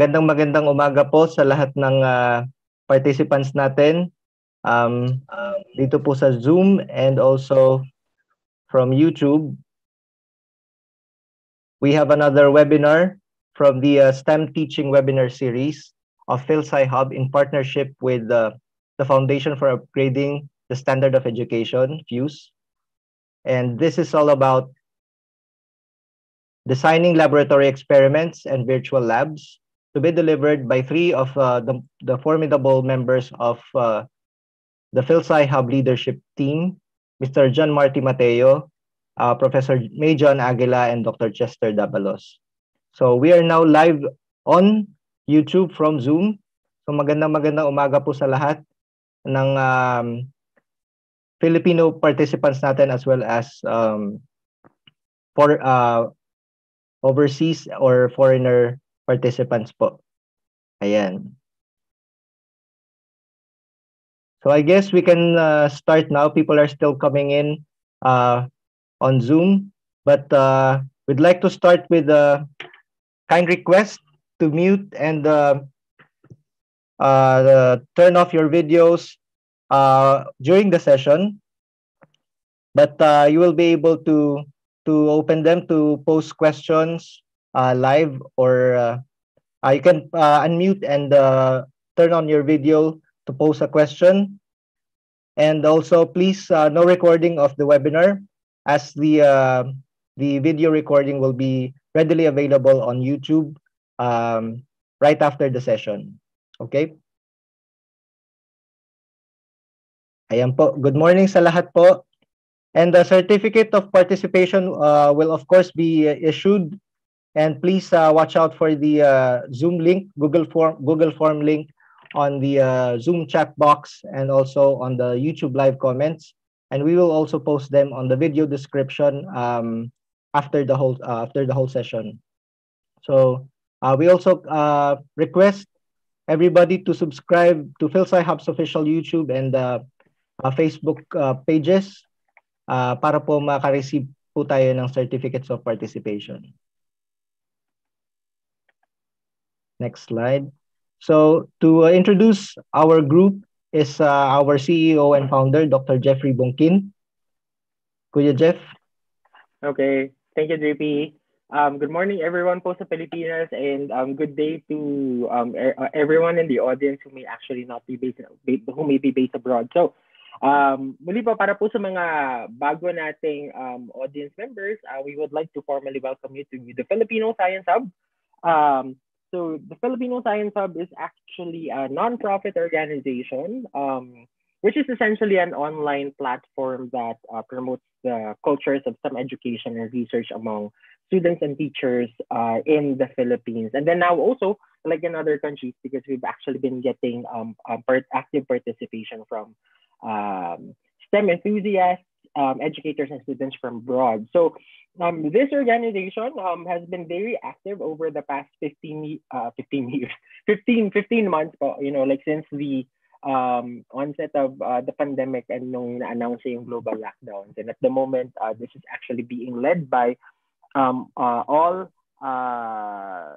Magandang magandang umaga po sa lahat ng uh, participants natin um, dito po sa Zoom and also from YouTube. We have another webinar from the uh, STEM Teaching Webinar Series of PhilSci Hub in partnership with uh, the Foundation for Upgrading the Standard of Education, FUSE. And this is all about designing laboratory experiments and virtual labs to be delivered by three of uh, the, the formidable members of uh, the PhilSci Hub leadership team, Mr. John Marty Mateo, uh, Professor May John Aguila, and Dr. Chester Dabalos. So we are now live on YouTube from Zoom. So magandang magandang umaga po sa lahat ng um, Filipino participants natin as well as um, for uh, overseas or foreigner participants po. Ayan. So I guess we can uh, start now. People are still coming in uh, on Zoom, but uh, we'd like to start with a kind request to mute and uh, uh, turn off your videos uh, during the session. But you will be able to to open them to post questions uh, live or uh, uh, you can uh, unmute and uh, turn on your video to pose a question. And also, please, no recording of the webinar as the, the video recording will be readily available on YouTube um, right after the session. Okay? Ayan po. Good morning sa lahat po. And the certificate of participation uh, will of course be issued. And please uh, watch out for the uh, Zoom link, Google Form, Google Form link on the uh, Zoom chat box and also on the YouTube live comments. And we will also post them on the video description um, after the whole uh, after the whole session. So uh, we also request everybody to subscribe to PhilSci Hub's official YouTube and Facebook pages uh, para po makareceive po tayo ng certificates of participation. Next slide. So to uh, introduce our group is uh, our CEO and founder, Dr. Jeffrey Bongkin. Kuya Jeff. Okay. Thank you, JP. Um, good morning, everyone po sa Pilipinas, and um, good day to um, er everyone in the audience who may actually not be based, who may be based abroad. So, Um, muli po, para po sa mga bago nating um, audience members, uh, we would like to formally welcome you to the Filipino Science Hub. Um, so the Filipino Science Hub is actually a non-profit organization, um, which is essentially an online platform that uh, promotes the cultures of STEM education and research among students and teachers uh, in the Philippines. And then now also, like in other countries, because we've actually been getting um, part active participation from um, STEM enthusiasts, um, educators, and students from abroad. So um, this organization um, has been very active over the past 15, uh, 15 years, 15, 15 months, you know, like since the um, onset of uh, the pandemic and nung na-announce yung global lockdowns. And at the moment, uh, this is actually being led by um, uh, all uh,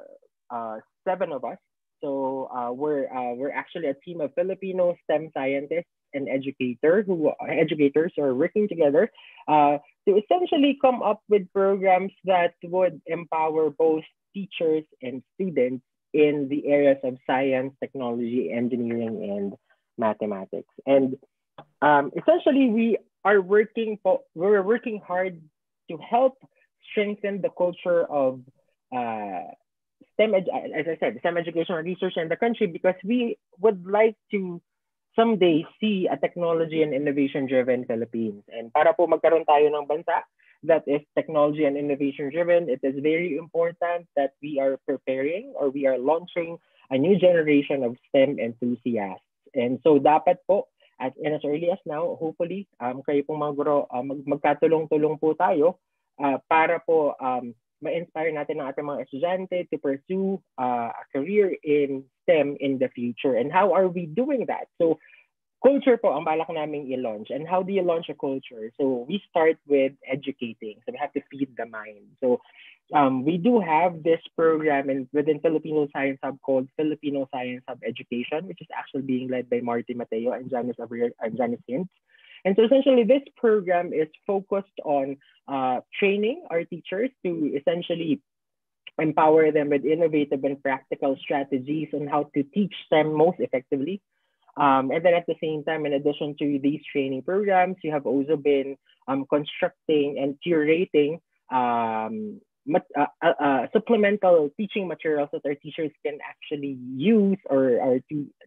uh, seven of us. So uh, we're uh, we're actually a team of Filipino STEM scientists and educator who educators are working together uh, to essentially come up with programs that would empower both teachers and students in the areas of science, technology, engineering, and mathematics. And um, essentially, we are working we're working hard to help strengthen the culture of uh, STEM, as I said, STEM education and research in the country because we would like to someday see a technology and innovation driven Philippines. And para po magkaroon tayo ng bansa that is technology and innovation driven, it is very important that we are preparing or we are launching a new generation of STEM enthusiasts. And so dapat po at and as early as now, hopefully, um, kayo pong mga guro, uh, mag magkatulong-tulong po tayo uh, para po um, ma-inspire natin ang ating mga estudyante to pursue uh, a career in STEM in the future. And how are we doing that? So, culture po ang balak naming i-launch. And how do you launch a culture? So, we start with educating. So, we have to feed the mind. So, um, we do have this program in, within Filipino Science Hub called Filipino Science Hub Education, which is actually being led by Marty Mateo and Janice, and Janice Hintz. And so essentially this program is focused on uh, training our teachers to essentially empower them with innovative and practical strategies on how to teach them most effectively. Um, and then at the same time, in addition to these training programs, you have also been um, constructing and curating um, uh, uh, uh, supplemental teaching materials that our teachers can actually use or, or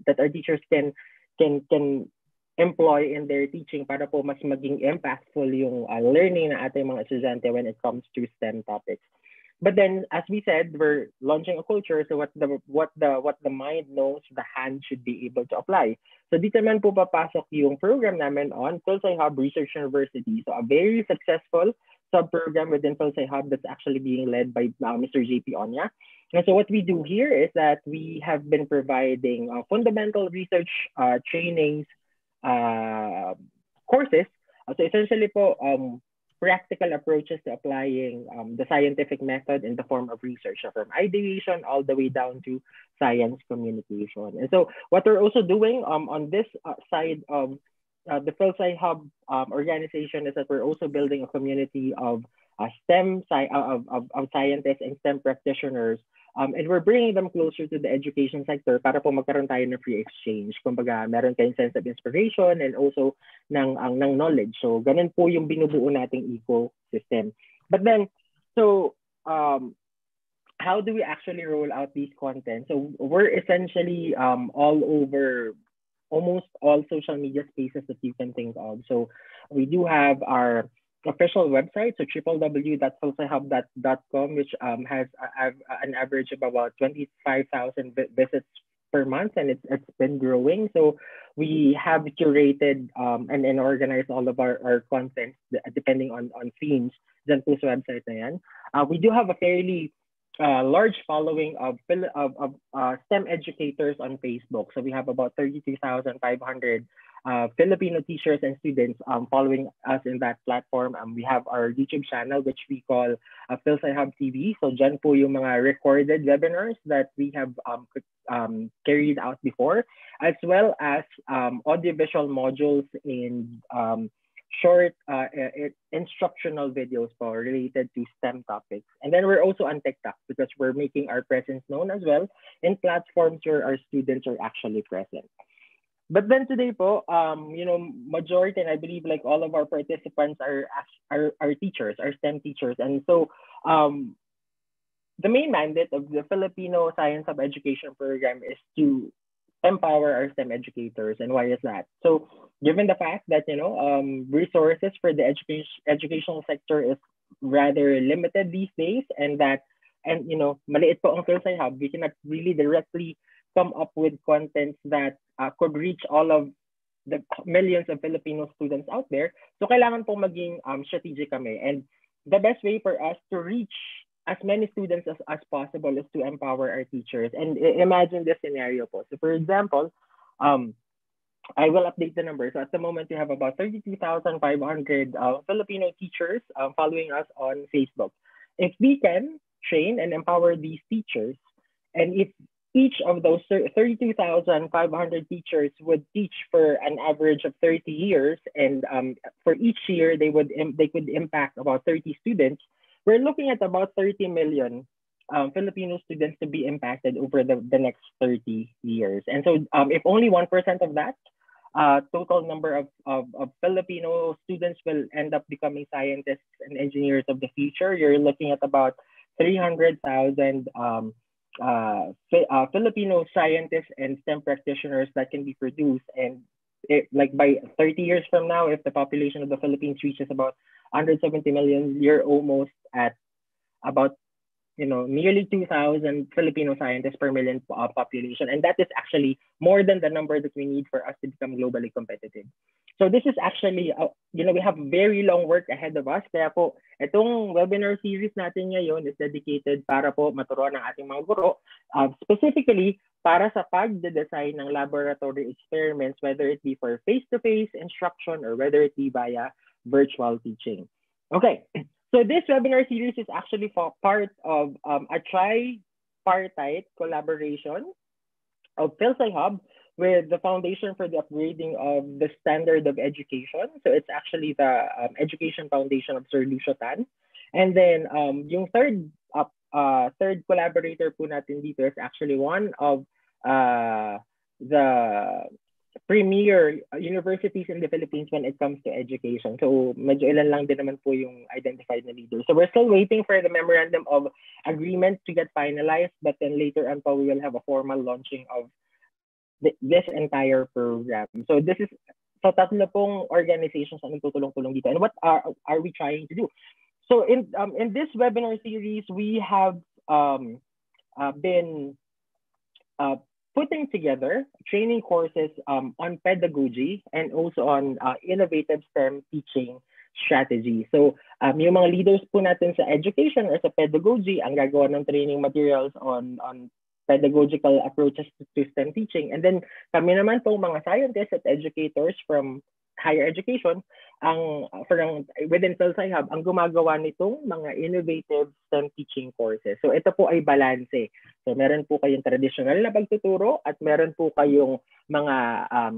that our teachers can can can employ in their teaching para po mas maging impactful yung uh, learning ng ating mga estudyante when it comes to STEM topics. But then, as we said, we're launching a culture. So what the what the what the mind knows, the hand should be able to apply. So dito naman po papasok yung program namin on Philsci Hub Research University. So a very successful sub-program within Philsci Hub that's actually being led by uh, Mr. JP Onya. And so what we do here is that we have been providing uh, fundamental research uh, trainings, uh, courses. So essentially po, um, practical approaches to applying um, the scientific method in the form of research from ideation all the way down to science communication. And so what we're also doing um, on this uh, side of uh, the Philsci Hub um, organization is that we're also building a community of uh, STEM sci- of, of, of scientists and STEM practitioners Um, and we're bringing them closer to the education sector para po magkaroon tayo ng free exchange. Kumbaga, meron kayong sense of inspiration and also ng, ang, ng knowledge. So, ganun po yung binubuo nating ecosystem. But then, so, um, how do we actually roll out these content? So, we're essentially um, all over almost all social media spaces that you can think of. So, we do have our official website, so www.philscihub.com, which um, has a, a, an average of about 25,000 visits per month, and it's, it's been growing. So we have curated um, and, and organized all of our, our content depending on, on themes dyan po website na yan. Uh, we do have a fairly uh, large following of, of, of uh, STEM educators on Facebook. So we have about 32,500 uh, Filipino teachers and students um, following us in that platform. Um, we have our YouTube channel, which we call uh, Hub TV. So dyan po yung mga recorded webinars that we have um, um, carried out before, as well as um, audiovisual modules in um, short uh, instructional videos for related to STEM topics. And then we're also on TikTok because we're making our presence known as well in platforms where our students are actually present. But then today po, um, you know, majority and I believe like all of our participants are are, are teachers, are STEM teachers. And so um, the main mandate of the Filipino Science of Education program is to empower our STEM educators. And why is that? So given the fact that, you know, um, resources for the education educational sector is rather limited these days and that, and, you know, maliit po ang Philsci Hub, we cannot really directly come up with contents that uh, could reach all of the millions of Filipino students out there. So kailangan po maging um, strategic kami. And the best way for us to reach as many students as, as possible is to empower our teachers. And imagine this scenario po. So for example, um, I will update the numbers. So at the moment, we have about 32,500 uh, Filipino teachers um, following us on Facebook. If we can train and empower these teachers, and if each of those 32,500 teachers would teach for an average of 30 years, and um, for each year they would they could impact about 30 students, we're looking at about 30 million um, Filipino students to be impacted over the, the next 30 years. And so um, if only 1% of that uh, total number of, of, of, Filipino students will end up becoming scientists and engineers of the future, you're looking at about 300,000 um, uh, uh, Filipino scientists and STEM practitioners that can be produced. And it, like by 30 years from now, if the population of the Philippines reaches about 170 million, you're almost at about you know nearly 2,000 Filipino scientists per million uh, population, and that is actually more than the number that we need for us to become globally competitive. So this is actually, uh, you know, we have very long work ahead of us. Kaya po, itong webinar series natin ngayon is dedicated para po maturuan ng ating mga guro, uh, specifically para sa pagde-design ng laboratory experiments, whether it be for face-to-face -face instruction or whether it be via virtual teaching. Okay, So this webinar series is actually for part of um, a tripartite collaboration of PhilSci Hub with the Foundation for the Upgrading of the Standard of Education. So it's actually the um, Education Foundation of Sir Lucio Tan. And then um, yung third uh, third collaborator po natin dito is actually one of uh, the premier universities in the Philippines when it comes to education. So medyo ilan lang din naman po yung identified na leaders. So we're still waiting for the memorandum of agreement to get finalized, but then later on po we will have a formal launching of th- this entire program. So this is so tatlo pong organizations ang nagtutulong-tulong dito. And what are are we trying to do? So in um, in this webinar series, we have um, uh, been uh, putting together training courses um, on pedagogy and also on uh, innovative STEM teaching strategy. So um, yung mga leaders po natin sa education or sa pedagogy ang gagawa ng training materials on on pedagogical approaches to STEM teaching. And then kami naman po mga scientists at educators from higher education, ang from within PhilSci Hub, ang gumagawa nitong mga innovative STEM teaching courses. So ito po ay balanse. So meron po kayong traditional na pagtuturo at meron po kayong mga um,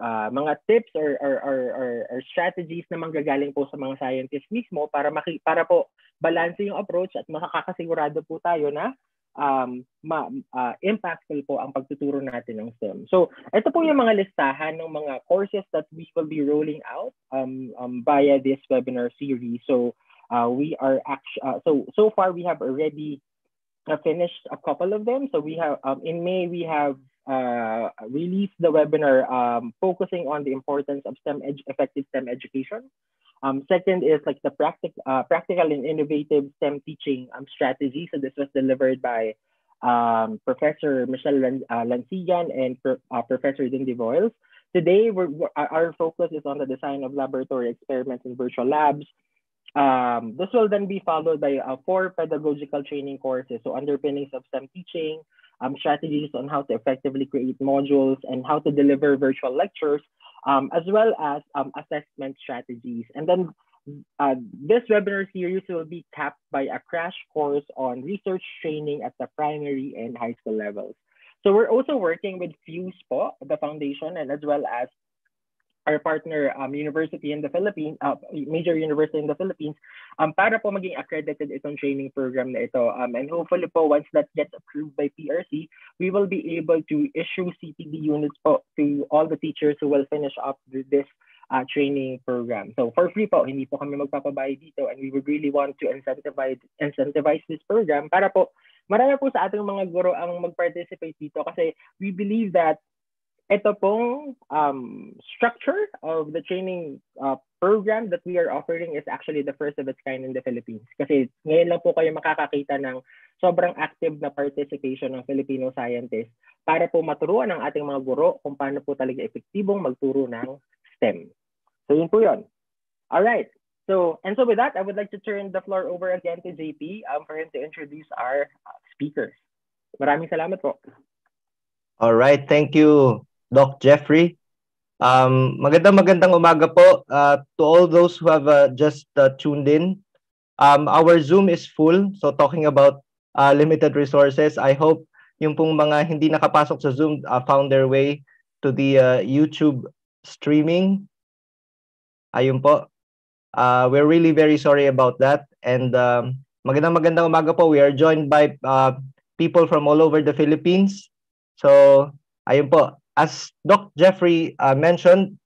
uh, mga tips or, or, or, or, or strategies na manggagaling po sa mga scientists mismo para maki, para po balanse yung approach at makakasigurado po tayo na um, ma, uh, impactful po ang pagtuturo natin ng STEM. So, ito po yung mga listahan ng mga courses that we will be rolling out um, um, via this webinar series. So, uh, we are actually, uh, so, so far we have already uh, finished a couple of them. So, we have, um, in May, we have uh, released the webinar um, focusing on the importance of STEM effective STEM education. Um, second is like the practic uh, practical and innovative STEM teaching um, strategy. So this was delivered by um, Professor Michelle Lan uh, and uh, Professor Dindy Voiles. Today, we're, we're, our focus is on the design of laboratory experiments in virtual labs. Um, this will then be followed by uh, four pedagogical training courses. So underpinnings of STEM teaching, um, strategies on how to effectively create modules and how to deliver virtual lectures, um, as well as um, assessment strategies. And then uh, this webinar series will be capped by a crash course on research training at the primary and high school levels. So we're also working with Fuse po, the foundation, and as well as our partner um, university in the Philippines, uh, major university in the Philippines, um, para po maging accredited itong training program na ito. Um, and hopefully po, once that gets approved by PRC, we will be able to issue CPD units po to all the teachers who will finish up this uh, training program. So for free po, hindi po kami magpapabayad dito and we would really want to incentivize, incentivize this program para po marami po sa ating mga guro ang mag-participate dito kasi we believe that ito pong um, structure of the training uh, program that we are offering is actually the first of its kind in the Philippines. Kasi ngayon lang po kayo makakakita ng sobrang active na participation ng Filipino scientists para po maturuan ng ating mga guro kung paano po talaga epektibong magturo ng STEM. So yun po yun. All right. So, and so with that, I would like to turn the floor over again to JP um, for him to introduce our uh, speakers. Maraming salamat po. All right. Thank you, Doc Jeffrey. Um, magandang magandang umaga po uh, to all those who have uh, just uh, tuned in. Um, our Zoom is full, so talking about uh, limited resources. I hope yung pong mga hindi nakapasok sa Zoom uh, found their way to the uh, YouTube streaming. Ayun po. Uh, we're really very sorry about that. And um, magandang magandang umaga po. We are joined by uh, people from all over the Philippines. So, ayun po. As Doc Jeffrey uh, mentioned,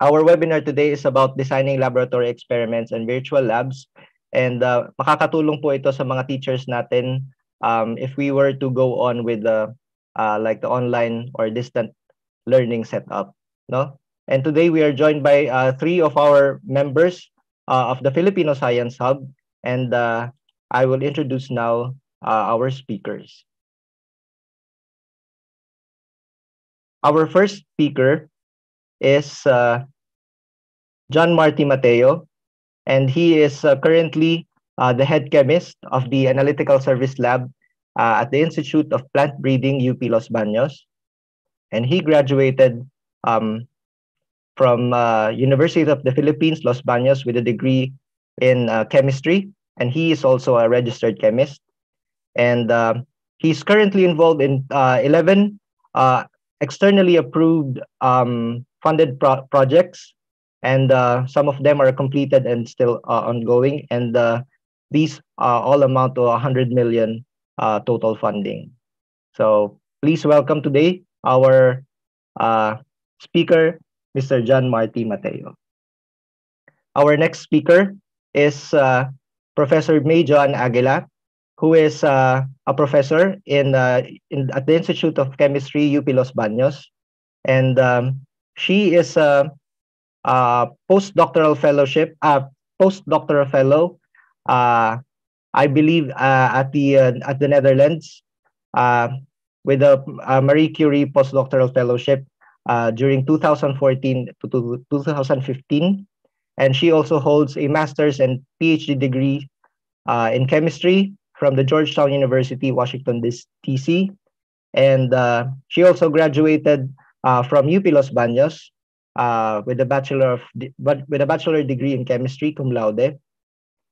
our webinar today is about designing laboratory experiments and virtual labs. And uh, makakatulong po ito sa mga teachers natin um, if we were to go on with the uh, like the online or distant learning setup. No? And today we are joined by uh, three of our members uh, of the Filipino Science Hub. And uh, I will introduce now uh, our speakers. Our first speaker is uh, John Marty Mateo, and he is uh, currently uh, the head chemist of the Analytical Service Lab uh, at the Institute of Plant Breeding, UP Los Baños. And he graduated um, from uh, University of the Philippines, Los Baños, with a degree in uh, chemistry, and he is also a registered chemist. And he's currently involved in uh, 11 uh, externally approved um, funded pro projects, and uh, some of them are completed and still uh, ongoing. And these all amount to 100 million total funding. So please welcome today our speaker, Mr. John Marty Mateo. Our next speaker is uh, Professor May Joan Aguila, who is uh, a professor in, uh, in at the Institute of Chemistry, UP Los Baños. And um, she is a, a postdoctoral fellowship, a postdoctoral fellow, uh, I believe, uh, at the uh, at the Netherlands, uh, with a, a Marie Curie postdoctoral fellowship during 2014 to 2015. And she also holds a master's and PhD degree in chemistry from the Georgetown University, Washington, D.C. And uh, she also graduated uh, from UP Los Baños uh, with a bachelor of with a bachelor degree in chemistry cum laude.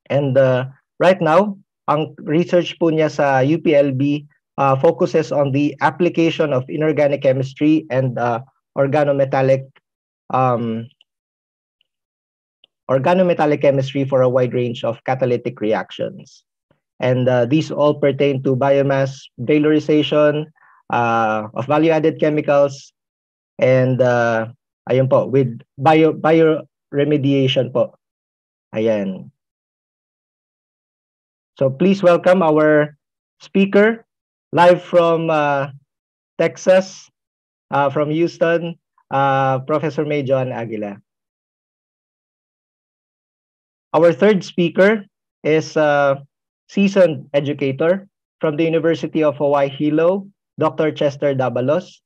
And uh, right now, ang research po niya sa UPLB uh, focuses on the application of inorganic chemistry and uh, organometallic um, organometallic chemistry for a wide range of catalytic reactions. And uh, these all pertain to biomass valorization uh, of value-added chemicals and uh, ayun po, with bio, bioremediation po. Ayan. So please welcome our speaker live from uh, Texas, uh, from Houston, uh, Professor May John Aguila. Our third speaker is a seasoned educator from the University of Hawaii Hilo, Dr. Chester Dabalos,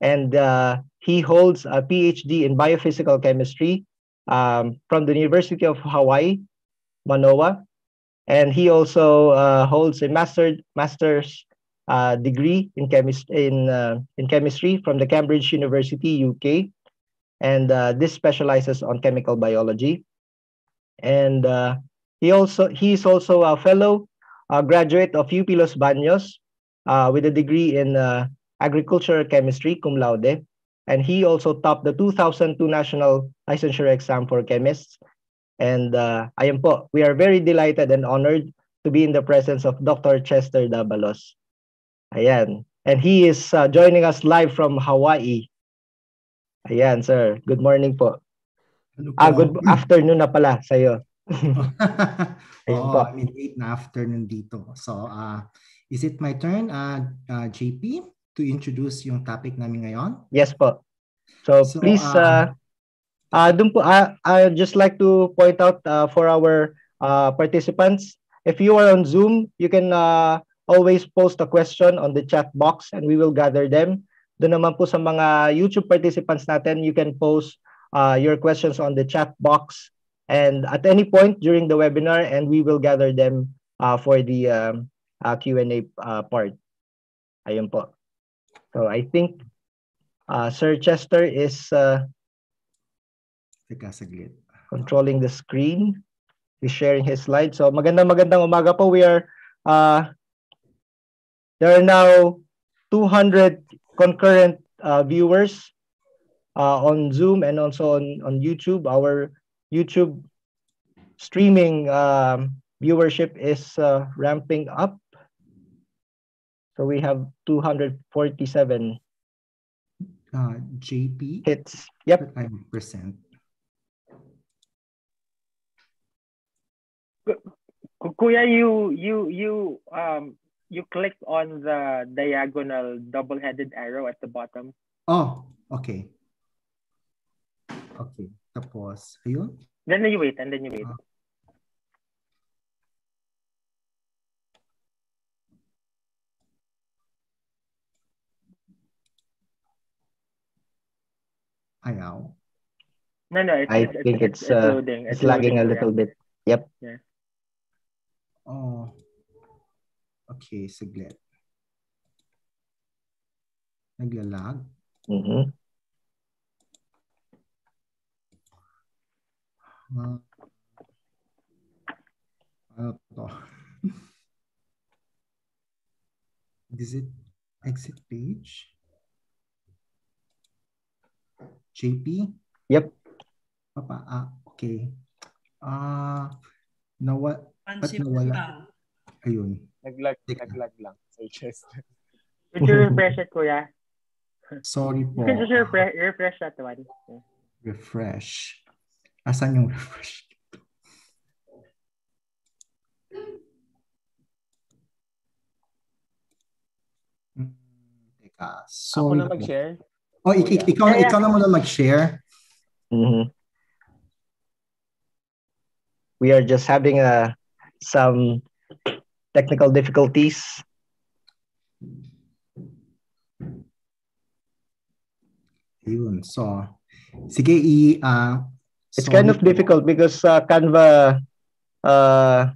and uh, he holds a PhD in biophysical chemistry um, from the University of Hawaii, Manoa, and he also uh, holds a master, master's uh, degree in, chemist in, uh, in chemistry from the Cambridge University, UK. And uh, this specializes on chemical biology. And uh, he also he is also a fellow uh, graduate of UP Los Baños uh, with a degree in agricultural chemistry, cum laude. And he also topped the 2002 National Licensure Exam for Chemists. And uh, ayan po, we are very delighted and honored to be in the presence of Dr. Chester Dabalos. Ayan. And he is uh, joining us live from Hawaii. Ayan, sir. Good morning po. Po? Ah, good afternoon na pala sa iyo. Oo, po. I mean, late na afternoon dito. So, uh, is it my turn, uh, uh, JP, to introduce yung topic namin ngayon? Yes po. So, so please, uh, uh, dun po, uh, I just like to point out uh, for our uh, participants, if you are on Zoom, you can uh, always post a question on the chat box and we will gather them. Doon naman po sa mga YouTube participants natin, you can post uh, your questions on the chat box and at any point during the webinar and we will gather them uh, for the um, uh, Q&A uh, part. Ayun po. So I think uh, Sir Chester is uh, controlling the screen. He's sharing his slide. So magandang magandang umaga po. We are uh, There are now 200 concurrent uh, viewers uh, on Zoom and also on, on YouTube. Our YouTube streaming um, viewership is uh, ramping up. So we have 247 uh, JP hits. Yep. Percent. Kuya, you you you um you click on the diagonal double-headed arrow at the bottom. Oh, okay. Okay. Tapos, ayun. Then you wait, and then you wait. Uh, Ayaw. No, no. It's, I it's, think it's, it's, uh, loading. It's, it's lagging a little bit. Yep. Yeah. Oh. Okay, saglit. Naglalag? Mm-hmm. Uh. Is it exit page? JP? Yep. Papa, ah, okay. Ah, uh, nawa, ba't nawala? Ayun. Naglag, naglag lang. So, just... Could you refresh it, kuya? Sorry po. Could you refresh, refresh that one? Refresh. Asan yung refresh? Hmm, teka, sorry Ako na mag-share? Oh, ik- ik- ikaw, yeah, ikaw na muna mag-share. Mm-hmm. We are just having uh, some technical difficulties. Yun. So, sige, i... Uh, it's kind of difficult because uh, Canva... Uh,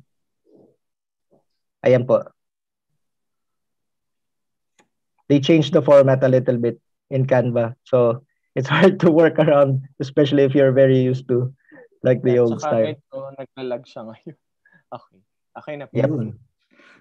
ayan po. They changed the format a little bit in Canva. So, it's hard to work around, especially if you're very used to like the old style. So, naglalag siya ngayon. Okay. Okay na po. Yep.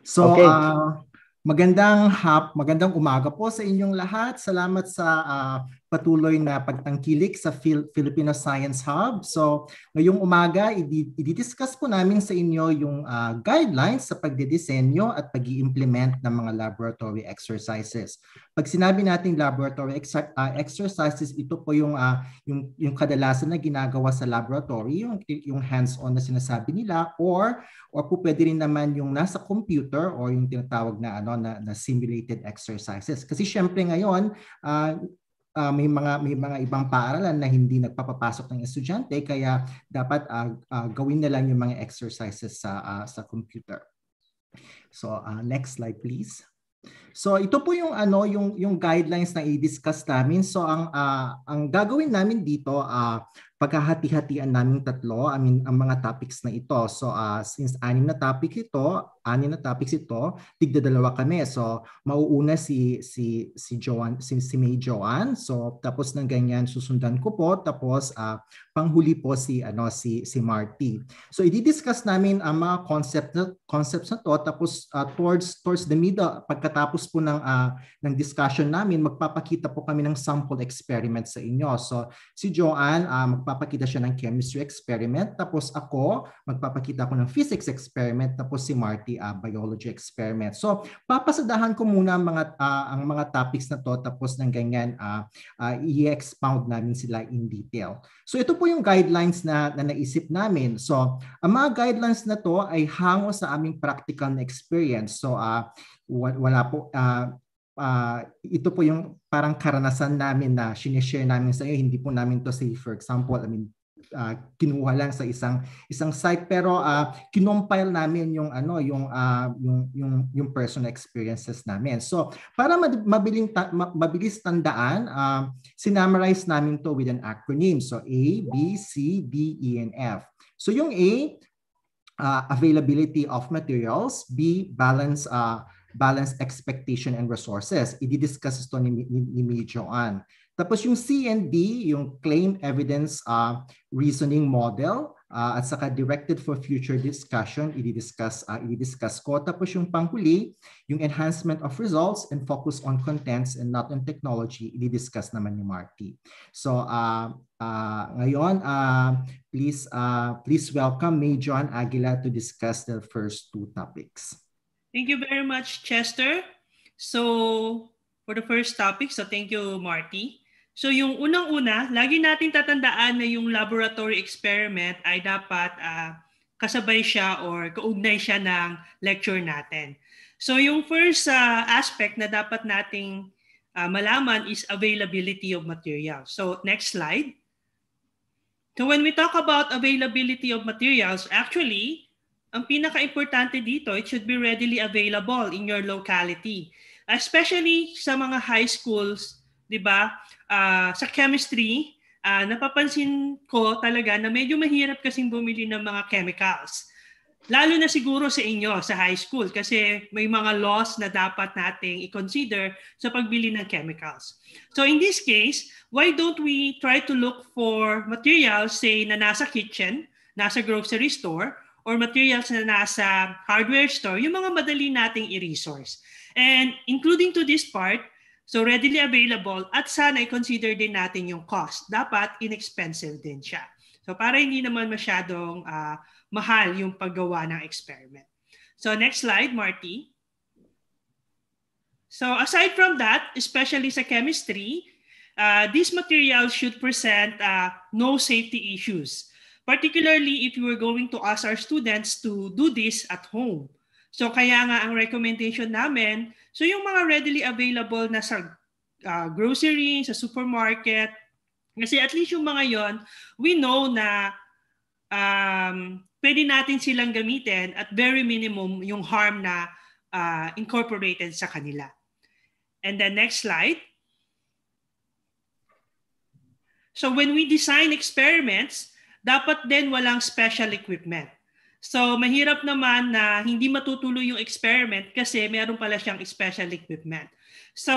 So, okay. uh, magandang hap, magandang umaga po sa inyong lahat. Salamat sa uh, patuloy na pagtangkilik sa Phil- Filipino Science Hub. So, ngayong umaga, i-discuss po namin sa inyo yung uh, guidelines sa pagdidisenyo at pag implement ng mga laboratory exercises. Pag sinabi nating laboratory ex- uh, exercises, ito po yung, uh, yung, yung kadalasan na ginagawa sa laboratory, yung, yung hands-on na sinasabi nila, or or po pwede rin naman yung nasa computer or yung tinatawag na ano na, na simulated exercises. Kasi syempre ngayon, uh, uh, may mga may mga ibang paaralan na hindi nagpapapasok ng estudyante kaya dapat uh, uh, gawin na lang yung mga exercises sa uh, sa computer. So uh, next slide please. So ito po yung ano yung yung guidelines na i-discuss namin. So ang uh, ang gagawin namin dito uh, pagkahati-hatian namin tatlo, I mean, ang mga topics na ito. So, uh, since anim na topic ito, anim na topics ito, tigda dalawa kami. So, mauuna si si si Joan, si, si May Joan. So, tapos ng ganyan susundan ko po, tapos uh, panghuli po si ano si si Marty. So, i-discuss namin ang mga concept na concepts na to tapos uh, towards towards the middle pagkatapos po ng uh, ng discussion namin, magpapakita po kami ng sample experiment sa inyo. So, si Joanne uh, magpapakita magpapakita siya ng chemistry experiment. Tapos ako, magpapakita ko ng physics experiment. Tapos si Marty, uh, biology experiment. So, papasadahan ko muna ang mga, uh, ang mga topics na to. Tapos ng ganyan, uh, uh, i-expound namin sila in detail. So, ito po yung guidelines na, na naisip namin. So, ang mga guidelines na to ay hango sa aming practical na experience. So, uh, wala po, uh, uh, ito po yung parang karanasan namin na sinishare namin sa iyo. Hindi po namin to say, for example, I mean, uh, kinuha lang sa isang isang site pero uh, kinompile namin yung ano yung uh, yung yung yung personal experiences namin. So para mabiling ta- mabilis tandaan, uh, sinummarize namin to with an acronym. So A, B, C, D, E and F. So yung A uh, availability of materials, B balance uh, balanced expectation and resources. I-discuss ito ni, ni, ni Mili Joanne. Tapos yung C and D, yung claim evidence uh, reasoning model, uh, at saka directed for future discussion, i-discuss, uh, i-discuss ko. Tapos yung panghuli, yung enhancement of results and focus on contents and not on technology, i-discuss naman ni Marty. So uh, uh, ngayon, uh, please, uh, please welcome May John Aguila to discuss the first two topics. Thank you very much, Chester. So, for the first topic, so thank you, Marty. So, yung unang-una, lagi natin tatandaan na yung laboratory experiment ay dapat uh, kasabay siya or kaugnay siya ng lecture natin. So, yung first uh, aspect na dapat nating uh, malaman is availability of materials. So, next slide. So, when we talk about availability of materials, actually, ang pinaka-importante dito, it should be readily available in your locality. Especially sa mga high schools, 'di ba? Uh, sa chemistry, uh, napapansin ko talaga na medyo mahirap kasing bumili ng mga chemicals. Lalo na siguro sa inyo sa high school kasi may mga laws na dapat nating i-consider sa pagbili ng chemicals. So in this case, why don't we try to look for materials say na nasa kitchen, nasa grocery store or materials na nasa hardware store, yung mga madali nating i-resource. And including to this part, so readily available at sana i-consider din natin yung cost. Dapat inexpensive din siya. So para hindi naman masyadong uh, mahal yung paggawa ng experiment. So next slide, Marty. So aside from that, especially sa chemistry, uh, these materials should present uh, no safety issues, particularly if you are going to ask our students to do this at home. So kaya nga ang recommendation namin, so yung mga readily available na sa uh, grocery, sa supermarket, kasi at least yung mga yon, we know na um, pwede natin silang gamitin at very minimum yung harm na uh, incorporated sa kanila. And then next slide. So when we design experiments, dapat din walang special equipment. So mahirap naman na hindi matutuloy yung experiment kasi meron pala siyang special equipment. So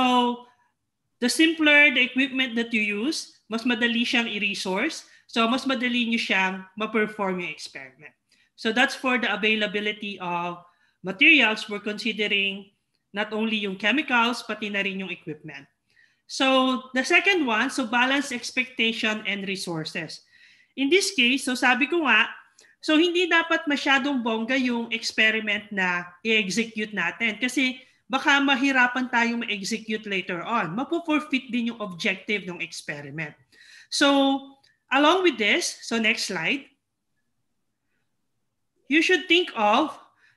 the simpler the equipment that you use, mas madali siyang i-resource. So mas madali niyo siyang ma-perform yung experiment. So that's for the availability of materials we're considering not only yung chemicals, pati na rin yung equipment. So the second one, so balance expectation and resources. In this case, so sabi ko nga, so hindi dapat masyadong bongga yung experiment na i-execute natin kasi baka mahirapan tayong ma-execute later on. Mapo-forfeit din yung objective ng experiment. So along with this, so next slide, you should think of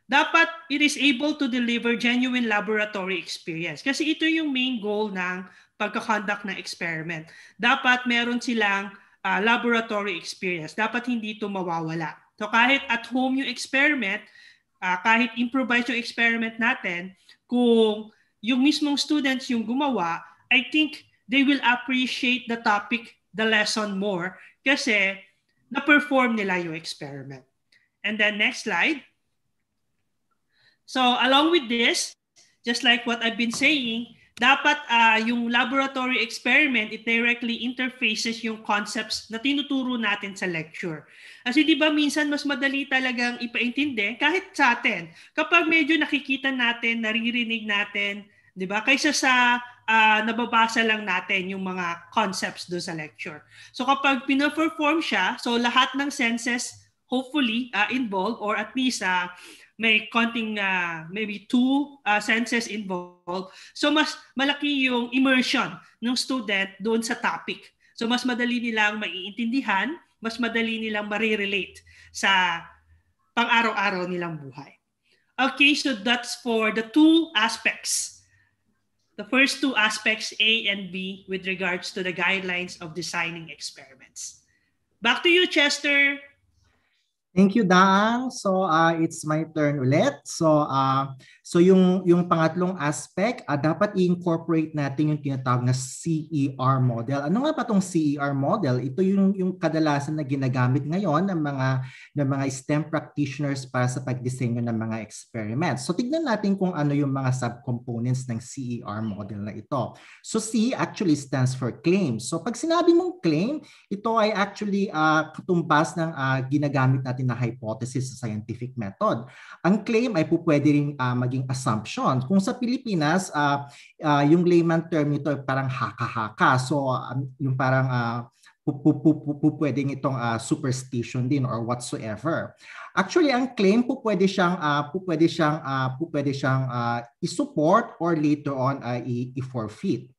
dapat it is able to deliver genuine laboratory experience. Kasi ito yung main goal ng pagkakonduct ng experiment. Dapat meron silang uh, laboratory experience. Dapat hindi ito mawawala. So kahit at home yung experiment, uh, kahit improvise yung experiment natin, kung yung mismong students yung gumawa, I think they will appreciate the topic, the lesson more kasi na-perform nila yung experiment. And then next slide. So along with this, just like what I've been saying, dapat uh, yung laboratory experiment, it directly interfaces yung concepts na tinuturo natin sa lecture. Kasi di ba minsan mas madali talagang ipaintindi kahit sa atin. Kapag medyo nakikita natin, naririnig natin, di ba? Kaysa sa uh, nababasa lang natin yung mga concepts do sa lecture. So kapag pina-perform siya, so lahat ng senses hopefully uh, involved or at least uh, may konting uh, maybe two uh, senses involved. So mas malaki yung immersion ng student doon sa topic. So mas madali nilang maiintindihan, mas madali nilang marirelate sa pang-araw-araw nilang buhay. Okay, so that's for the two aspects. The first two aspects, A and B, with regards to the guidelines of designing experiments. Back to you, Chester. Thank you, Daang. So, uh, it's my turn ulit. So, uh, So yung yung pangatlong aspect, uh, dapat i-incorporate natin yung tinatawag na CER model. Ano nga ba tong CER model? Ito yung yung kadalasan na ginagamit ngayon ng mga ng mga STEM practitioners para sa pagdisenyo ng mga experiments. So tignan natin kung ano yung mga subcomponents ng CER model na ito. So C actually stands for claim. So pag sinabi mong claim, ito ay actually uh, katumbas ng uh, ginagamit natin na hypothesis sa scientific method. Ang claim ay po pwede ring uh, maging maging assumption. Kung sa Pilipinas, uh, uh, yung layman term nito parang haka-haka. So uh, yung parang uh, pwedeng itong uh, superstition din or whatsoever. Actually, ang claim po pwede siyang uh, pwede siyang uh, pwede siyang uh, i-support or later on uh, i-forfeit.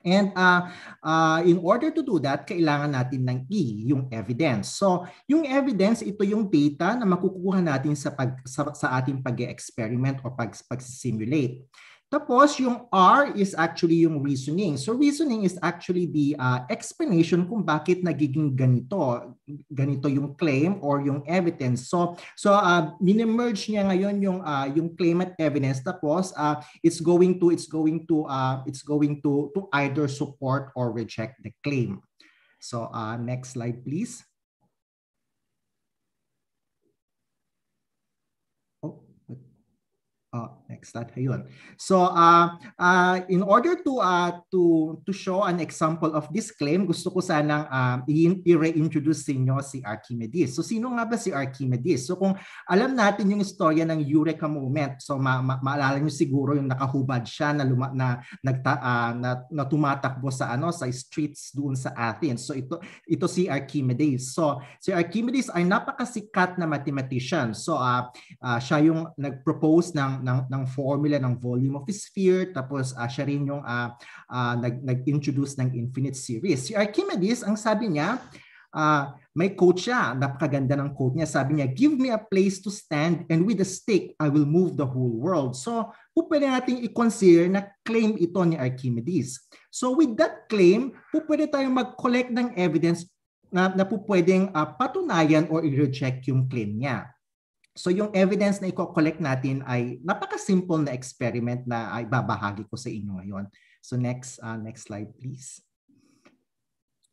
And uh, uh, in order to do that, kailangan natin ng E, yung evidence. So, yung evidence, ito yung data na makukuha natin sa, pag, sa, sa ating pag-experiment o pag, pag-simulate. Tapos yung R is actually yung reasoning. So reasoning is actually the uh, explanation kung bakit nagiging ganito, ganito yung claim or yung evidence. So so uh, mini-merge niya ngayon yung uh, yung claim at evidence tapos uh, it's going to it's going to uh, it's going to to either support or reject the claim. So uh, next slide please. Oh, next slide. Ayun. So, uh, uh, in order to uh, to to show an example of this claim, gusto ko sanang um, i-reintroduce inyo si Archimedes. So, sino nga ba si Archimedes? So, kung alam natin yung istorya ng Eureka Moment, so ma- ma- maalala niyo siguro yung nakahubad siya na, luma- na, nagta, uh, na, na tumatakbo sa ano sa streets doon sa Athens. So, ito ito si Archimedes. So, si Archimedes ay napakasikat na mathematician. So, uh, uh, siya yung nag-propose ng ng, ng formula ng volume of a sphere tapos uh, siya rin yung uh, uh, nag, nag-introduce ng infinite series. Si Archimedes, ang sabi niya, uh, may quote siya, napakaganda ng quote niya. Sabi niya, give me a place to stand and with a stick, I will move the whole world. So, po pwede natin i-consider na claim ito ni Archimedes. So with that claim, po pwede tayong mag-collect ng evidence na, na po pwedeng uh, patunayan or i-reject yung claim niya. So yung evidence na i-collect natin ay napaka-simple na experiment na ay babahagi ko sa inyo ngayon. So next uh, next slide please.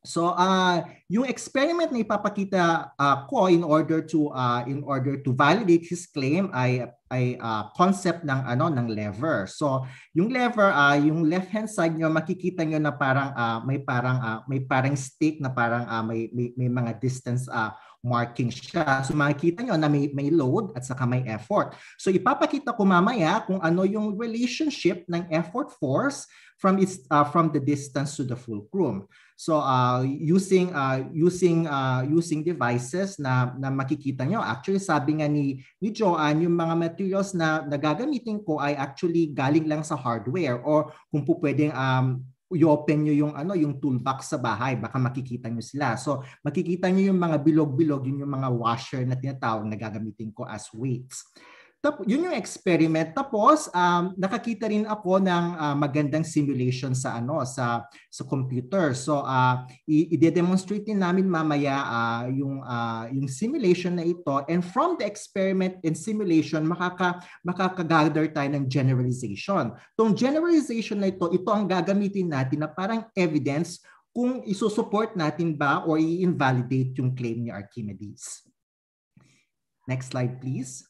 So uh, yung experiment na ipapakita uh, ko in order to uh, in order to validate his claim ay ay uh, concept ng ano ng lever. So yung lever uh, yung left hand side niyo makikita niyo na parang uh, may parang uh, may parang stick na parang uh, may, may may mga distance uh, marking siya. So makikita nyo na may, may load at saka may effort. So ipapakita ko mamaya kung ano yung relationship ng effort force from its uh, from the distance to the fulcrum. So uh, using uh, using uh, using devices na na makikita nyo actually sabi nga ni ni Joanne yung mga materials na nagagamitin ko ay actually galing lang sa hardware or kung po pwedeng um, i-open nyo yung ano yung toolbox sa bahay baka makikita nyo sila. So makikita nyo yung mga bilog-bilog yun yung mga washer na tinatawag na gagamitin ko as weights Tapos, yun yung experiment. Tapos, um, nakakita rin ako ng uh, magandang simulation sa ano sa sa computer. So, uh, i-demonstrate din namin mamaya uh, yung uh, yung simulation na ito and from the experiment and simulation makaka makaka-gather tayo ng generalization. Tong generalization na ito, ito ang gagamitin natin na parang evidence kung isusupport natin ba or i-invalidate yung claim ni Archimedes. Next slide please.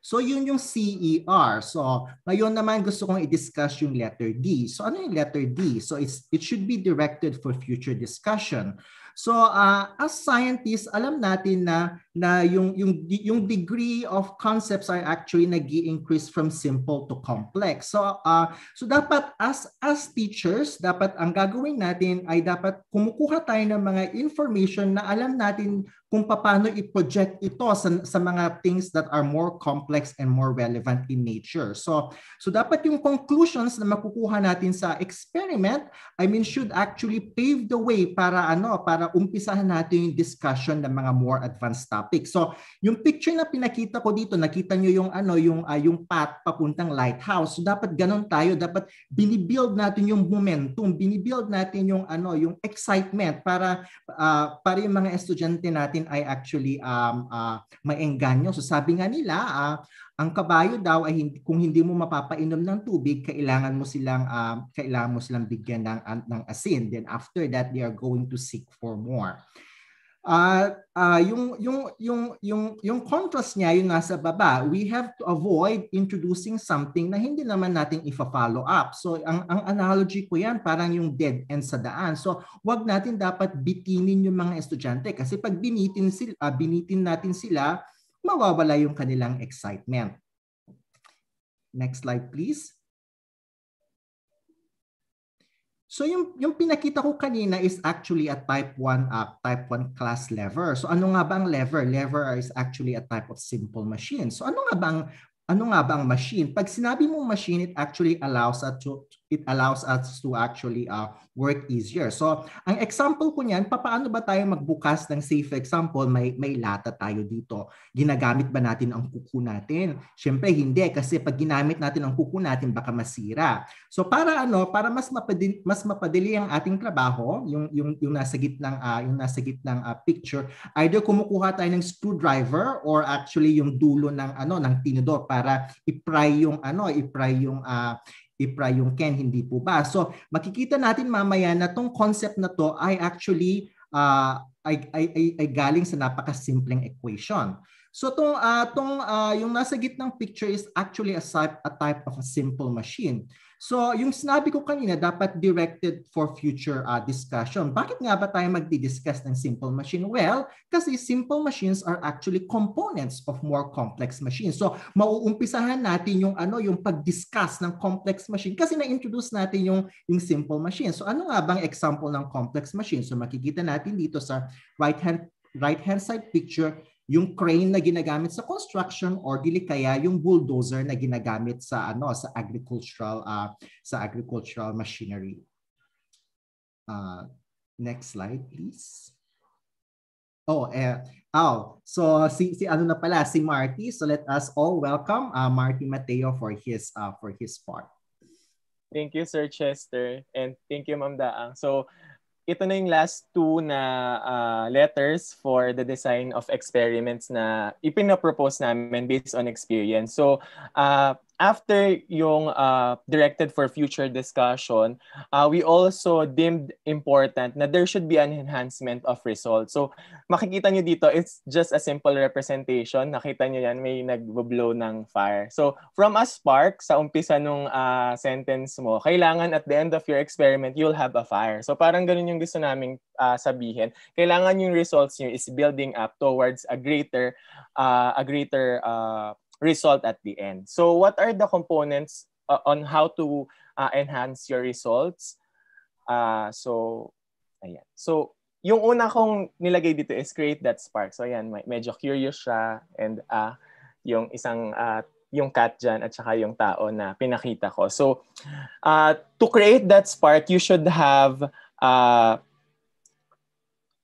So yun yung CER. So ngayon naman gusto kong i-discuss yung letter D. So ano yung letter D? So it's, it should be directed for future discussion. So uh, as scientists, alam natin na na yung yung yung degree of concepts are actually nag-increase from simple to complex. So uh, so dapat as as teachers, dapat ang gagawin natin ay dapat kumukuha tayo ng mga information na alam natin kung paano i-project ito sa, sa mga things that are more complex and more relevant in nature. So, so dapat yung conclusions na makukuha natin sa experiment, I mean, should actually pave the way para ano, para umpisahan natin yung discussion ng mga more advanced topics. So, yung picture na pinakita ko dito, nakita nyo yung ano, yung uh, yung path papuntang lighthouse. So, dapat ganun tayo, dapat binibuild natin yung momentum, binibuild natin yung ano, yung excitement para uh, para yung mga estudyante natin natin ay actually um, uh, maengganyo. So sabi nga nila, uh, ang kabayo daw ay hindi, kung hindi mo mapapainom ng tubig, kailangan mo silang uh, kailangan mo silang bigyan ng ng asin. Then after that, they are going to seek for more. Uh, uh, yung, yung, yung, yung, yung contrast niya, yung nasa baba, we have to avoid introducing something na hindi naman natin ifa-follow up. So, ang, ang analogy ko yan, parang yung dead end sa daan. So, wag natin dapat bitinin yung mga estudyante kasi pag binitin, sila, uh, binitin natin sila, mawawala yung kanilang excitement. Next slide, please. So yung yung pinakita ko kanina is actually a type 1 uh, type 1 class lever. So ano nga ba ang lever? Lever is actually a type of simple machine. So ano nga ba ang ano nga ba ang machine? Pag sinabi mong machine, it actually allows us to it allows us to actually uh, work easier. So, ang example ko niyan, paano ba tayo magbukas ng safe example? May may lata tayo dito. Ginagamit ba natin ang kuko natin? Syempre hindi kasi pag ginamit natin ang kuko natin baka masira. So para ano, para mas mapadali, mas mapadali ang ating trabaho, yung yung yung nasa gitnang uh, yung nasa gitnang uh, picture, either kumukuha tayo ng screwdriver or actually yung dulo ng ano ng tinidor para i-pry yung ano, i-pry yung uh, i-pry yung Ken, hindi po ba? So makikita natin mamaya na tong concept na to ay actually uh, ay, ay, ay, ay galing sa napakasimpleng equation. So tong uh, tong uh, yung nasa gitnang picture is actually a type a type of a simple machine. So yung sinabi ko kanina dapat directed for future uh, discussion. Bakit nga ba tayo magdi-discuss ng simple machine? Well, kasi simple machines are actually components of more complex machines. So mauumpisahan natin yung ano yung pag-discuss ng complex machine kasi na-introduce natin yung yung simple machine. So ano nga bang example ng complex machine? So makikita natin dito sa right hand right hand side picture yung crane na ginagamit sa construction or dili kaya yung bulldozer na ginagamit sa ano sa agricultural uh, sa agricultural machinery. Uh, next slide please. Oh, eh, oh, so si si ano na pala si Marty. So let us all welcome uh, Marty Mateo for his uh, for his part. Thank you Sir Chester and thank you Ma'am Daang. So ito na yung last two na uh, letters for the design of experiments na ipinapropose namin based on experience. So, uh, after yung uh, directed for future discussion, uh, we also deemed important na there should be an enhancement of results. So makikita nyo dito, it's just a simple representation. Nakita nyo yan, may nag-blow ng fire. So from a spark, sa umpisa nung uh, sentence mo, kailangan at the end of your experiment, you'll have a fire. So parang ganun yung gusto naming uh, sabihin. Kailangan yung results nyo is building up towards a greater, uh, a greater uh, result at the end. So what are the components uh, on how to uh, enhance your results? Uh, so, ayan. So, yung una kong nilagay dito is create that spark. So, ayan, medyo curious siya and uh, yung isang uh, yung cat dyan at saka yung tao na pinakita ko. So, uh, to create that spark, you should have uh,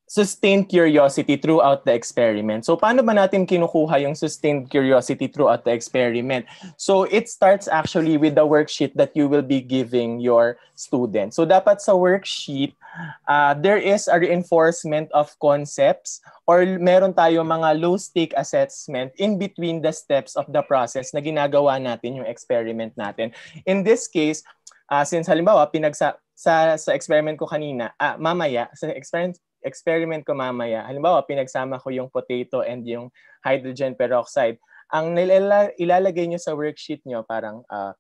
sustained curiosity throughout the experiment. So paano ba natin kinukuha yung sustained curiosity throughout the experiment? So it starts actually with the worksheet that you will be giving your students. So dapat sa worksheet, uh, there is a reinforcement of concepts or meron tayo mga low-stake assessment in between the steps of the process na ginagawa natin yung experiment natin. In this case, uh, since halimbawa, pinagsa sa sa experiment ko kanina, ah, mamaya sa experiment experiment ko mamaya, halimbawa pinagsama ko yung potato and yung hydrogen peroxide, ang nilala, ilalagay nyo sa worksheet nyo parang, uh,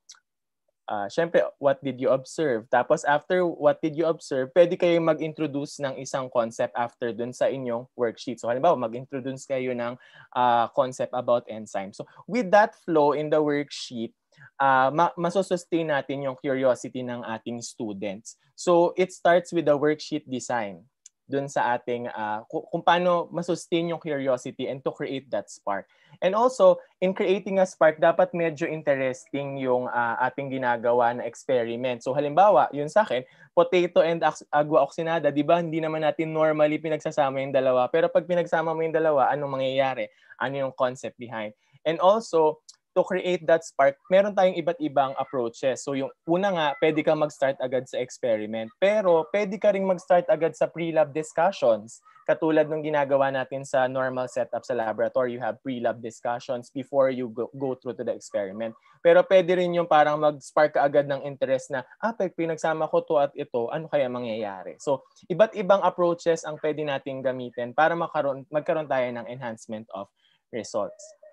uh, syempre, what did you observe? Tapos after what did you observe, pwede kayong mag-introduce ng isang concept after dun sa inyong worksheet. So halimbawa, mag-introduce kayo ng uh, concept about enzyme. So with that flow in the worksheet, uh, ma- masosustain natin yung curiosity ng ating students. So it starts with the worksheet design dun sa ating uh, kung paano masustain yung curiosity and to create that spark. And also, in creating a spark, dapat medyo interesting yung uh, ating ginagawa na experiment. So halimbawa, yun sa akin, potato and agua oxinada, di ba? Hindi naman natin normally pinagsasama yung dalawa. Pero pag pinagsama mo yung dalawa, anong mangyayari? Ano yung concept behind? And also, to create that spark, meron tayong iba't ibang approaches. So yung una nga, pwede ka mag-start agad sa experiment. Pero pwede ka ring mag-start agad sa pre-lab discussions. Katulad ng ginagawa natin sa normal setup sa laboratory, you have pre-lab discussions before you go, go through to the experiment. Pero pwede rin yung parang mag-spark ka agad ng interest na, ah, pag pinagsama ko to at ito, ano kaya mangyayari? So, iba't ibang approaches ang pwede nating gamitin para magkaroon, magkaroon tayo ng enhancement of results.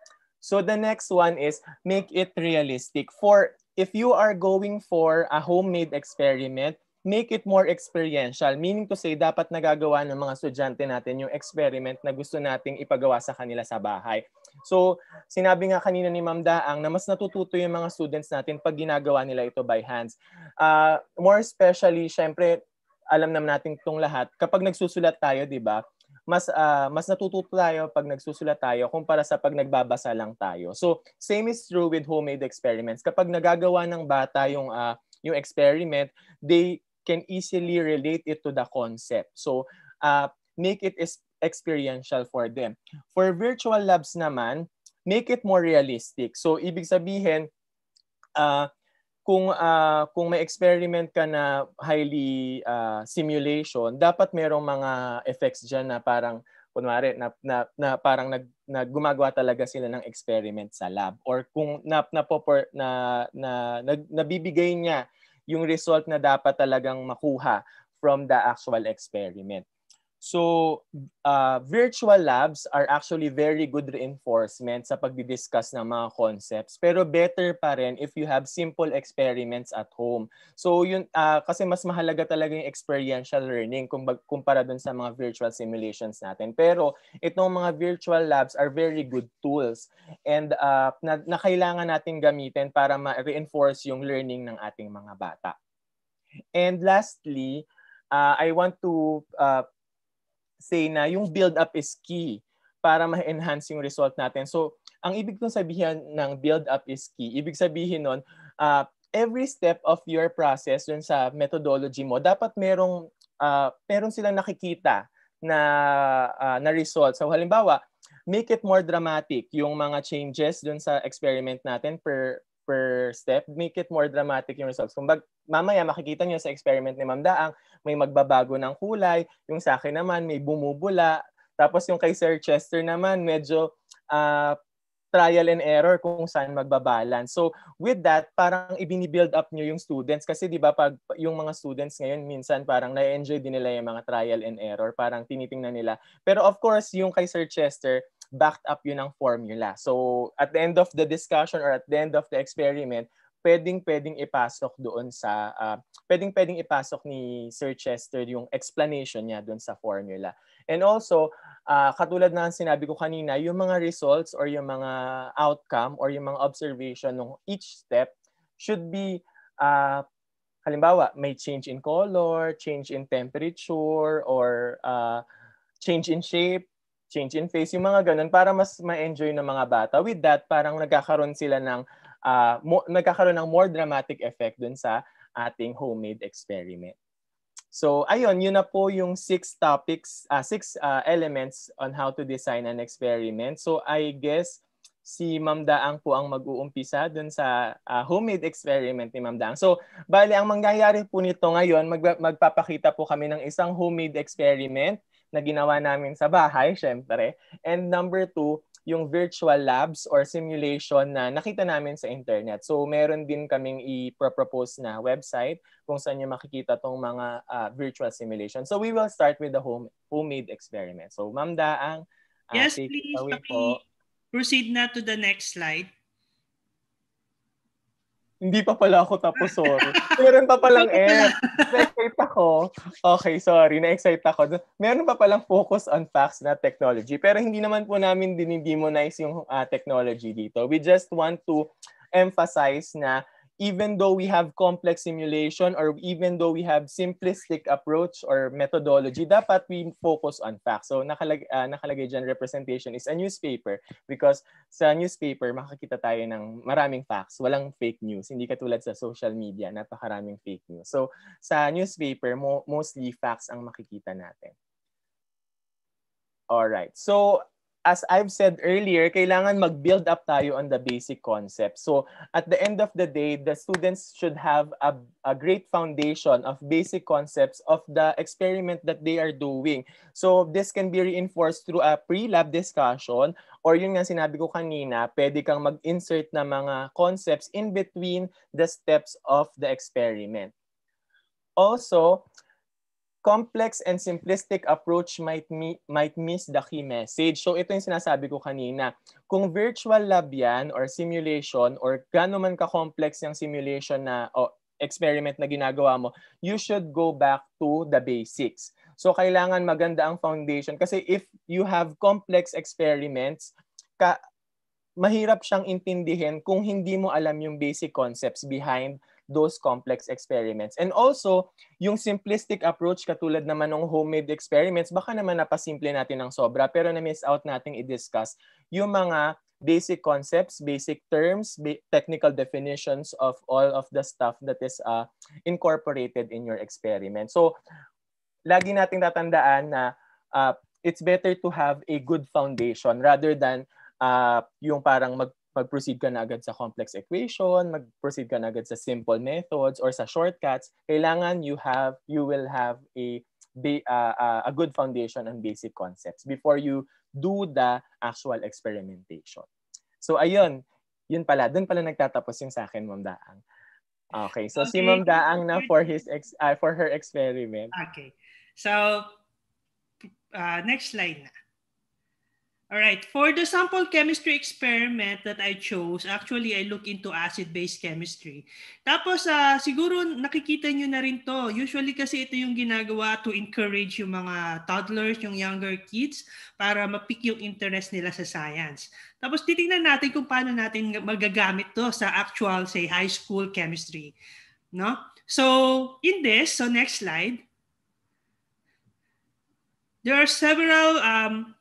So the next one is make it realistic. For if you are going for a homemade experiment, make it more experiential. Meaning to say, dapat nagagawa ng mga estudyante natin yung experiment na gusto nating ipagawa sa kanila sa bahay. So, sinabi nga kanina ni Ma'am Daang na mas natututo yung mga students natin pag ginagawa nila ito by hands. Uh, more especially, syempre, alam naman natin itong lahat, kapag nagsusulat tayo, di ba, mas uh, mas natututo tayo pag nagsusulat tayo kumpara sa pag nagbabasa lang tayo. So, same is true with homemade experiments. Kapag nagagawa ng bata yung uh, yung experiment, they can easily relate it to the concept. So, uh, make it is experiential for them. For virtual labs naman, make it more realistic. So, ibig sabihin, uh, kung uh, kung may experiment ka na highly uh, simulation, dapat merong mga effects diyan na parang kunwari na, na, na parang nag, nag gumagawa talaga sila ng experiment sa lab or kung na na, na, na, na nabibigay niya yung result na dapat talagang makuha from the actual experiment. So, uh, virtual labs are actually very good reinforcement sa pagdi-discuss ng mga concepts. Pero better pa rin if you have simple experiments at home. So, yun, uh, kasi mas mahalaga talaga yung experiential learning kumpara dun sa mga virtual simulations natin. Pero, itong mga virtual labs are very good tools and uh, na, na kailangan natin gamitin para ma-reinforce yung learning ng ating mga bata. And lastly, uh, I want to uh, say na yung build up is key para ma-enhance yung result natin. So, ang ibig kong sabihin ng build up is key, ibig sabihin nun, uh, every step of your process dun sa methodology mo, dapat merong, uh, meron silang nakikita na, uh, na result. So, halimbawa, make it more dramatic yung mga changes dun sa experiment natin per per step, make it more dramatic yung results. Kung bag, mamaya makikita niyo sa experiment ni Ma'am Daang, may magbabago ng kulay, yung sa akin naman may bumubula, tapos yung kay Sir Chester naman medyo uh, trial and error kung saan magbabalance. So with that, parang ibini-build up nyo yung students kasi 'di ba pag yung mga students ngayon minsan parang na-enjoy din nila yung mga trial and error, parang tinitingnan nila. Pero of course, yung kay Sir Chester, backed up yun ng formula. So at the end of the discussion or at the end of the experiment, pwedeng pwedeng ipasok doon sa uh, pwedeng pwedeng ipasok ni Sir Chester yung explanation niya doon sa formula. And also, uh, katulad ng sinabi ko kanina, yung mga results or yung mga outcome or yung mga observation ng each step should be uh, halimbawa, may change in color, change in temperature, or uh, change in shape, change in face, yung mga ganun, para mas ma-enjoy ng mga bata. With that, parang nagkakaroon sila ng uh, mo, nagkakaroon ng more dramatic effect dun sa ating homemade experiment. So ayun, yun na po yung six topics, uh, six uh, elements on how to design an experiment. So I guess si Ma'am Daang po ang mag-uumpisa dun sa uh, homemade experiment ni Ma'am Daang. So, bali, ang mangyayari po nito ngayon, mag- magpapakita po kami ng isang homemade experiment na ginawa namin sa bahay, syempre. And number two, yung virtual labs or simulation na nakita namin sa internet. So meron din kaming i-propose na website kung saan nyo makikita tong mga uh, virtual simulation. So we will start with the home homemade experiment. So Ma'am Daang, uh, yes, please, po. proceed na to the next slide. Hindi pa pala ako tapos, sorry. Meron pa palang F. Na-excite ako. Okay, sorry. Na-excite ako. Meron pa palang focus on facts na technology. Pero hindi naman po namin dinidemonize yung uh, technology dito. We just want to emphasize na even though we have complex simulation or even though we have simplistic approach or methodology, dapat we focus on facts. So nakalag, uh, nakalagay dyan representation is a newspaper because sa newspaper makakita tayo ng maraming facts, walang fake news. Hindi katulad sa social media, napakaraming fake news. So sa newspaper, mo, mostly facts ang makikita natin. All right. So as I've said earlier, kailangan mag-build up tayo on the basic concepts. So at the end of the day, the students should have a, a great foundation of basic concepts of the experiment that they are doing. So this can be reinforced through a pre-lab discussion or yun nga sinabi ko kanina, pwede kang mag-insert na mga concepts in between the steps of the experiment. Also, complex and simplistic approach might mi- might miss the key message. So ito yung sinasabi ko kanina. Kung virtual lab yan or simulation or gaano man ka-complex yung simulation na o experiment na ginagawa mo, you should go back to the basics. So kailangan maganda ang foundation kasi if you have complex experiments, ka mahirap siyang intindihin kung hindi mo alam yung basic concepts behind those complex experiments. And also, yung simplistic approach katulad naman ng homemade experiments, baka naman napasimple natin ng sobra pero na-miss out nating i-discuss yung mga basic concepts, basic terms, technical definitions of all of the stuff that is uh, incorporated in your experiment. So, lagi nating tatandaan na uh, it's better to have a good foundation rather than uh, yung parang mag mag-proceed ka na agad sa complex equation, mag-proceed ka na agad sa simple methods or sa shortcuts, kailangan you have you will have a uh, a good foundation on basic concepts before you do the actual experimentation. So ayun, yun pala, doon pala nagtatapos yung sa akin, Ma'am Daang. Okay, so okay. si Ma'am Daang na for his ex, uh, for her experiment. Okay. So uh, next slide na. All right, for the sample chemistry experiment that I chose, actually I look into acid-base chemistry. Tapos uh, siguro nakikita nyo na rin to. Usually kasi ito yung ginagawa to encourage yung mga toddlers, yung younger kids para mapick yung interest nila sa science. Tapos titingnan natin kung paano natin magagamit to sa actual say high school chemistry, no? So, in this, so next slide. There are several um,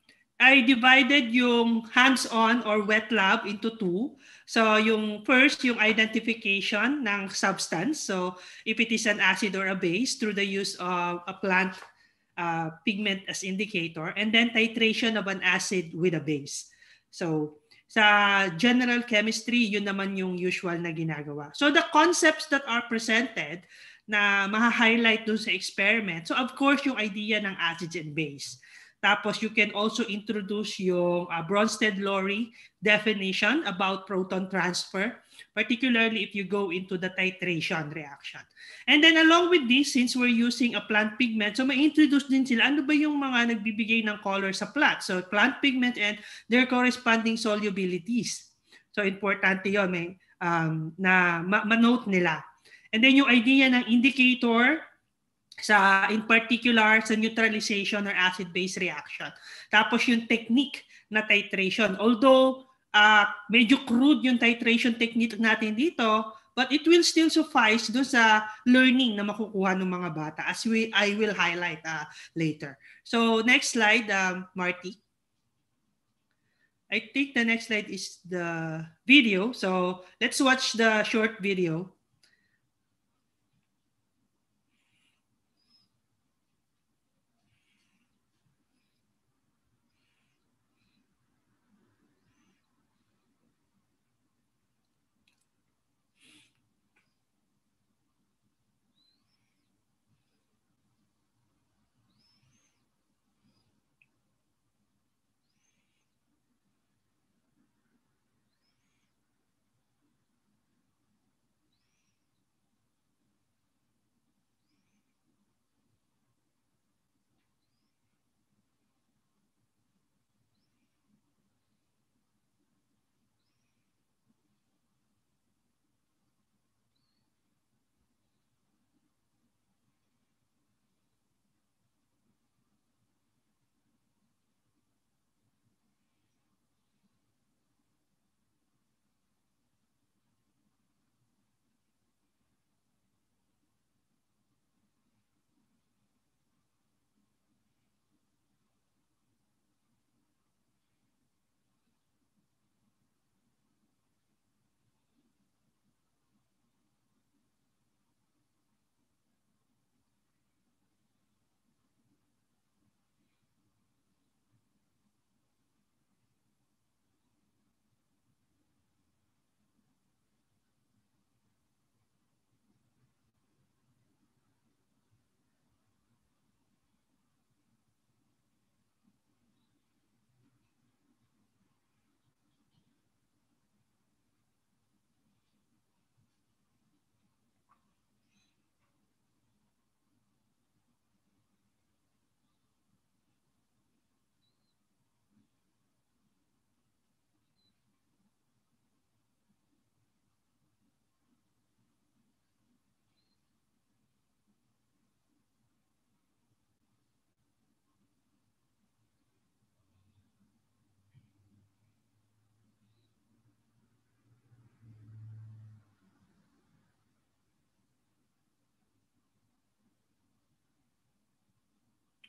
I divided yung hands-on or wet lab into two. So yung first, yung identification ng substance. So if it is an acid or a base through the use of a plant uh, pigment as indicator. And then titration of an acid with a base. So sa general chemistry, yun naman yung usual na ginagawa. So the concepts that are presented na maha-highlight dun sa experiment. So of course, yung idea ng acids and base. Tapos you can also introduce yung uh, Bronsted-Lowry definition about proton transfer, particularly if you go into the titration reaction. And then along with this, since we're using a plant pigment, so may-introduce din sila, ano ba yung mga nagbibigay ng color sa plant? So plant pigment and their corresponding solubilities. So importante yun, may, um, na ma-note nila. And then yung idea ng indicator, sa in particular sa neutralization or acid-base reaction. Tapos yung technique na titration. Although uh, medyo crude yung titration technique natin dito, but it will still suffice do sa learning na makukuha ng mga bata as we I will highlight uh, later. So next slide, um, Marty. I think the next slide is the video. So let's watch the short video.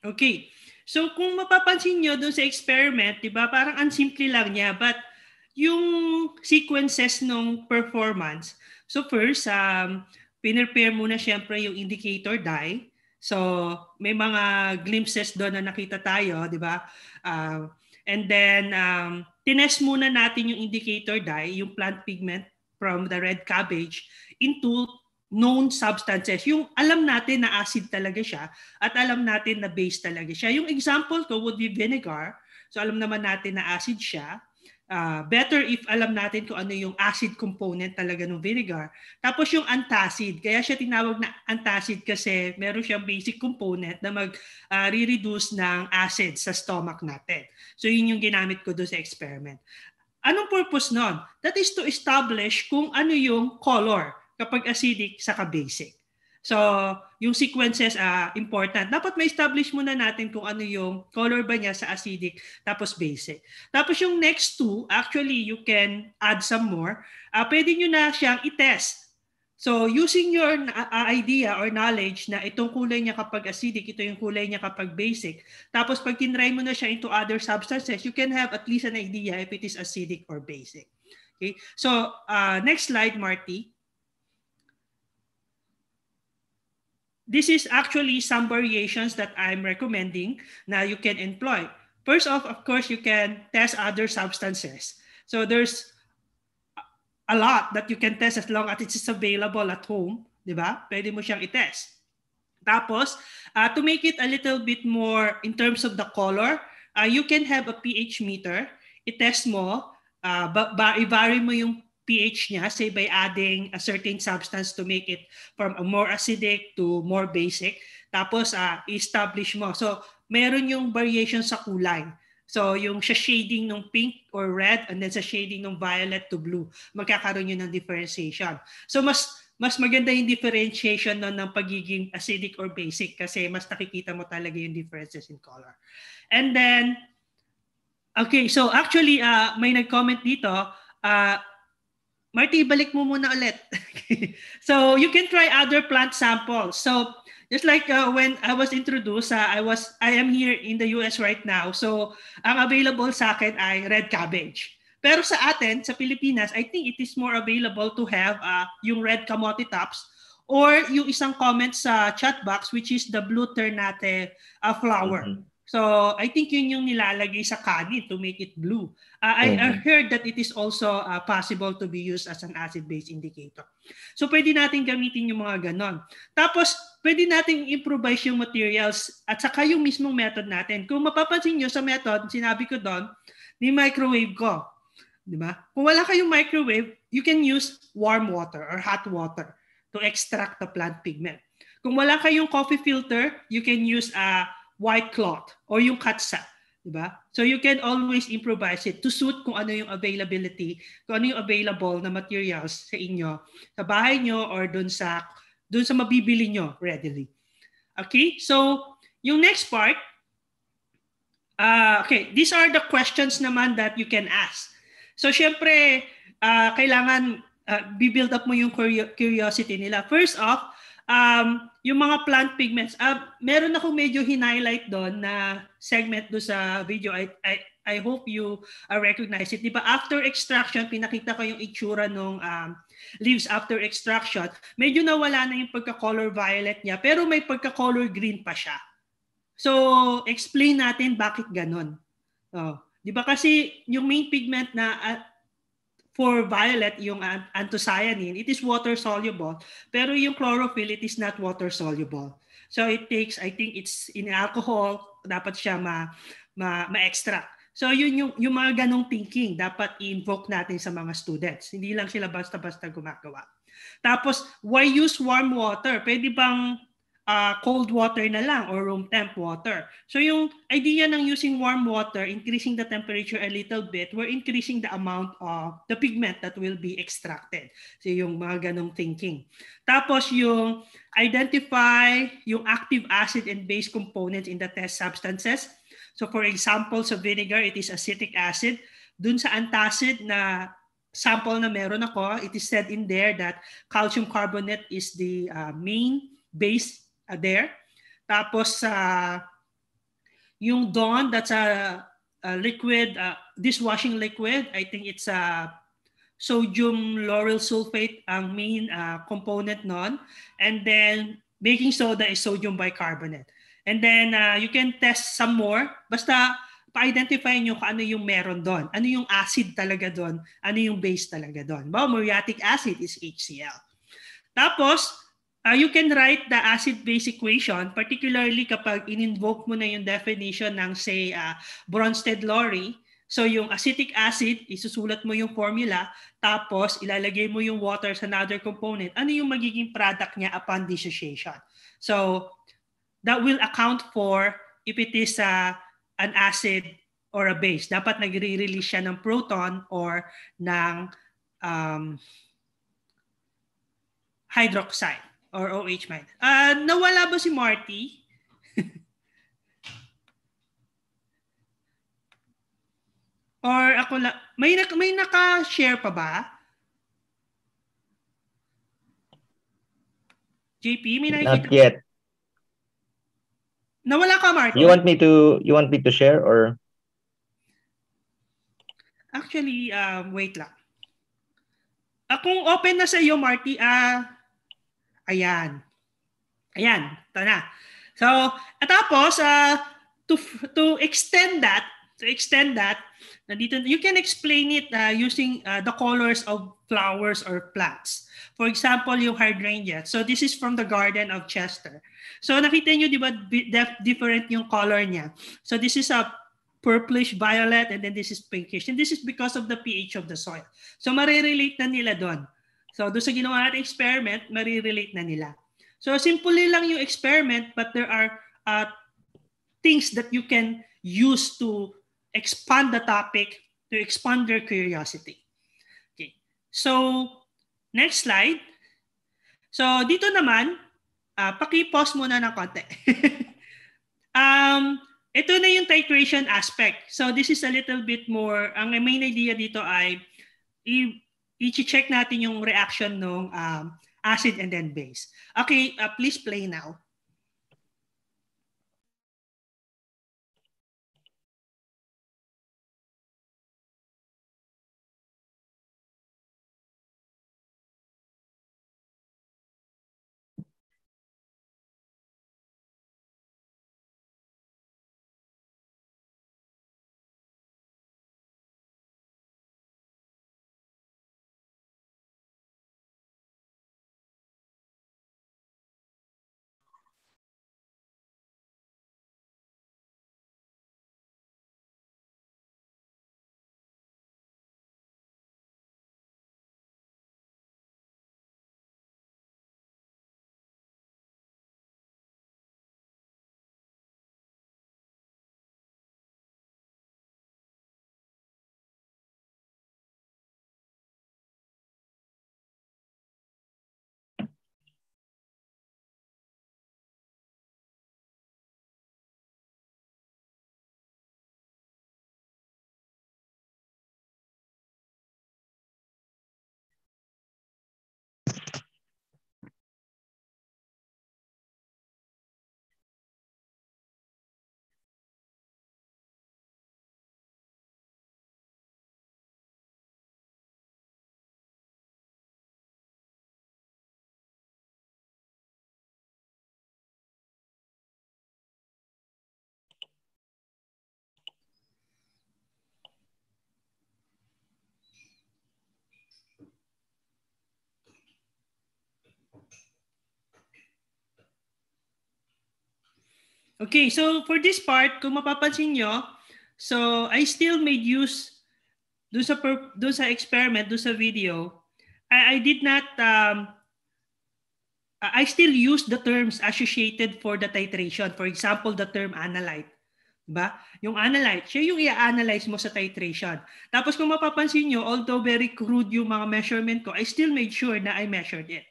Okay. So kung mapapansin nyo doon sa experiment, di ba, parang ang simple lang niya, but yung sequences ng performance, so first, um, pinrepare muna syempre yung indicator die. So may mga glimpses doon na nakita tayo, di ba? Uh, and then, um, tinest muna natin yung indicator die, yung plant pigment from the red cabbage into known substances. Yung alam natin na acid talaga siya at alam natin na base talaga siya. Yung example ko would be vinegar. So alam naman natin na acid siya. uh, better if alam natin kung ano yung acid component talaga ng vinegar. Tapos yung antacid, kaya siya tinawag na antacid kasi meron siyang basic component na mag-re-reduce uh, ng acid sa stomach natin. So yun yung ginamit ko doon sa experiment. Anong purpose nun? That is to establish kung ano yung color kapag acidic sa basic. So, yung sequences uh, important. Dapat ma-establish muna natin kung ano yung color ba niya sa acidic tapos basic. Tapos yung next two, actually you can add some more. Uh, pwede nyo na siyang i-test. So, using your uh, idea or knowledge na itong kulay niya kapag acidic, ito yung kulay niya kapag basic. Tapos pag tinry mo na siya into other substances, you can have at least an idea if it is acidic or basic. Okay? So, uh, next slide, Marty. This is actually some variations that I'm recommending na you can employ. First off, of course, you can test other substances. So there's a lot that you can test as long as it is available at home, di ba? Pwede mo siyang i-test. Tapos, uh, to make it a little bit more in terms of the color, uh, you can have a pH meter. I-test mo, uh, ba- ba- i-vary mo yung pH niya, say by adding a certain substance to make it from a more acidic to more basic. Tapos uh, establish mo. So meron yung variation sa kulay. So yung sa shading ng pink or red and then sa shading ng violet to blue, magkakaroon yun ng differentiation. So mas mas maganda yung differentiation no, ng pagiging acidic or basic kasi mas nakikita mo talaga yung differences in color. And then, okay, so actually, uh, may nag-comment dito, uh, Marty, balik mo muna ulit. so you can try other plant samples. So just like uh, when I was introduced, uh, I was I am here in the US right now. So ang available sa akin ay red cabbage. Pero sa atin, sa Pilipinas, I think it is more available to have uh, yung red kamote tops or yung isang comment sa chat box which is the blue ternate uh, flower. Mm-hmm. So I think yun yung nilalagay sa kanin to make it blue. Uh, I, I heard that it is also uh, possible to be used as an acid-base indicator. So pwede natin gamitin yung mga ganon. Tapos pwede natin improvise yung materials at saka yung mismong method natin. Kung mapapansin nyo sa method, sinabi ko doon, ni microwave ko. Di ba? Kung wala kayong microwave, you can use warm water or hot water to extract the plant pigment. Kung wala kayong coffee filter, you can use a uh, white cloth or yung katsa. Diba? So you can always improvise it to suit kung ano yung availability, kung ano yung available na materials sa inyo, sa bahay nyo or dun sa, dun sa mabibili nyo readily. Okay? So, yung next part, uh, okay, these are the questions naman that you can ask. So, syempre, uh, kailangan uh, build up mo yung curiosity nila. First off, um, yung mga plant pigments, uh, meron ako medyo highlight doon na segment do sa video. I, I, I hope you uh, recognize it. Di ba after extraction, pinakita ko yung itsura ng um, leaves after extraction. Medyo nawala na yung pagka-color violet niya, pero may pagka-color green pa siya. So, explain natin bakit ganon. Oh, 'Di ba kasi yung main pigment na uh, for violet, yung anthocyanin, it is water soluble. Pero yung chlorophyll, it is not water soluble. So it takes, I think it's in alcohol, dapat siya ma, ma, ma-extract. So yun yung, yung mga ganong thinking, dapat i-invoke natin sa mga students. Hindi lang sila basta-basta gumagawa. Tapos, why use warm water? Pwede bang uh, cold water na lang or room temp water. So yung idea ng using warm water, increasing the temperature a little bit, we're increasing the amount of the pigment that will be extracted. So yung mga ganong thinking. Tapos yung identify yung active acid and base components in the test substances. So for example, sa vinegar, it is acetic acid. Dun sa antacid na sample na meron ako, it is said in there that calcium carbonate is the uh, main base uh, there. Tapos uh, yung Dawn, that's a, a liquid, uh, dishwashing liquid. I think it's a sodium lauryl sulfate ang main uh, component nun. And then baking soda is sodium bicarbonate. And then uh, you can test some more. Basta pa-identify nyo kung ano yung meron doon. Ano yung acid talaga doon. Ano yung base talaga doon. Ba, muriatic acid is HCl. Tapos, Uh, you can write the acid-base equation, particularly kapag in-invoke mo na yung definition ng, say, uh, Bronsted-Lowry. So yung acetic acid, isusulat mo yung formula, tapos ilalagay mo yung water sa another component. Ano yung magiging product niya upon dissociation? So that will account for if it is uh, an acid or a base. Dapat nagre-release siya ng proton or ng um, hydroxide or OH minus. Uh, nawala ba si Marty? Or ako lang, may, may naka-share pa ba? JP, may nakikita? Not yet. Nawala ka, Marco. You want me to you want me to share or Actually, um, wait lang. Akong open na sa iyo, Marty, ah, uh, ayan. Ayan, ito na. So, at tapos, uh, to, to extend that, to extend that, nandito, you can explain it uh, using uh, the colors of flowers or plants. For example, yung hydrangea. So this is from the Garden of Chester. So nakita nyo, di ba, different yung color niya. So this is a purplish violet and then this is pinkish. And this is because of the pH of the soil. So marirelate na nila doon. So doon sa ginawa natin experiment, marirelate na nila. So simple lang yung experiment but there are uh, things that you can use to expand the topic to expand their curiosity. Okay. So, next slide. So, dito naman, uh, paki-pause muna ng konti. um, ito na yung titration aspect. So, this is a little bit more, ang main idea dito ay i-check natin yung reaction ng um, acid and then base. Okay, uh, please play now. Okay, so for this part, kung mapapansin nyo, so I still made use do sa, per, do sa experiment, do sa video, I, I did not, um, I still use the terms associated for the titration. For example, the term analyte. Diba? Yung analyte, siya yung i-analyze mo sa titration. Tapos kung mapapansin nyo, although very crude yung mga measurement ko, I still made sure na I measured it.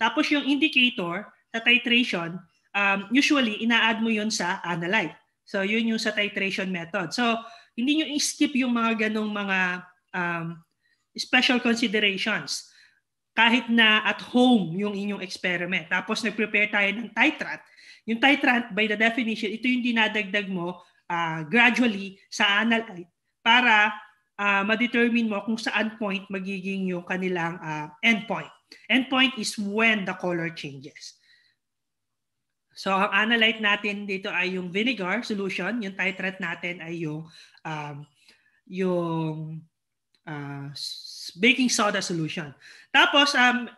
Tapos yung indicator sa titration, um, usually ina-add mo yun sa analyte. So yun yung sa titration method. So hindi nyo i-skip yung mga ganong mga um, special considerations kahit na at home yung inyong experiment. Tapos nag-prepare tayo ng titrant. Yung titrant, by the definition, ito yung dinadagdag mo uh, gradually sa analyte para uh, ma-determine mo kung saan point magiging yung kanilang uh, endpoint. Endpoint is when the color changes. So ang analyte natin dito ay yung vinegar solution, yung titrate natin ay yung um, yung uh, baking soda solution. Tapos um,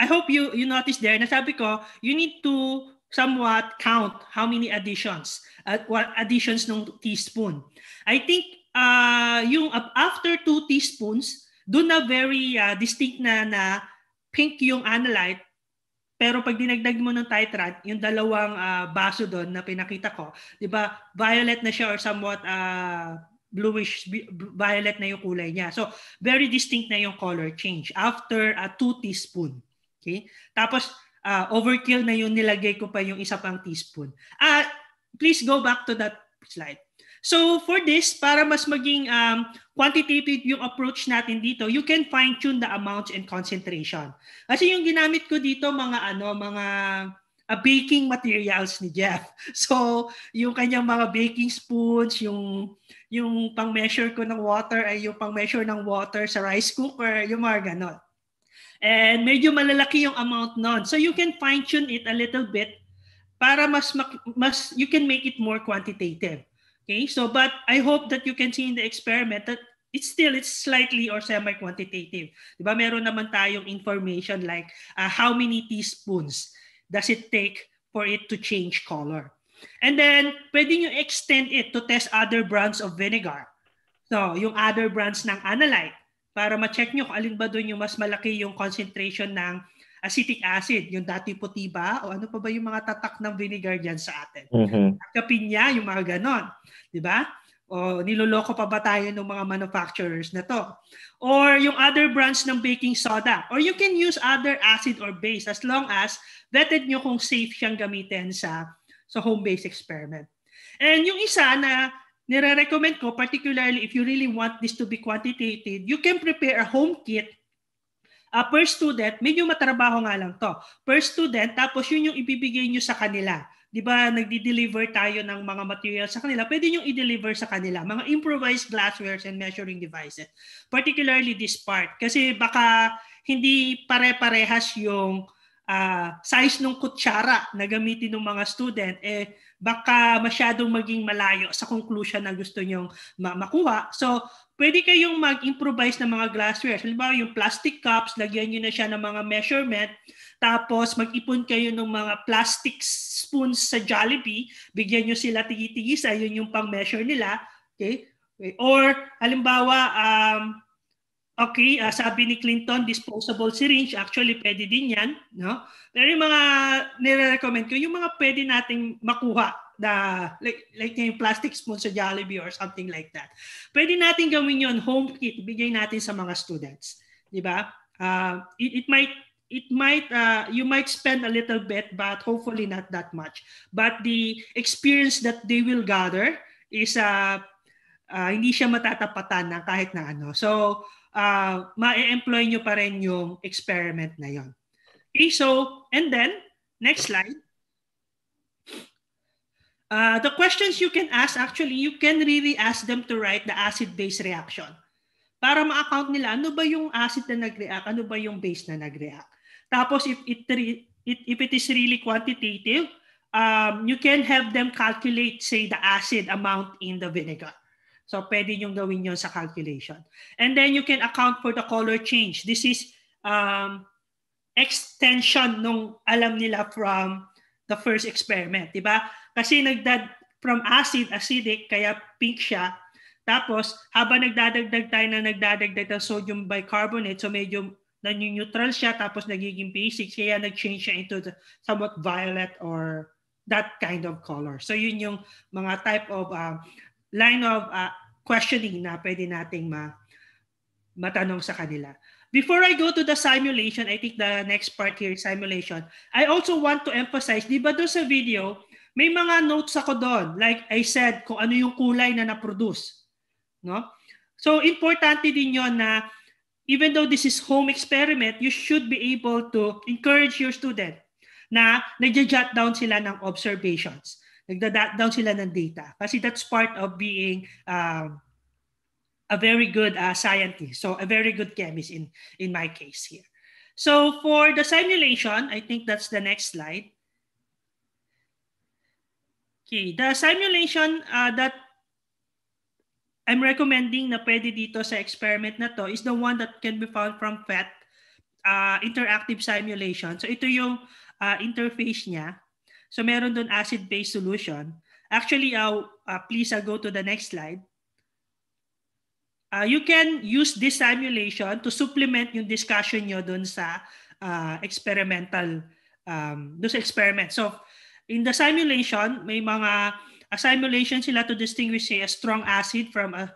I hope you you notice there na sabi ko, you need to somewhat count how many additions at uh, what additions ng teaspoon. I think uh, yung after 2 teaspoons, doon na very uh, distinct na na pink yung analyte pero pag dinagdag mo ng titrant, yung dalawang uh, baso doon na pinakita ko, 'di ba? Violet na siya or somewhat uh, bluish violet na yung kulay niya. So, very distinct na yung color change after a uh, 2 teaspoon. Okay? Tapos uh, overkill na yung nilagay ko pa yung isa pang teaspoon. Uh, please go back to that slide. So for this, para mas maging um, quantitative yung approach natin dito, you can fine-tune the amounts and concentration. Kasi yung ginamit ko dito, mga ano, mga uh, baking materials ni Jeff. So yung kanyang mga baking spoons, yung yung pang-measure ko ng water ay yung pang-measure ng water sa rice cooker, yung mga ganon. And medyo malalaki yung amount nun. So you can fine-tune it a little bit para mas, mas you can make it more quantitative. Okay, so but I hope that you can see in the experiment that it's still it's slightly or semi-quantitative. Di ba? Meron naman tayong information like uh, how many teaspoons does it take for it to change color. And then, pwede nyo extend it to test other brands of vinegar. So, yung other brands ng Analyte para ma-check nyo kung alin ba doon yung mas malaki yung concentration ng acetic acid, yung dati puti ba? O ano pa ba yung mga tatak ng vinegar dyan sa atin? Mm-hmm. Kapinya, yung mga ganon. Di ba? O niloloko pa ba tayo ng mga manufacturers na to? Or yung other brands ng baking soda. Or you can use other acid or base as long as vetted nyo kung safe siyang gamitin sa, sa home-based experiment. And yung isa na nire-recommend ko, particularly if you really want this to be quantitative, you can prepare a home kit Uh, per student, medyo matrabaho nga lang to. Per student, tapos yun yung ibibigay nyo sa kanila. Di ba, nagdi-deliver tayo ng mga materials sa kanila, pwede nyo i-deliver sa kanila. Mga improvised glasswares and measuring devices. Particularly this part. Kasi baka hindi pare-parehas yung uh, size ng kutsara na gamitin ng mga student, eh baka masyadong maging malayo sa conclusion na gusto nyong makuha. So, pwede kayong mag-improvise ng mga glassware. Halimbawa, yung plastic cups, lagyan nyo na siya ng mga measurement. Tapos, mag-ipon kayo ng mga plastic spoons sa Jollibee. Bigyan nyo sila tigi-tigisa. Yun yung pang-measure nila. Okay? Or, halimbawa, um, okay, uh, sabi ni Clinton, disposable syringe. Actually, pwede din yan. No? Pero yung mga nire-recommend ko, yung mga pwede nating makuha the like like yung plastic spoon sa Jollibee or something like that. Pwede natin gawin yon home kit, bigay natin sa mga students, 'di ba? Uh, it, it might it might uh, you might spend a little bit but hopefully not that much. But the experience that they will gather is uh, uh hindi siya matatapatan ng kahit na ano. So uh, ma-employ nyo pa rin yung experiment na yon. Okay, so and then next slide. Uh, the questions you can ask, actually, you can really ask them to write the acid-base reaction. Para ma-account nila, ano ba yung acid na nag-react, ano ba yung base na nag-react. Tapos, if it, it, if it is really quantitative, um, you can have them calculate, say, the acid amount in the vinegar. So, pwede nyo gawin yon sa calculation. And then, you can account for the color change. This is um, extension nung alam nila from the first experiment. Diba? Kasi nagdad from acid, acidic, kaya pink siya. Tapos, habang nagdadagdag tayo na nagdadagdag ng sodium bicarbonate, so medyo neutral siya, tapos nagiging basic, kaya nag-change siya into the somewhat violet or that kind of color. So yun yung mga type of uh, line of uh, questioning na pwede nating ma matanong sa kanila. Before I go to the simulation, I think the next part here is simulation. I also want to emphasize, di ba doon sa video, may mga notes ako doon. Like I said, kung ano yung kulay na na-produce. No? So, importante din yon na even though this is home experiment, you should be able to encourage your student na nagja-jot down sila ng observations. Nagda-jot down sila ng data. Kasi that's part of being um, a very good uh, scientist. So, a very good chemist in, in my case here. So, for the simulation, I think that's the next slide. Okay, the simulation uh, that I'm recommending na pwede dito sa experiment na to is the one that can be found from PhET, uh, interactive simulation. So ito yung uh, interface niya. So meron doon acid-base solution. Actually, uh, uh, please uh, go to the next slide. uh, you can use this simulation to supplement yung discussion nyo dun sa uh, experimental, um, dun sa experiment. So, in the simulation, may mga a simulation sila to distinguish say, a strong acid from a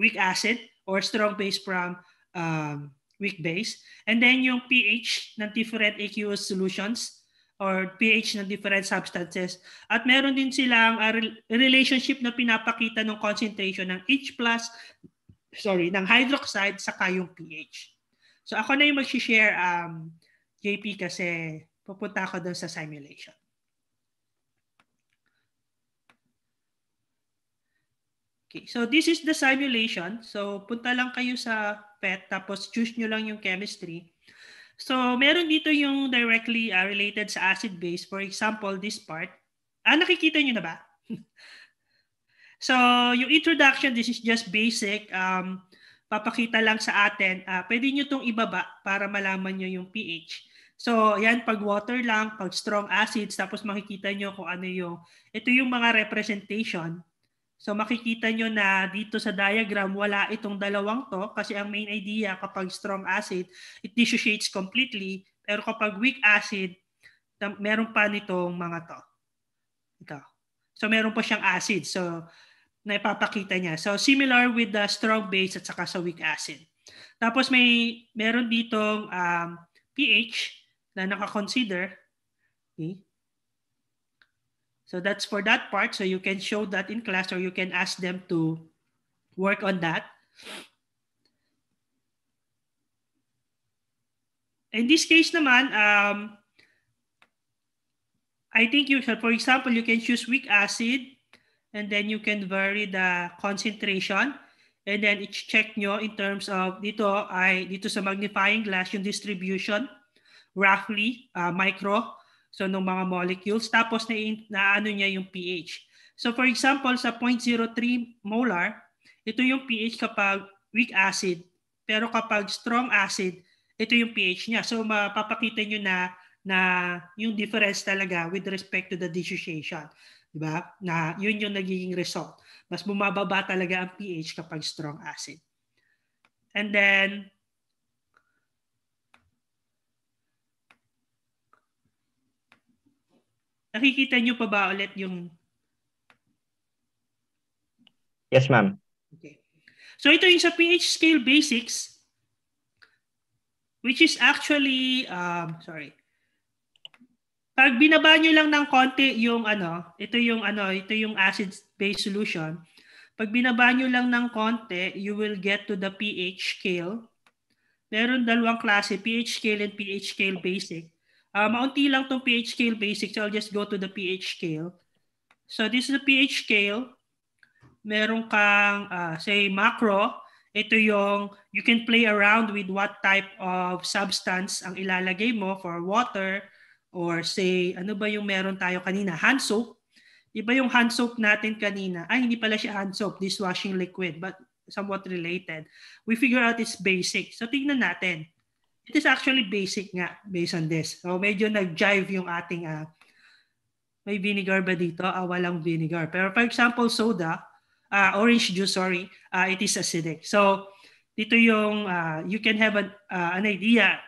weak acid or strong base from um, weak base. And then yung pH ng different aqueous solutions or pH ng different substances. At meron din silang uh, relationship na pinapakita ng concentration ng H+, sorry, ng hydroxide sa yung pH. So ako na yung mag-share um, JP kasi pupunta ako doon sa simulation. Okay, so this is the simulation. So punta lang kayo sa PET tapos choose nyo lang yung chemistry. So meron dito yung directly uh, related sa acid base. For example, this part. Ah, nakikita nyo na ba? so yung introduction, this is just basic. Um, papakita lang sa atin. Uh, pwede nyo itong ibaba para malaman nyo yung pH. So, yan, pag water lang, pag strong acids, tapos makikita nyo kung ano yung, ito yung mga representation So makikita nyo na dito sa diagram, wala itong dalawang to kasi ang main idea kapag strong acid, it dissociates completely. Pero kapag weak acid, meron pa nitong mga to. Ito. So meron pa siyang acid. So naipapakita niya. So similar with the strong base at saka sa weak acid. Tapos may meron ditong um, pH na nakakonsider. Okay. So that's for that part. So you can show that in class or you can ask them to work on that. In this case naman, um, I think you should, for example, you can choose weak acid and then you can vary the concentration and then i-check nyo in terms of dito ay dito sa magnifying glass yung distribution roughly uh, micro So, ng mga molecules. Tapos, na, na ano niya yung pH. So, for example, sa 0.03 molar, ito yung pH kapag weak acid. Pero kapag strong acid, ito yung pH niya. So, mapapakita nyo na na yung difference talaga with respect to the dissociation. Diba? Na yun yung nagiging result. Mas bumababa talaga ang pH kapag strong acid. And then, Nakikita niyo pa ba ulit yung... Yes, ma'am. Okay. So ito yung sa pH scale basics, which is actually, um, sorry, pag binaba nyo lang ng konti yung ano, ito yung ano, ito yung acid-base solution. Pag binaba nyo lang ng konti, you will get to the pH scale. Meron dalawang klase, pH scale and pH scale basic. Uh, maunti lang tong pH scale basic. So I'll just go to the pH scale. So this is the pH scale. Meron kang, uh, say, macro. Ito yung, you can play around with what type of substance ang ilalagay mo for water or say, ano ba yung meron tayo kanina? Hand soap. Iba yung hand soap natin kanina. Ay, hindi pala siya hand soap, dishwashing liquid, but somewhat related. We figure out it's basic. So tingnan natin it is actually basic nga based on this. So medyo nag-jive yung ating uh, may vinegar ba dito? Uh, walang vinegar. Pero for example, soda, uh, orange juice, sorry, uh, it is acidic. So dito yung uh, you can have an, uh, an idea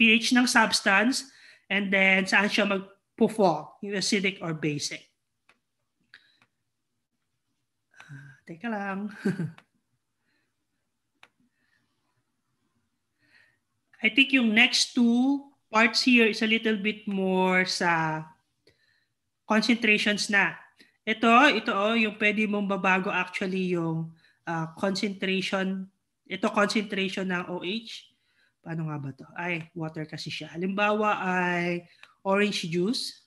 pH ng substance and then saan siya magpo-fall, yung acidic or basic. Uh, teka lang. I think yung next two parts here is a little bit more sa concentrations na. Ito, ito oh, yung pwede mong babago actually yung uh, concentration. Ito concentration ng OH. Paano nga ba to? Ay, water kasi siya. Halimbawa ay orange juice.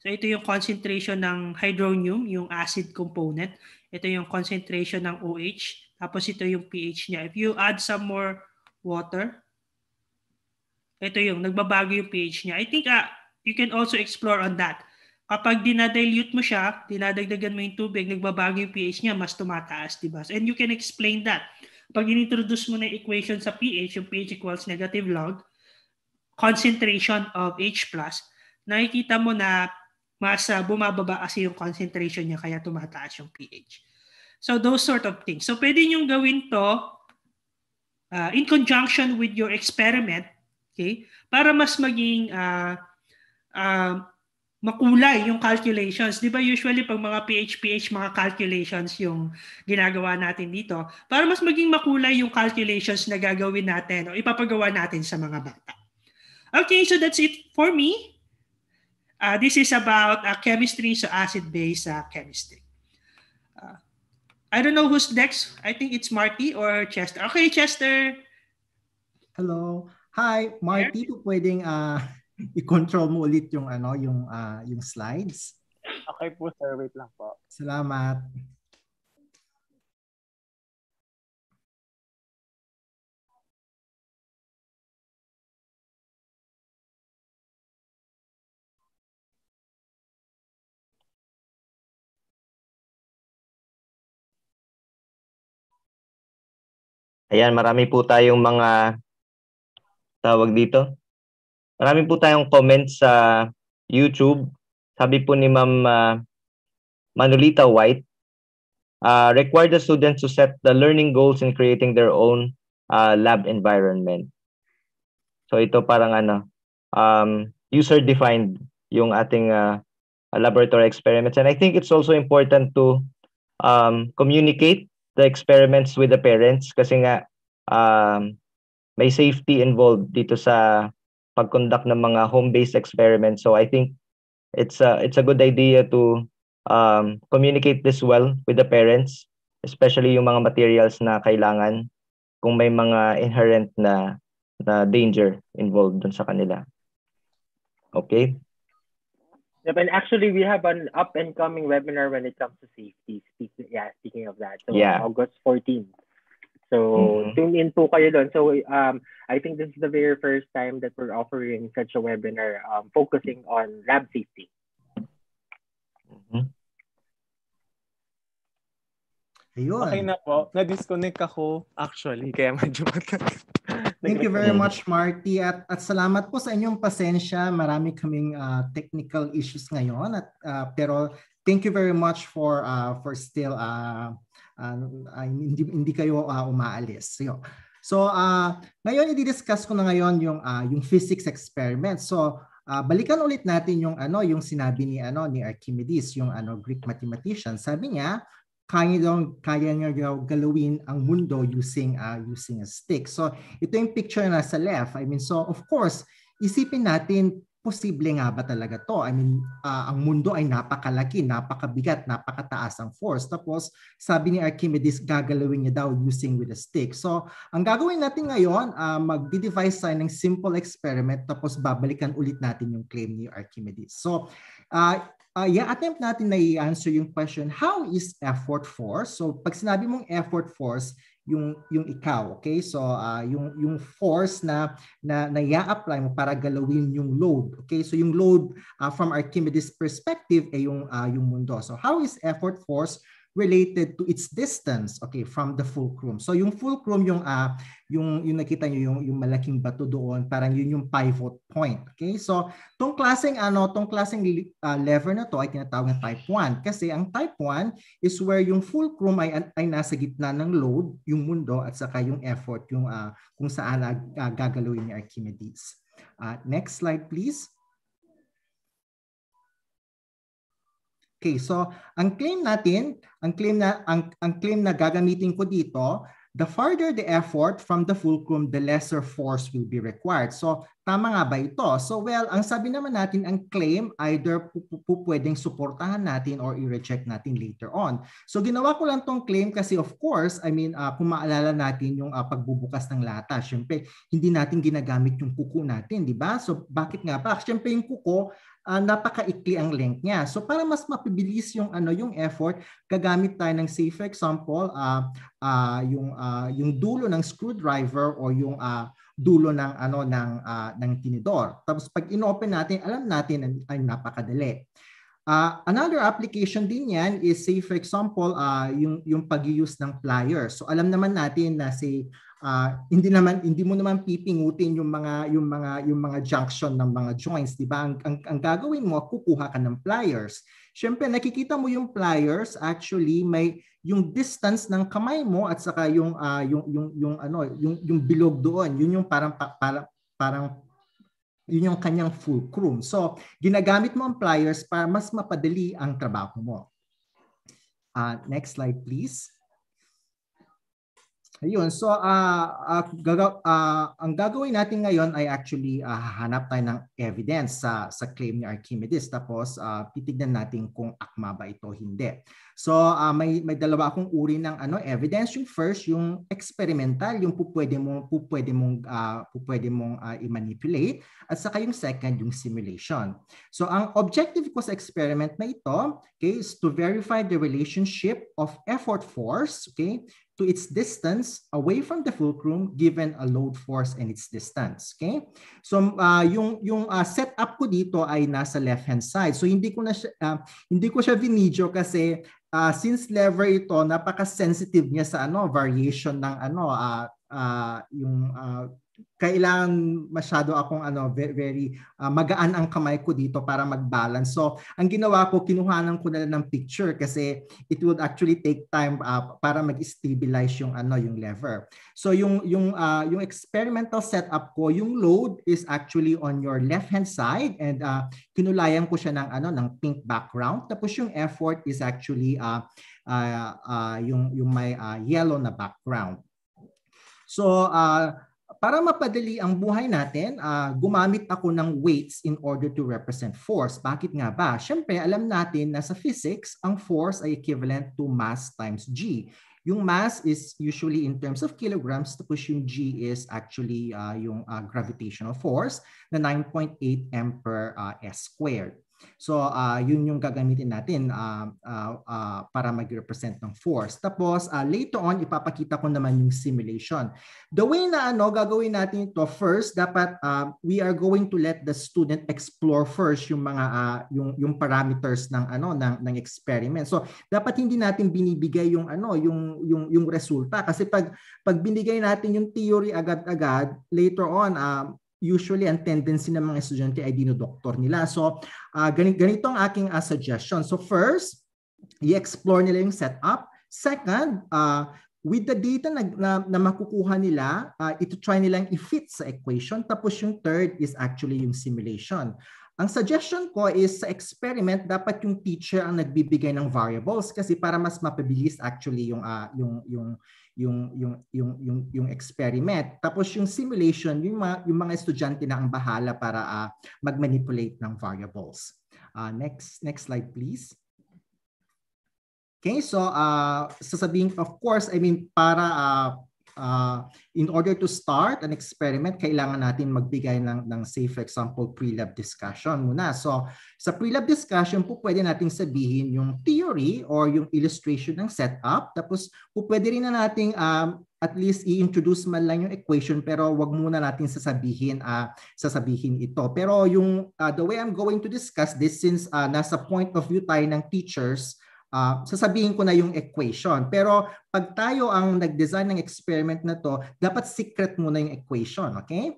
So ito yung concentration ng hydronium, yung acid component. Ito yung concentration ng OH. Tapos ito yung pH niya. If you add some more water, ito yung nagbabago yung pH niya. I think uh, you can also explore on that. Kapag dinadilute mo siya, dinadagdagan mo yung tubig, nagbabago yung pH niya, mas tumataas, di ba? And you can explain that. Pag inintroduce mo na equation sa pH, yung pH equals negative log, concentration of H+, nakikita mo na mas uh, bumababa kasi yung concentration niya kaya tumataas yung pH. So those sort of things. So pwede nyo gawin to uh, in conjunction with your experiment, okay? Para mas maging uh, uh, makulay yung calculations. Di ba usually pag mga PHPH, mga calculations yung ginagawa natin dito. Para mas maging makulay yung calculations na gagawin natin o ipapagawa natin sa mga bata. Okay, so that's it for me. Uh, this is about uh, chemistry, so acid-base uh, chemistry. I don't know who's next. I think it's Marty or Chester. Okay, Chester. Hello. Hi, Marty. Yeah. Pwedeng uh, i-control mo ulit yung ano, yung uh, yung slides. Okay po, sir. Wait lang po. Salamat. Ayan, marami po tayong mga tawag dito. Marami po tayong comments sa YouTube. Sabi po ni Ma'am uh, Manolita White, uh, require the students to set the learning goals in creating their own uh, lab environment. So ito parang ano, um, user-defined yung ating uh, laboratory experiments. And I think it's also important to um, communicate the experiments with the parents kasi nga um, may safety involved dito sa pag-conduct ng mga home-based experiments. So I think it's a, it's a good idea to um, communicate this well with the parents, especially yung mga materials na kailangan kung may mga inherent na na danger involved dun sa kanila. Okay? Yep, and actually we have an up and coming webinar when it comes to safety. Speaking, yeah, speaking of that. So yeah. August 14. So mm-hmm. tune in po kayo doon. So um, I think this is the very first time that we're offering such a webinar um, focusing on lab safety. Mm-hmm. Ayun. Okay na po. Na-disconnect ako actually. Kaya medyo Thank you very much, Marty. At, at salamat po sa inyong pasensya. Marami kaming uh, technical issues ngayon. At, uh, pero thank you very much for uh, for still uh, uh, uh, hindi, hindi kayo uh, umaalis. So, so uh, ngayon i-discuss ko na ngayon yung uh, yung physics experiment. So uh, balikan ulit natin yung ano yung sinabi ni ano ni Archimedes, yung ano Greek mathematician. Sabi niya, kaya daw kaya niya daw galawin ang mundo using uh, using a stick. So ito yung picture na sa left. I mean so of course isipin natin posible nga ba talaga to? I mean, uh, ang mundo ay napakalaki, napakabigat, napakataas ang force. Tapos, sabi ni Archimedes, gagalawin niya daw using with a stick. So, ang gagawin natin ngayon, uh, mag-devise tayo ng simple experiment tapos babalikan ulit natin yung claim ni Archimedes. So, uh, uh, i-attempt natin na i-answer yung question, how is effort force? So pag sinabi mong effort force, yung yung ikaw, okay? So uh, yung yung force na na na apply mo para galawin yung load, okay? So yung load uh, from Archimedes perspective ay yung uh, yung mundo. So how is effort force related to its distance okay from the fulcrum. So yung fulcrum yung uh, yung yung nakita niyo yung yung malaking bato doon, parang yun yung pivot point. Okay? So tong klaseng ano, tong klaseng uh, lever na to ay tinatawag na type 1 kasi ang type 1 is where yung fulcrum ay ay nasa gitna ng load, yung mundo at saka yung effort yung uh, kung saan uh, gagalawin ni Archimedes. Uh, next slide please. Okay, so ang claim natin, ang claim na ang, ang claim na gagamitin ko dito, the farther the effort from the fulcrum, the lesser force will be required. So tama nga ba ito? So well, ang sabi naman natin, ang claim either pwedeng suportahan natin or i-reject natin later on. So ginawa ko lang tong claim kasi of course, I mean, uh, kung maalala natin yung uh, pagbubukas ng lata, syempre hindi natin ginagamit yung kuko natin, di ba? So bakit nga ba? Syempre yung kuko, uh, napakaikli ang length niya. So para mas mapibilis yung ano yung effort, gagamit tayo ng say for example, uh, uh, yung uh, yung dulo ng screwdriver o yung uh, dulo ng ano ng uh, ng tinidor. Tapos pag inopen natin, alam natin ay napakadali. Uh, another application din yan is say for example uh, yung yung pag-use ng pliers. So alam naman natin na say uh, hindi naman hindi mo naman pipingutin yung mga yung mga yung mga junction ng mga joints, 'di ba? Ang, ang, ang gagawin mo, kukuha ka ng pliers. Syempre nakikita mo yung pliers, actually may yung distance ng kamay mo at saka yung uh, yung yung yung ano, yung yung bilog doon, yun yung parang para, parang yun yung kanyang fulcrum. So, ginagamit mo ang pliers para mas mapadali ang trabaho mo. Uh, next slide, please. Ayun, so uh, uh, gaga, uh, ang gagawin natin ngayon ay actually uh, hanap tayo ng evidence sa sa claim ni Archimedes tapos uh, titignan natin kung akma ba ito hindi. So uh, may may dalawa akong uri ng ano evidence. Yung first, yung experimental, yung pupwede mo pupwede mong uh, pupwede mong uh, i-manipulate at saka yung second, yung simulation. So ang objective ko sa experiment na ito, okay, is to verify the relationship of effort force, okay, to its distance away from the fulcrum given a load force and its distance. Okay? So uh, yung yung uh, setup ko dito ay nasa left hand side. So hindi ko na siya, uh, hindi ko siya vinidyo kasi uh, since lever ito napaka-sensitive niya sa ano variation ng ano uh, uh, yung uh, kailangan masyado akong ano very, very uh, magaan ang kamay ko dito para mag-balance. So, ang ginawa ko kinuhanan ko na lang ng picture kasi it would actually take time uh, para mag-stabilize yung ano yung lever. So, yung yung uh, yung experimental setup ko, yung load is actually on your left-hand side and uh, kinulayan ko siya ng ano ng pink background. Tapos yung effort is actually uh, uh, uh, yung yung may uh, yellow na background. So, uh, para mapadali ang buhay natin, uh, gumamit ako ng weights in order to represent force. Bakit nga ba? Siyempre, alam natin na sa physics, ang force ay equivalent to mass times g. Yung mass is usually in terms of kilograms, tapos yung g is actually uh, yung uh, gravitational force na 9.8 m per uh, s squared. So uh, yun yung gagamitin natin uh, uh, uh, para mag-represent ng force. Tapos uh, later on ipapakita ko naman yung simulation. The way na ano gagawin natin ito first dapat uh, we are going to let the student explore first yung mga uh, yung yung parameters ng ano ng ng experiment. So dapat hindi natin binibigay yung ano yung yung yung resulta kasi pag pag binigay natin yung theory agad-agad later on uh, usually ang tendency ng mga estudyante ay dinodoktor nila. So, uh, ganito, ang aking uh, suggestion. So first, i-explore nila yung setup. Second, uh, with the data na, na, na makukuha nila, uh, ito try nilang i-fit sa equation. Tapos yung third is actually yung simulation. Ang suggestion ko is sa experiment dapat yung teacher ang nagbibigay ng variables kasi para mas mapabilis actually yung uh, yung yung yung yung yung yung yung experiment. Tapos yung simulation, yung mga yung mga estudyante na ang bahala para uh, mag-manipulate ng variables. Uh, next next slide please. Okay, so uh, sasabihin of course, I mean para uh, uh, in order to start an experiment, kailangan natin magbigay ng, ng say for example, pre-lab discussion muna. So sa pre-lab discussion po pwede nating sabihin yung theory or yung illustration ng setup. Tapos po pwede rin na nating um, at least i-introduce man lang yung equation pero wag muna natin sasabihin uh, sasabihin ito. Pero yung uh, the way I'm going to discuss this since uh, nasa point of view tayo ng teachers, uh, sasabihin ko na yung equation. Pero pag tayo ang nag-design ng experiment na to, dapat secret muna yung equation, okay?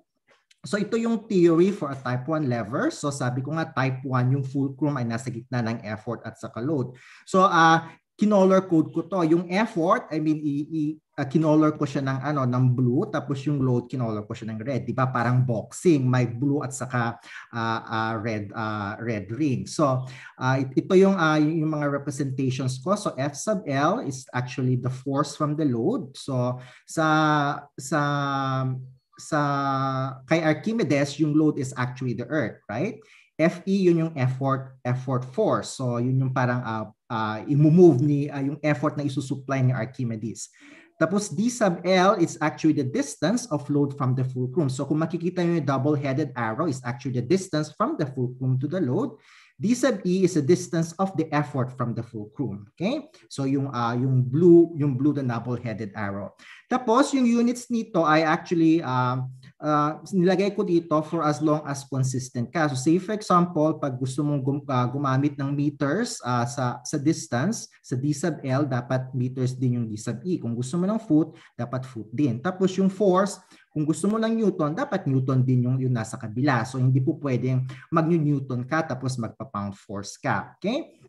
So ito yung theory for a type 1 lever. So sabi ko nga type 1 yung fulcrum ay nasa gitna ng effort at saka load. So uh, kinolor code ko to. Yung effort, I mean, i, i, uh, kinolor ko siya ng ano ng blue tapos yung load kinolor ko siya ng red. 'di ba? Parang boxing may blue at saka uh, uh, red uh, red ring. So uh, ito yung uh, yung mga representations ko. So F sub L is actually the force from the load. So sa sa sa kay Archimedes yung load is actually the earth right? FE yun yung effort effort force. So yun yung parang uh, uh, i-move ni uh, yung effort na isusupply ni Archimedes tapos D sub L is actually the distance of load from the fulcrum. So kung makikita nyo yung double-headed arrow is actually the distance from the fulcrum to the load. D sub E is the distance of the effort from the fulcrum. Okay? So yung uh, yung blue, yung blue the double-headed arrow. Tapos yung units nito ay actually uh, uh, nilagay ko dito for as long as consistent ka. So say for example, pag gusto mong gum, uh, gumamit ng meters uh, sa sa distance, sa D sub L, dapat meters din yung D sub E. Kung gusto mo ng foot, dapat foot din. Tapos yung force, kung gusto mo lang Newton, dapat Newton din yung, yung nasa kabila. So hindi po pwedeng mag-Newton ka tapos magpa-pound force ka. Okay?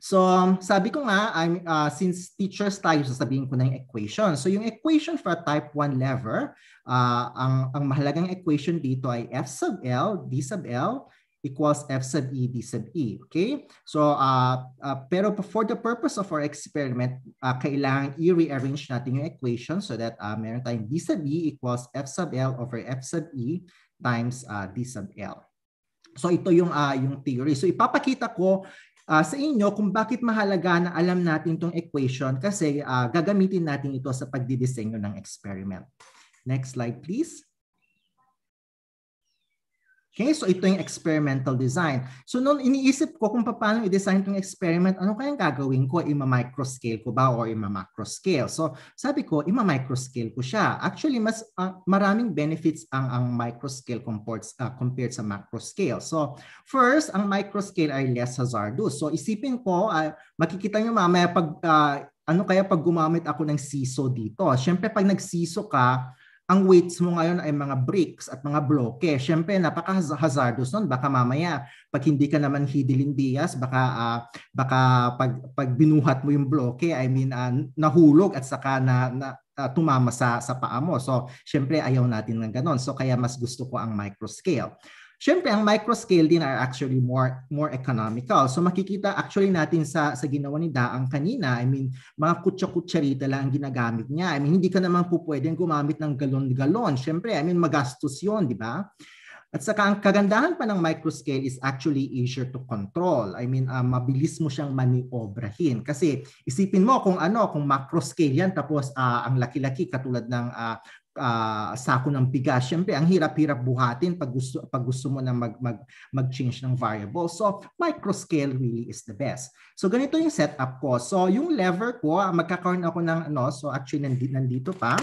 So, sabi ko nga, I'm, uh, since teachers tayo, sasabihin ko na yung equation. So, yung equation for a type 1 lever, uh, ang, ang mahalagang equation dito ay F sub L, D sub L, equals F sub E, D sub E. Okay? So, uh, uh, pero for the purpose of our experiment, uh, kailangan i-rearrange natin yung equation so that uh, meron tayong D sub E equals F sub L over F sub E times uh, D sub L. So ito yung uh, yung theory. So ipapakita ko uh, sa inyo kung bakit mahalaga na alam natin itong equation kasi uh, gagamitin natin ito sa pagdidisenyo ng experiment. Next slide please. Okay, so ito yung experimental design. So noon iniisip ko kung paano i-design itong experiment, ano kayang gagawin ko? Ima-microscale ko ba or ima-macroscale? So sabi ko, ima-microscale ko siya. Actually, mas uh, maraming benefits ang ang microscale compared, uh, compared sa macroscale. So first, ang microscale ay less hazardous. So isipin ko, uh, makikita nyo mamaya pag, uh, ano kaya pag gumamit ako ng siso dito? Siyempre, pag nagsiso ka, ang weights mo ngayon ay mga bricks at mga bloke. Siyempre, napaka-hazardous nun. Baka mamaya, pag hindi ka naman hidilin dias, baka, uh, baka pag, pag binuhat mo yung bloke, I mean, uh, nahulog at saka na, na uh, tumama sa, sa paa mo. So, siyempre, ayaw natin ng ganon. So, kaya mas gusto ko ang microscale. Siyempre, ang microscale din are actually more more economical. So makikita actually natin sa sa ginawa ni Daang kanina, I mean, mga kutsa-kutsarita lang ang ginagamit niya. I mean, hindi ka naman po pwedeng gumamit ng galon-galon. Siyempre, I mean, magastos 'yon, di ba? At saka ang kagandahan pa ng microscale is actually easier to control. I mean, uh, mabilis mo siyang maniobrahin. Kasi isipin mo kung ano, kung macroscale yan, tapos uh, ang laki-laki katulad ng uh, uh, sako ng bigas. Siyempre, ang hirap-hirap buhatin pag gusto, pag gusto mo na mag, mag, mag-change ng variable. So, microscale really is the best. So, ganito yung setup ko. So, yung lever ko, ah, magkakaroon ako ng ano, so actually nandito, nandito pa.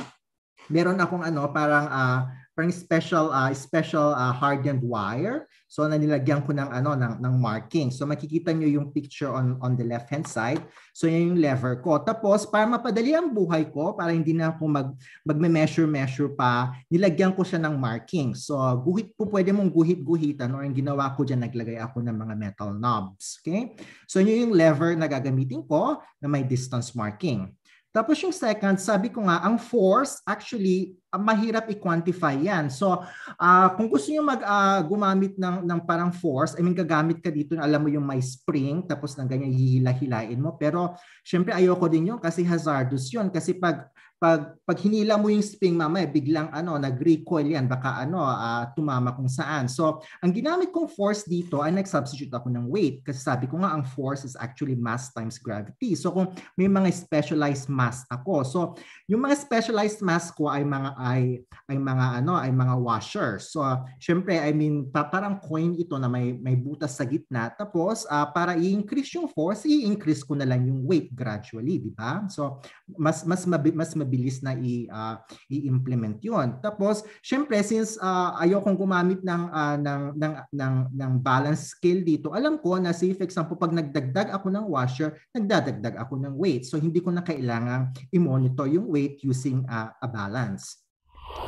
Meron akong ano, parang uh, parang special uh, special uh, hardened wire. So nanilagyan ko ng ano ng ng marking. So makikita niyo yung picture on on the left hand side. So yun yung lever ko. Tapos para mapadali ang buhay ko, para hindi na ako mag magme-measure measure pa, nilagyan ko siya ng marking. So guhit po pwede mong guhit-guhitan or ang ginawa ko diyan naglagay ako ng mga metal knobs, okay? So yun yung lever na gagamitin ko na may distance marking. Tapos yung second, sabi ko nga, ang force, actually, uh, mahirap i-quantify yan. So, uh, kung gusto niyo mag uh, gumamit ng, ng parang force, I mean, gagamit ka dito, alam mo yung may spring, tapos ng ganyan, hihila-hilain mo. Pero, syempre, ayoko din yun kasi hazardous yun. Kasi pag pag pag hinila mo yung spring mamaya biglang ano nag-recoil yan baka ano uh, tumama kung saan. So ang ginamit kong force dito ay nag-substitute ako ng weight kasi sabi ko nga ang force is actually mass times gravity. So kung may mga specialized mass ako. So yung mga specialized mass ko ay mga ay ay mga ano ay mga washers. So uh, syempre I mean pa, parang coin ito na may may butas sa gitna tapos uh, para i-increase yung force i-increase ko na lang yung weight gradually, di ba? So mas mas mabi, mas mabilis na i, uh, i-implement 'yon. Tapos, syempre since uh, ayokong gumamit ng, uh, ng ng ng ng balance scale dito, alam ko na say for example pag nagdagdag ako ng washer, nagdadagdag ako ng weight. So hindi ko na kailangan i-monitor yung weight using uh, a balance.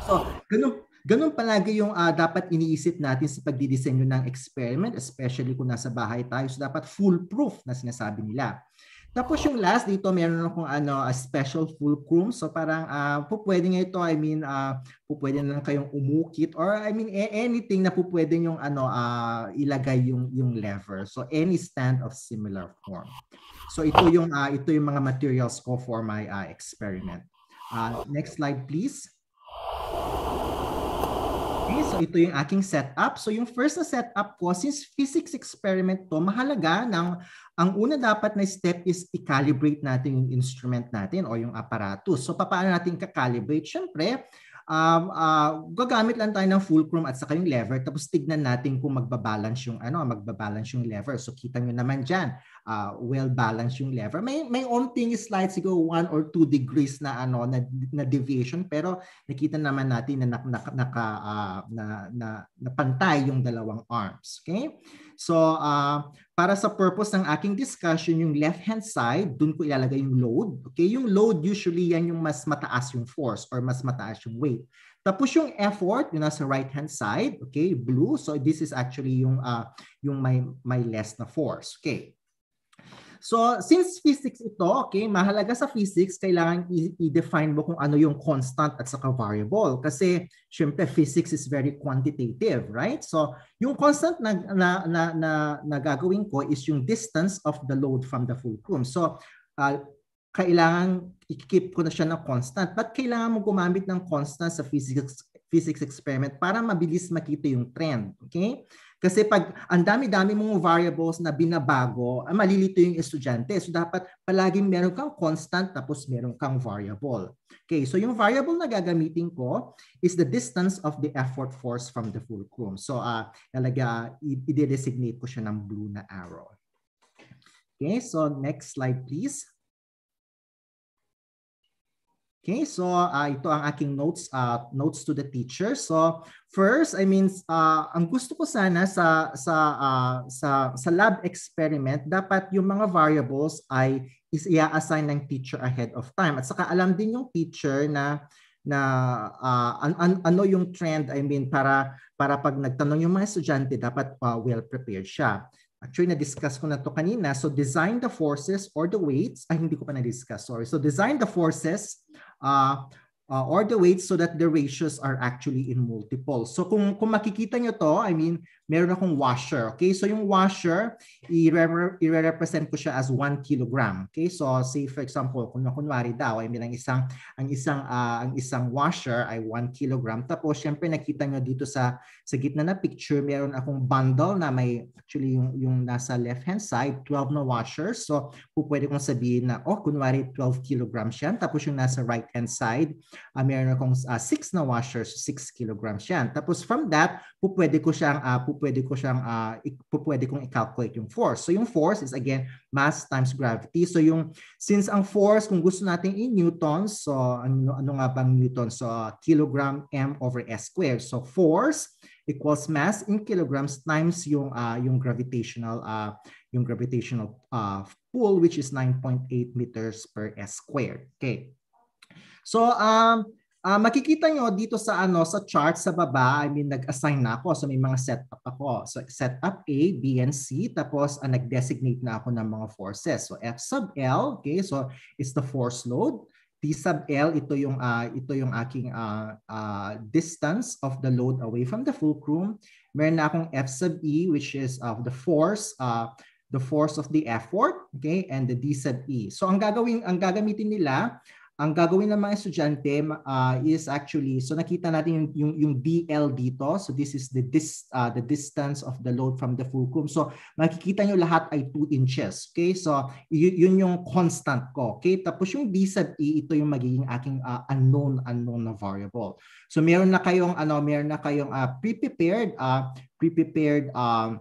So, ganun Ganun palagi yung uh, dapat iniisip natin sa pagdidisenyo ng experiment, especially kung nasa bahay tayo. So dapat foolproof na sinasabi nila. Tapos yung last dito, meron akong ano, a special fulcrum. So parang uh, po pwede nga ito, I mean, uh, po pwede na lang kayong umukit or I mean anything na po pwede yung ano, uh, ilagay yung yung lever. So any stand of similar form. So ito yung uh, ito yung mga materials ko for my uh, experiment. Uh, next slide please. Okay, so ito yung aking setup. So yung first na setup ko, since physics experiment to, mahalaga ng, ang una dapat na step is i-calibrate natin yung instrument natin o yung apparatus. So paano natin ka-calibrate? Siyempre, um, uh, gagamit lang tayo ng fulcrum at saka yung lever tapos tignan natin kung magbabalance yung ano, magbabalance yung lever. So kita nyo naman diyan, uh, well balanced yung lever. May may onting slight siguro 1 or 2 degrees na ano na, na deviation pero nakita naman natin na naka, naka uh, na, na, na pantay yung dalawang arms. Okay? So, uh, para sa purpose ng aking discussion, yung left-hand side, dun ko ilalagay yung load. Okay, yung load usually yan yung mas mataas yung force or mas mataas yung weight. Tapos yung effort, yung nasa right-hand side, okay, blue. So this is actually yung uh, yung may may less na force. Okay. So, since physics ito, okay, mahalaga sa physics, kailangan i-define mo kung ano yung constant at saka variable. Kasi, syempre, physics is very quantitative, right? So, yung constant na, na, na, na, na gagawin ko is yung distance of the load from the fulcrum. So, uh, kailangan i-keep ko na siya ng constant. But kailangan mo gumamit ng constant sa physics physics experiment para mabilis makita yung trend. Okay? Kasi pag ang dami-dami mong variables na binabago, ah, malilito yung estudyante. So dapat palaging meron kang constant tapos meron kang variable. Okay, so yung variable na gagamitin ko is the distance of the effort force from the fulcrum. So uh, talaga i-designate ko siya ng blue na arrow. Okay, so next slide please. Okay, so uh, ito ang aking notes uh, notes to the teacher. So first, I mean, uh, ang gusto ko sana sa sa uh, sa sa lab experiment, dapat yung mga variables ay is i-assign ng teacher ahead of time. At saka alam din yung teacher na na uh, an, an, ano yung trend, I mean, para para pag nagtanong yung mga estudyante, dapat uh, well prepared siya. Actually, na-discuss ko na to kanina. So, design the forces or the weights. Ay, hindi ko pa na-discuss. Sorry. So, design the forces uh, uh, or the weights so that the ratios are actually in multiple. So, kung, kung makikita nyo to, I mean, meron akong washer. Okay, so yung washer, i-represent ko siya as 1 kilogram. Okay, so say for example, kung kunwari daw, I mean, ang isang, ang isang, uh, ang isang washer ay 1 kilogram. Tapos, syempre, nakita nyo dito sa, sa gitna na picture, meron akong bundle na may, actually, yung, yung nasa left-hand side, 12 na washers. So, pwede kong sabihin na, oh, kunwari 12 kilograms yan. Tapos, yung nasa right-hand side, uh, meron akong uh, 6 na washers, 6 kilograms yan. Tapos, from that, pwede ko siyang, uh, pwede ko siyang uh, pwede kong i-calculate yung force. So yung force is again mass times gravity. So yung since ang force kung gusto natin in newtons, so ano ano nga bang newtons? So uh, kilogram m over s squared. So force equals mass in kilograms times yung uh, yung gravitational uh, yung gravitational uh, pull which is 9.8 meters per s squared. Okay. So um Uh, makikita nyo dito sa ano sa chart sa baba, I mean nag-assign na ako so may mga setup ako. So setup A, B, and C tapos uh, nag-designate na ako ng mga forces. So F sub L, okay? So it's the force load. T sub L ito yung uh, ito yung aking uh, uh, distance of the load away from the fulcrum. Meron na akong F sub E which is of uh, the force uh, the force of the effort, okay? And the D sub E. So ang gagawin ang gagamitin nila ang gagawin ng mga estudyante uh, is actually, so nakita natin yung, yung, yung DL dito. So this is the, dis, uh, the distance of the load from the fulcrum. So makikita nyo lahat ay 2 inches. Okay, so yun yung constant ko. Okay, tapos yung D sub E, ito yung magiging aking uh, unknown, unknown na variable. So meron na kayong, ano, meron na kayong uh, pre-prepared, uh, pre-prepared um,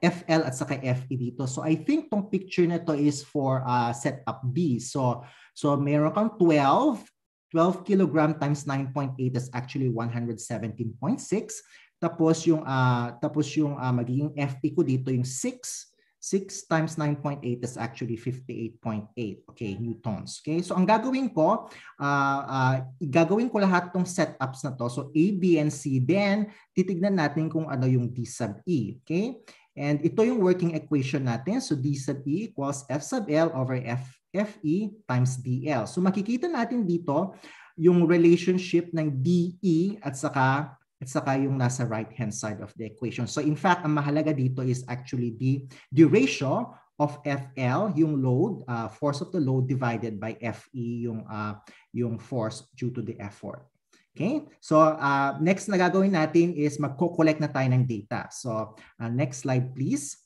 FL at saka FE dito. So I think tong picture na to is for uh, setup B. So so meron kang 12 12 kilogram times 9.8 is actually 117.6. Tapos yung uh, tapos yung uh, magiging FE ko dito yung 6 6 times 9.8 is actually 58.8 okay newtons okay so ang gagawin ko uh, uh, gagawin ko lahat tong setups na to so A B and C then titignan natin kung ano yung D sub E okay And ito yung working equation natin. So D sub E equals F sub L over F, FE times DL. So makikita natin dito yung relationship ng DE at saka at saka yung nasa right-hand side of the equation. So in fact, ang mahalaga dito is actually the, the ratio of FL, yung load, uh, force of the load divided by FE, yung, uh, yung force due to the effort. Okay? So, uh, next na gagawin natin is magko-collect na tayo ng data. So, uh, next slide please.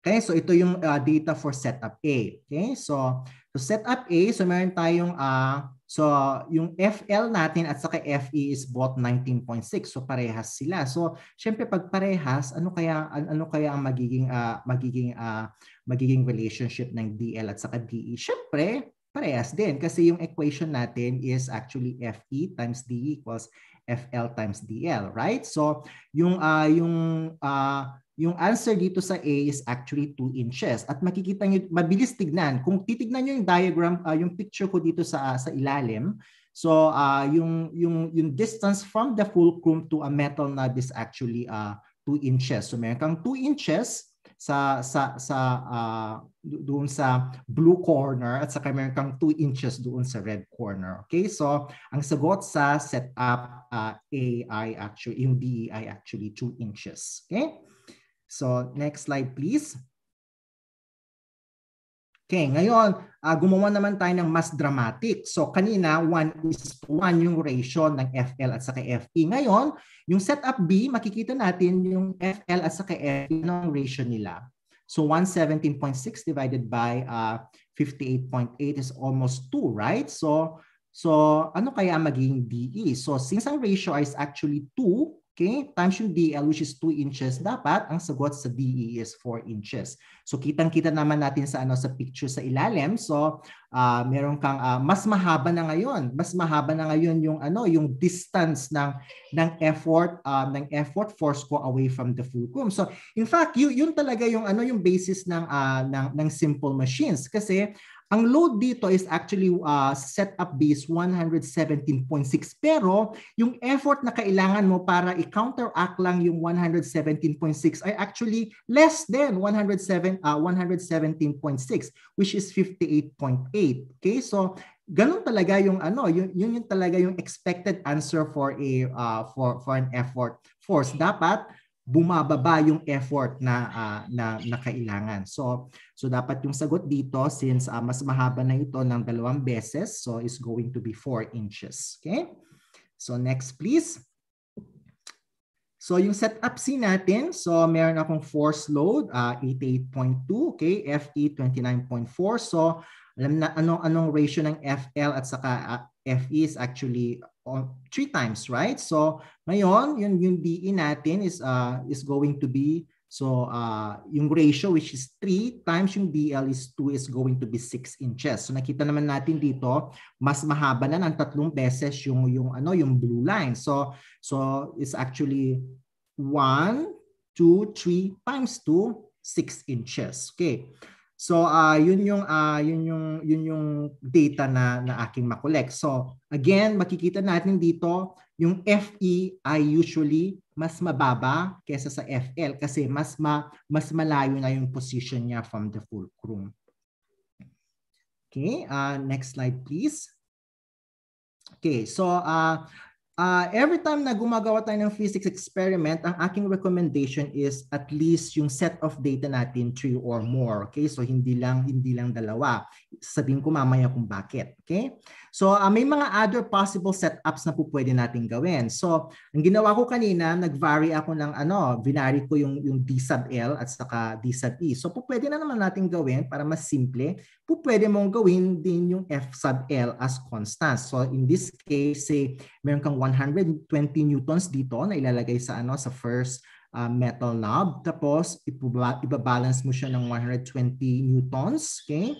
Okay, so ito yung uh, data for setup A. Okay, so, so setup A, so meron tayong, uh, So yung FL natin at saka FE is both 19.6. So parehas sila. So syempre pag parehas, ano kaya ano kaya ang magiging uh, magiging uh, magiging relationship ng DL at saka DE? Syempre parehas din kasi yung equation natin is actually FE times DE equals FL times DL, right? So yung uh, yung uh, yung answer dito sa A is actually 2 inches. At makikita nyo, mabilis tignan. Kung titignan nyo yung diagram, uh, yung picture ko dito sa uh, sa ilalim, so uh, yung, yung, yung distance from the fulcrum to a metal knob is actually uh, 2 inches. So meron kang 2 inches sa sa sa uh, doon sa blue corner at saka meron kang 2 inches doon sa red corner. Okay? So ang sagot sa setup uh, A ay actually yung D ay actually 2 inches. Okay? So, next slide please. Okay, ngayon, uh, gumawa naman tayo ng mas dramatic. So, kanina, 1 is 1 yung ratio ng FL at saka FE. Ngayon, yung setup B, makikita natin yung FL at saka FE ng ratio nila. So, 117.6 divided by uh, 58.8 is almost 2, right? So, so ano kaya magiging DE? So, since ang ratio is actually 2, Okay? Times yung DL which is 2 inches, dapat ang sagot sa DE is 4 inches. So kitang-kita naman natin sa ano sa picture sa ilalim. So uh, meron kang uh, mas mahaba na ngayon. Mas mahaba na ngayon yung ano yung distance ng ng effort uh, ng effort force ko away from the fulcrum. So in fact, yun, yun talaga yung ano yung basis ng uh, ng ng simple machines kasi ang load dito is actually uh, set up base 117.6 pero yung effort na kailangan mo para i-counteract lang yung 117.6 ay actually less than 107 uh, 117.6 which is 58.8. Okay? So ganun talaga yung ano, yun, yun yung talaga yung expected answer for a uh, for for an effort force. Dapat bumababa yung effort na uh, na, na kailangan. So so dapat yung sagot dito since uh, mas mahaba na ito ng dalawang beses so is going to be 4 inches. Okay? So next please. So yung setup C natin, so meron akong force load uh, 88.2, okay? FE 29.4. So alam na anong anong ratio ng FL at saka uh, FE is actually on three times, right? So ngayon, yung, yung DE natin is, uh, is going to be, so uh, yung ratio which is 3 times yung DL is 2 is going to be 6 inches. So nakita naman natin dito, mas mahaba na ng tatlong beses yung, yung, ano, yung blue line. So, so it's actually 1, 2, 3 times 2, 6 inches. Okay. So uh, yun yung uh, yun yung yun yung data na na aking makolek. So again, makikita natin dito yung FE ay usually mas mababa kaysa sa FL kasi mas ma, mas malayo na yung position niya from the fulcrum. Okay, uh, next slide please. Okay, so uh, uh, every time na gumagawa tayo ng physics experiment, ang aking recommendation is at least yung set of data natin three or more. Okay? So hindi lang hindi lang dalawa. Sabihin ko mamaya kung bakit. Okay? So uh, may mga other possible setups na po pwede natin gawin. So ang ginawa ko kanina, nag-vary ako ng ano, binary ko yung yung D sub L at saka D sub E. So po pwede na naman natin gawin para mas simple. Po pwede mong gawin din yung F sub L as constant. So in this case, say meron kang 120 newtons dito na ilalagay sa ano sa first uh, metal knob. Tapos ibabalance mo siya ng 120 newtons, okay?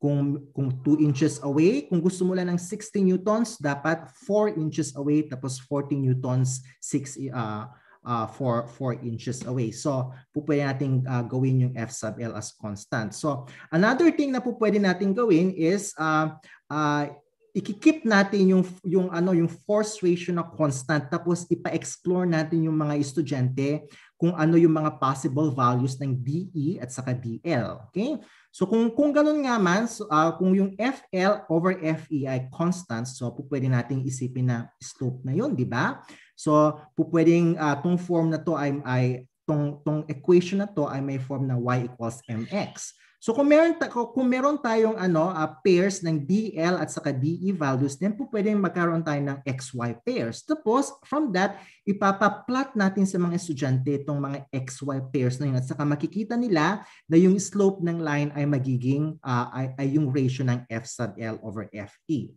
Kung kung 2 inches away, kung gusto mo lang ng 60 newtons, dapat 4 inches away tapos 40 newtons 6 uh, uh, 4, 4 inches away. So, po pwede natin uh, gawin yung F sub L as constant. So, another thing na po pwede natin gawin is uh, uh, ikikip natin yung yung ano yung force ratio na constant tapos ipa-explore natin yung mga estudyante kung ano yung mga possible values ng DE at saka DL. Okay? So kung kung ganun nga man, so, uh, kung yung FL over FE ay constant, so po pwede nating isipin na slope na yun, di ba? So po pwedeng uh, tong form na to ay, ay tong tong equation na to ay may form na y equals mx. So kung meron, kung meron tayong ano, uh, pairs ng DL at saka DE values, then po pwedeng magkaroon tayo ng XY pairs. Tapos from that, ipapaplot natin sa mga estudyante itong mga XY pairs na yun. At saka makikita nila na yung slope ng line ay magiging, uh, ay, ay yung ratio ng F sub L over FE.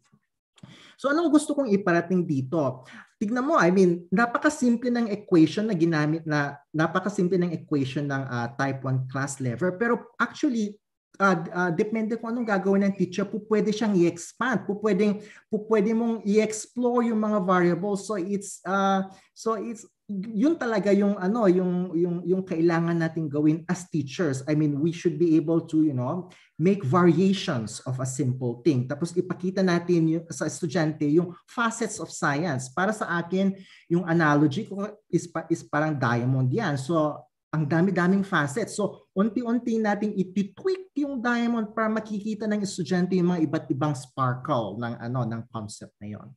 So anong gusto kong iparating dito? Tignan mo, I mean, napakasimple ng equation na ginamit na napakasimple ng equation ng uh, type 1 class lever pero actually uh, uh, depende kung anong gagawin ng teacher, po pwede siyang i-expand, po pwedeng po pwede mong i-explore yung mga variables. So it's uh, so it's yun talaga yung ano yung yung yung kailangan nating gawin as teachers. I mean, we should be able to, you know, make variations of a simple thing. Tapos ipakita natin yung, sa estudyante yung facets of science. Para sa akin, yung analogy ko is, is parang diamond yan. So ang dami-daming facets. So, unti-unti nating ititweak yung diamond para makikita ng estudyante yung mga iba't ibang sparkle ng ano ng concept na yon.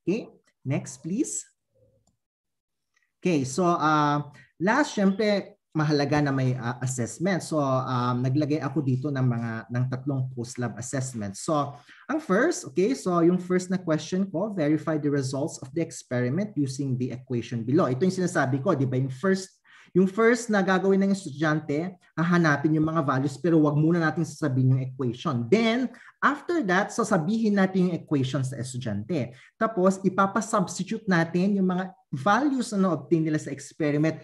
Okay, next please. Okay, so uh, last syempre mahalaga na may uh, assessment. So um, naglagay ako dito ng mga ng tatlong post-lab assessments. So ang first, okay, so yung first na question ko, verify the results of the experiment using the equation below. Ito yung sinasabi ko, di ba? Yung first yung first na gagawin ng estudyante, hahanapin yung mga values pero wag muna natin sasabihin yung equation. Then, after that, sasabihin natin yung equation sa estudyante. Tapos, ipapasubstitute natin yung mga values na na-obtain nila sa experiment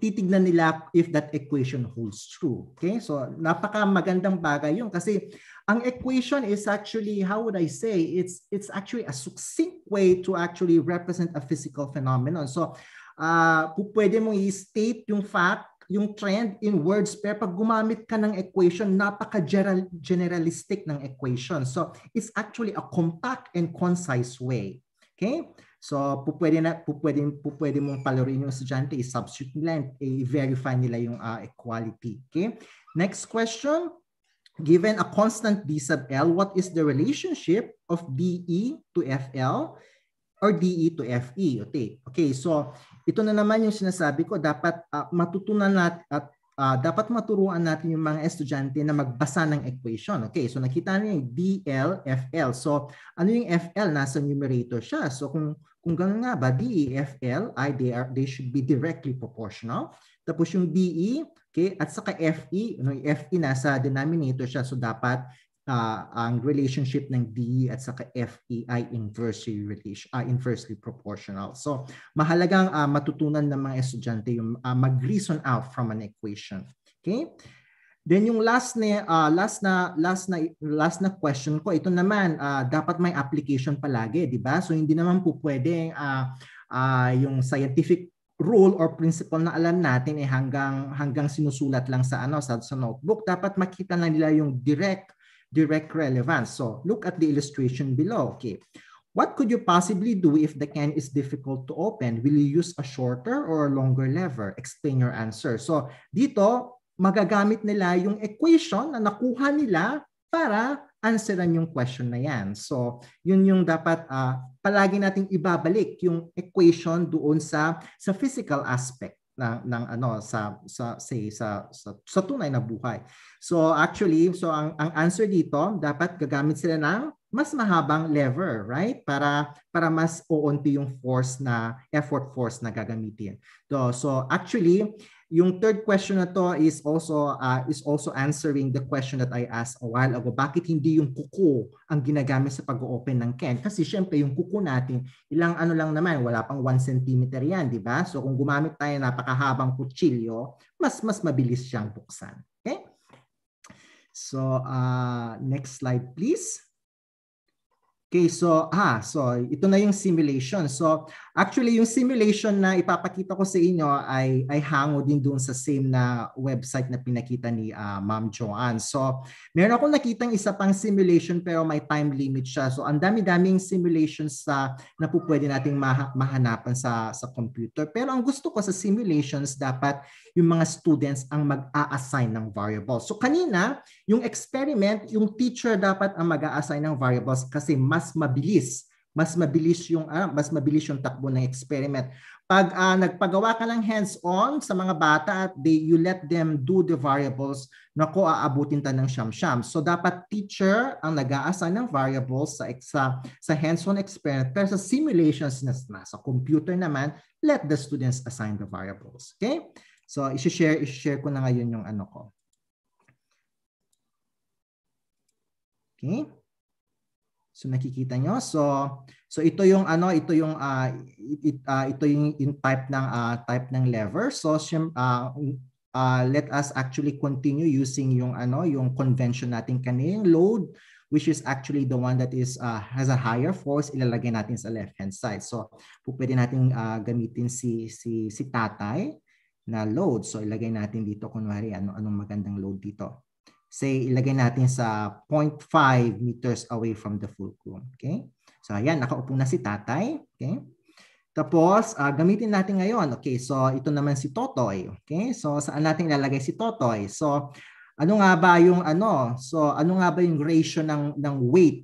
titignan nila if that equation holds true. Okay? So, napaka magandang bagay yun kasi ang equation is actually, how would I say, it's it's actually a succinct way to actually represent a physical phenomenon. So, uh, pwede mong i-state yung fact, yung trend in words, pero pag gumamit ka ng equation, napaka-generalistic ng equation. So, it's actually a compact and concise way. Okay? So, pupwede na pupwede pupwede mong palaruin yung estudyante, i-substitute nila, i-verify nila yung uh, equality. Okay? Next question. Given a constant D sub L, what is the relationship of DE to FL or DE to FE? Okay. Okay, so ito na naman yung sinasabi ko, dapat uh, matutunan natin at uh, dapat maturuan natin yung mga estudyante na magbasa ng equation. Okay, so nakita niyo yung DL, FL. So ano yung FL? Nasa numerator siya. So kung kung ganun nga ba, DE, FL, I, they, are, they should be directly proportional. Tapos yung DE, okay, at saka FE, ano, yung FE nasa denominator siya. So dapat uh, ang relationship ng D at saka FE ay inversely relation, uh, inversely proportional. So mahalagang uh, matutunan ng mga estudyante yung uh, mag-reason out from an equation. Okay? Then yung last na uh, last na last na last na question ko ito naman uh, dapat may application palagi, 'di ba? So hindi naman po pwedeng uh, uh, yung scientific rule or principle na alam natin eh hanggang hanggang sinusulat lang sa ano sa, sa notebook dapat makita na nila yung direct direct relevance. So look at the illustration below. Okay. What could you possibly do if the can is difficult to open? Will you use a shorter or a longer lever? Explain your answer. So dito, magagamit nila yung equation na nakuha nila para answeran yung question na yan. So, yun yung dapat uh, palagi nating ibabalik yung equation doon sa sa physical aspect ng ng ano sa sa say sa sa, sa tunay na buhay. So actually, so ang ang answer dito dapat gagamit sila ng mas mahabang lever, right? Para para mas uunti yung force na effort force na gagamitin. So, so actually, yung third question na to is also uh, is also answering the question that I asked a while ago. Bakit hindi yung kuko ang ginagamit sa pag-open ng can? Kasi syempre yung kuko natin, ilang ano lang naman, wala pang 1 cm yan, di ba? So kung gumamit tayo napakahabang kutsilyo, mas mas mabilis siyang buksan. Okay? So uh, next slide please. Okay, so ah, so ito na yung simulation. So actually yung simulation na ipapakita ko sa inyo ay ay hango din doon sa same na website na pinakita ni uh, Ma'am Joanne. So meron akong nakitang isa pang simulation pero may time limit siya. So ang dami-daming simulations sa na po pwede nating ma- mahanapan sa sa computer. Pero ang gusto ko sa simulations dapat yung mga students ang mag-a-assign ng variables. So kanina, yung experiment, yung teacher dapat ang mag-a-assign ng variables kasi mas mabilis mas mabilis yung uh, mas mabilis yung takbo ng experiment. Pag uh, nagpagawa ka ng hands-on sa mga bata at they, you let them do the variables, nako aabutin ta ng siyam-siyam. So dapat teacher ang nag-a-assign ng variables sa sa, sa hands-on experiment pero sa simulations na sa computer naman, let the students assign the variables. Okay? So, i-share, i-share ko na ngayon yung ano ko. Okay? So nakikita nyo. So so ito yung ano, ito yung uh, it, uh, ito yung, yung type ng uh, type ng lever. So uh, uh, let us actually continue using yung ano, yung convention natin kanina, load which is actually the one that is uh, has a higher force ilalagay natin sa left hand side. So pwede natin uh, gamitin si si si tatay na load. So ilagay natin dito kunwari ano anong magandang load dito say ilagay natin sa 0.5 meters away from the fulcrum. Okay? So ayan, nakaupo na si tatay. Okay? Tapos, uh, gamitin natin ngayon. Okay, so ito naman si Totoy. Okay? So saan natin ilalagay si Totoy? So ano nga ba yung ano? So ano nga ba yung ratio ng ng weight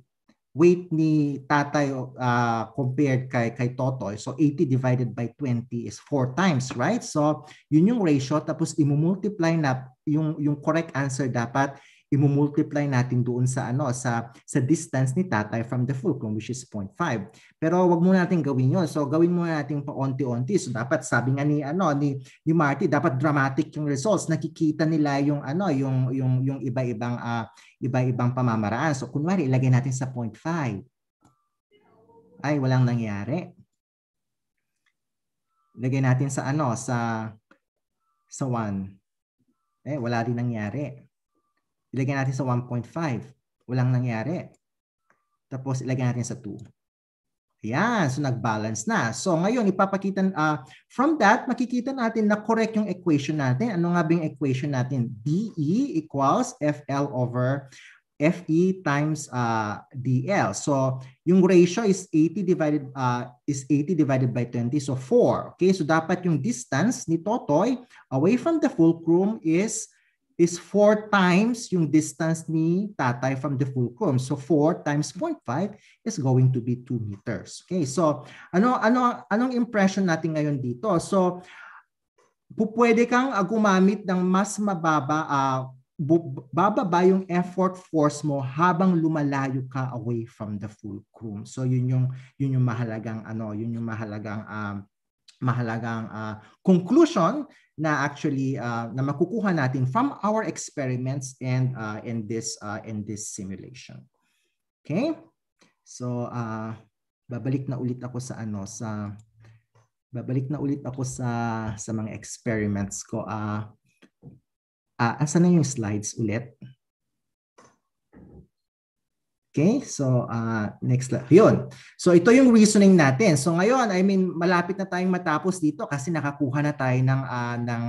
weight ni tatay uh, compared kay kay Totoy. So 80 divided by 20 is 4 times, right? So yun yung ratio tapos i-multiply na yung yung correct answer dapat i-multiply natin doon sa ano sa sa distance ni tatay from the fulcrum which is 0.5. Pero wag muna natin gawin 'yon. So gawin muna natin paunti-unti. So dapat sabi nga ni ano ni ni Marty dapat dramatic yung results. Nakikita nila yung ano yung yung yung iba-ibang uh, iba-ibang pamamaraan. So kunwari ilagay natin sa 0.5. Ay walang nangyari. Lagay natin sa ano sa sa 1. Eh wala rin nangyari. Ilagay natin sa 1.5. Walang nangyari. Tapos ilagay natin sa 2. Ayan, so nag-balance na. So ngayon, ipapakita, uh, from that, makikita natin na correct yung equation natin. Ano nga ba yung equation natin? DE equals FL over FE times uh, DL. So yung ratio is 80 divided uh, is 80 divided by 20 so 4. Okay? So dapat yung distance ni Totoy away from the fulcrum is is 4 times yung distance ni tatay from the fulcrum. So 4 times 0.5 is going to be 2 meters. Okay, so ano ano anong impression natin ngayon dito? So pupwede kang uh, gumamit ng mas mababa uh, bababa yung effort force mo habang lumalayo ka away from the fulcrum. So yun yung yun yung mahalagang ano, yun yung mahalagang um, mahalagang uh, conclusion na actually uh, na makukuha natin from our experiments and uh, in this uh, in this simulation. Okay? So uh, babalik na ulit ako sa ano sa babalik na ulit ako sa sa mga experiments ko. Uh, uh, asa na yung slides ulit? Okay, so uh, next slide. Yun. So ito yung reasoning natin. So ngayon, I mean, malapit na tayong matapos dito kasi nakakuha na tayo ng, uh, ng,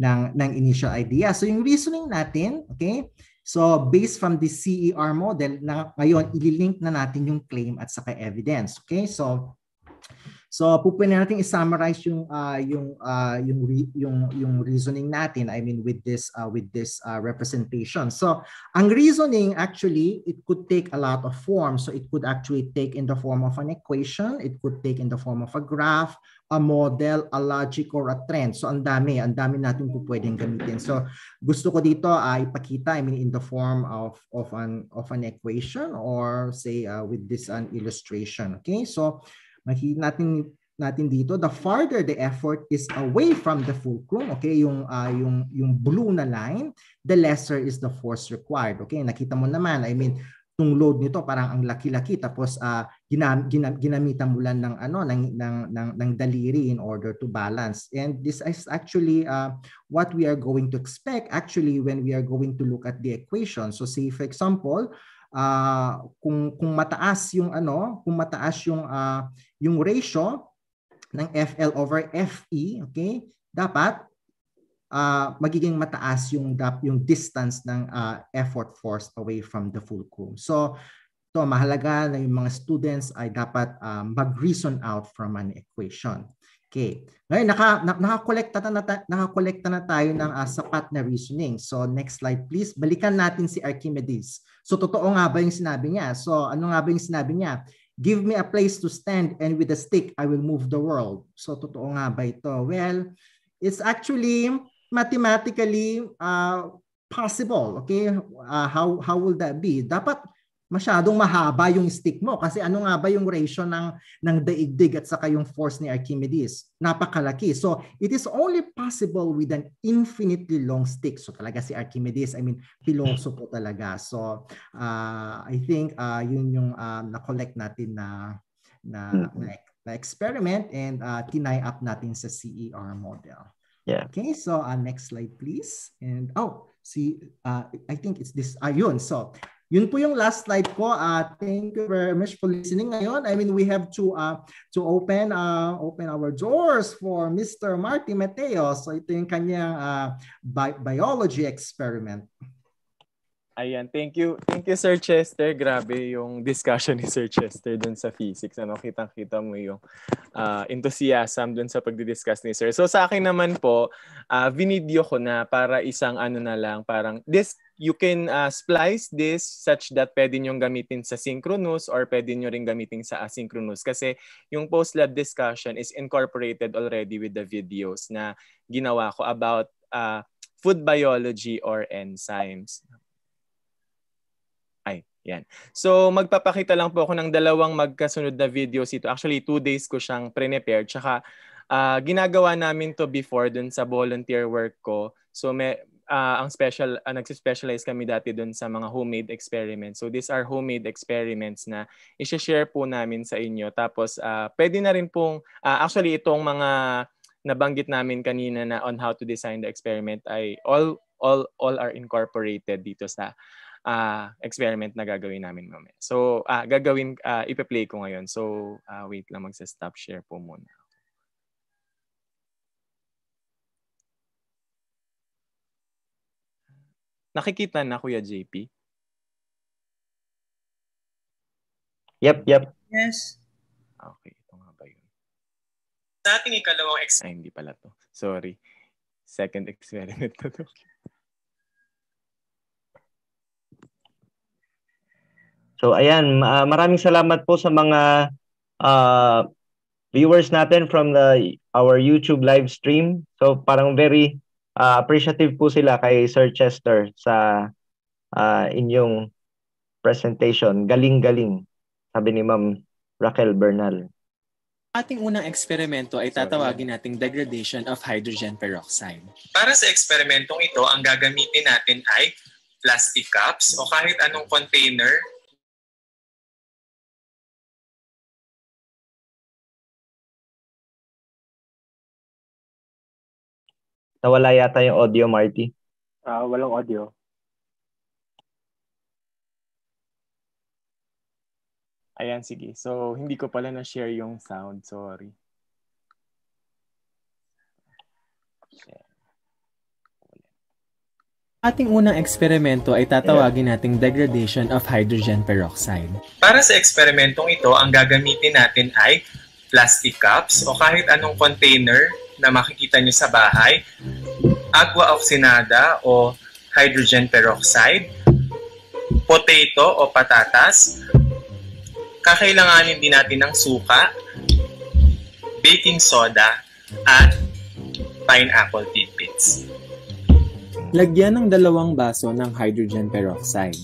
ng, ng initial idea. So yung reasoning natin, okay, so based from the CER model, na ngayon, ililink na natin yung claim at saka evidence. Okay, so So, pupwede natin i-summarize yung uh, yung uh, yung re, yung yung reasoning natin. I mean with this uh, with this uh, representation. So, ang reasoning actually it could take a lot of forms. So, it could actually take in the form of an equation, it could take in the form of a graph, a model, a logic or a trend. So, ang dami, ang dami natin po pwedeng gamitin. So, gusto ko dito uh, ipakita I mean in the form of of an of an equation or say uh, with this an illustration. Okay? So, makikita natin natin dito the farther the effort is away from the fulcrum okay yung uh, yung yung blue na line the lesser is the force required okay? Nakita mo naman i mean tung load nito parang ang laki-laki tapos uh, ginam, ginam, ginamitan mo lang ng ano ng, ng ng ng daliri in order to balance. And this is actually uh, what we are going to expect actually when we are going to look at the equation. So say for example uh, kung kung mataas yung ano, kung mataas yung uh, yung ratio ng FL over FE, okay? Dapat uh, magiging mataas yung yung distance ng uh, effort force away from the fulcrum. So to mahalaga na yung mga students ay dapat uh, mag-reason out from an equation. Okay. Ngayon, naka, na, nakakolekta na, nakakolekta na tayo ng uh, sapat na reasoning. So, next slide please. Balikan natin si Archimedes. So, totoo nga ba yung sinabi niya? So, ano nga ba yung sinabi niya? Give me a place to stand and with a stick, I will move the world. So, totoo nga ba ito? Well, it's actually mathematically uh, possible. Okay? Uh, how, how will that be? Dapat masyadong mahaba yung stick mo. Kasi ano nga ba yung ratio ng ng daigdig at saka yung force ni Archimedes? Napakalaki. So it is only possible with an infinitely long stick. So talaga si Archimedes I mean philosopher talaga. So uh, I think uh, yun yung uh, na-collect natin na na, mm-hmm. na, na experiment and uh, tinay up natin sa CER model. Yeah. Okay so uh, next slide please. And oh see uh, I think it's this ayun so yun po yung last slide ko. Uh, thank you very much for listening ngayon. I mean, we have to uh, to open uh, open our doors for Mr. Marty Mateo. So ito yung kanyang uh, bi- biology experiment. Ayan, thank you. Thank you, Sir Chester. Grabe yung discussion ni Sir Chester dun sa physics. Ano, kitang-kita mo yung uh, enthusiasm dun sa pagdi-discuss ni Sir. So sa akin naman po, uh, vinidyo ko na para isang ano na lang, parang this you can uh, splice this such that pwede nyo gamitin sa synchronous or pwede nyo rin gamitin sa asynchronous kasi yung post-lab discussion is incorporated already with the videos na ginawa ko about uh, food biology or enzymes. Yan. So magpapakita lang po ako ng dalawang magkasunod na videos ito. Actually, two days ko siyang pre-prepare. Tsaka uh, ginagawa namin to before dun sa volunteer work ko. So may, uh, ang special, uh, nagsispecialize kami dati dun sa mga homemade experiments. So these are homemade experiments na i-share po namin sa inyo. Tapos uh, pwede na rin pong, uh, actually itong mga nabanggit namin kanina na on how to design the experiment ay all all all are incorporated dito sa uh, experiment na gagawin namin mamaya. So, uh, gagawin, uh, ipe-play ko ngayon. So, uh, wait lang, magsa-stop share po muna. Nakikita na, Kuya JP? Yep, yep. Yes. Okay, ito nga ba yun? Sa ating ikalawang ex... Ay, hindi pala to. Sorry. Second experiment to to. So ayan, uh, maraming salamat po sa mga uh, viewers natin from the our YouTube live stream. So parang very uh, appreciative po sila kay Sir Chester sa uh, inyong presentation. Galing-galing, sabi ni Ma'am Raquel Bernal. Ating unang eksperimento ay tatawagin nating degradation of hydrogen peroxide. Para sa eksperimentong ito, ang gagamitin natin ay plastic cups o kahit anong container Nawala yata yung audio, Marty. Ah, uh, walang audio. Ayan, sige. So, hindi ko pala na-share yung sound. Sorry. Ating unang eksperimento ay tatawagin nating degradation of hydrogen peroxide. Para sa eksperimentong ito, ang gagamitin natin ay plastic cups o kahit anong container na makikita nyo sa bahay, aqua oxinada o hydrogen peroxide, potato o patatas, kakailanganin din natin ng suka, baking soda, at pineapple tidbits. Lagyan ng dalawang baso ng hydrogen peroxide.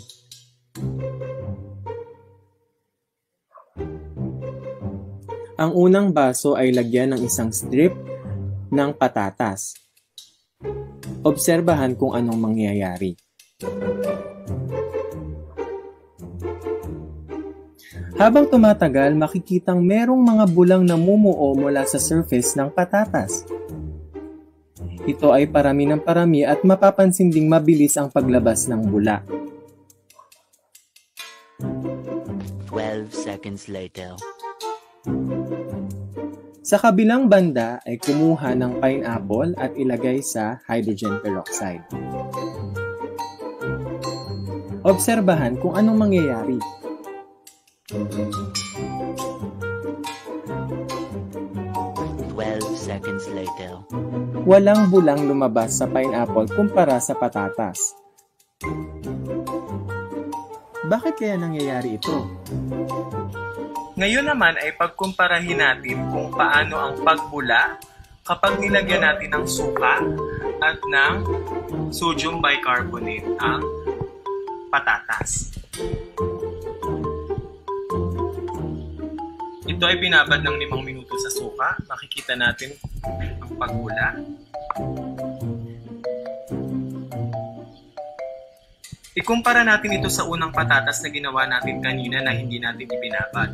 Ang unang baso ay lagyan ng isang strip ng patatas. Obserbahan kung anong mangyayari. Habang tumatagal, makikitang merong mga bulang namumuo mula sa surface ng patatas. Ito ay parami ng parami at mapapansin ding mabilis ang paglabas ng bula. 12 seconds later. Sa kabilang banda ay kumuha ng pineapple at ilagay sa hydrogen peroxide. Obserbahan kung anong mangyayari. seconds later. Walang bulang lumabas sa pineapple kumpara sa patatas. Bakit kaya nangyayari ito? Ngayon naman ay pagkumparahin natin kung paano ang pagbula kapag nilagyan natin ng suka at ng sodium bicarbonate ang patatas. Ito ay binabad ng limang minuto sa suka. Makikita natin ang pagbula. Ikumpara natin ito sa unang patatas na ginawa natin kanina na hindi natin ibinabad.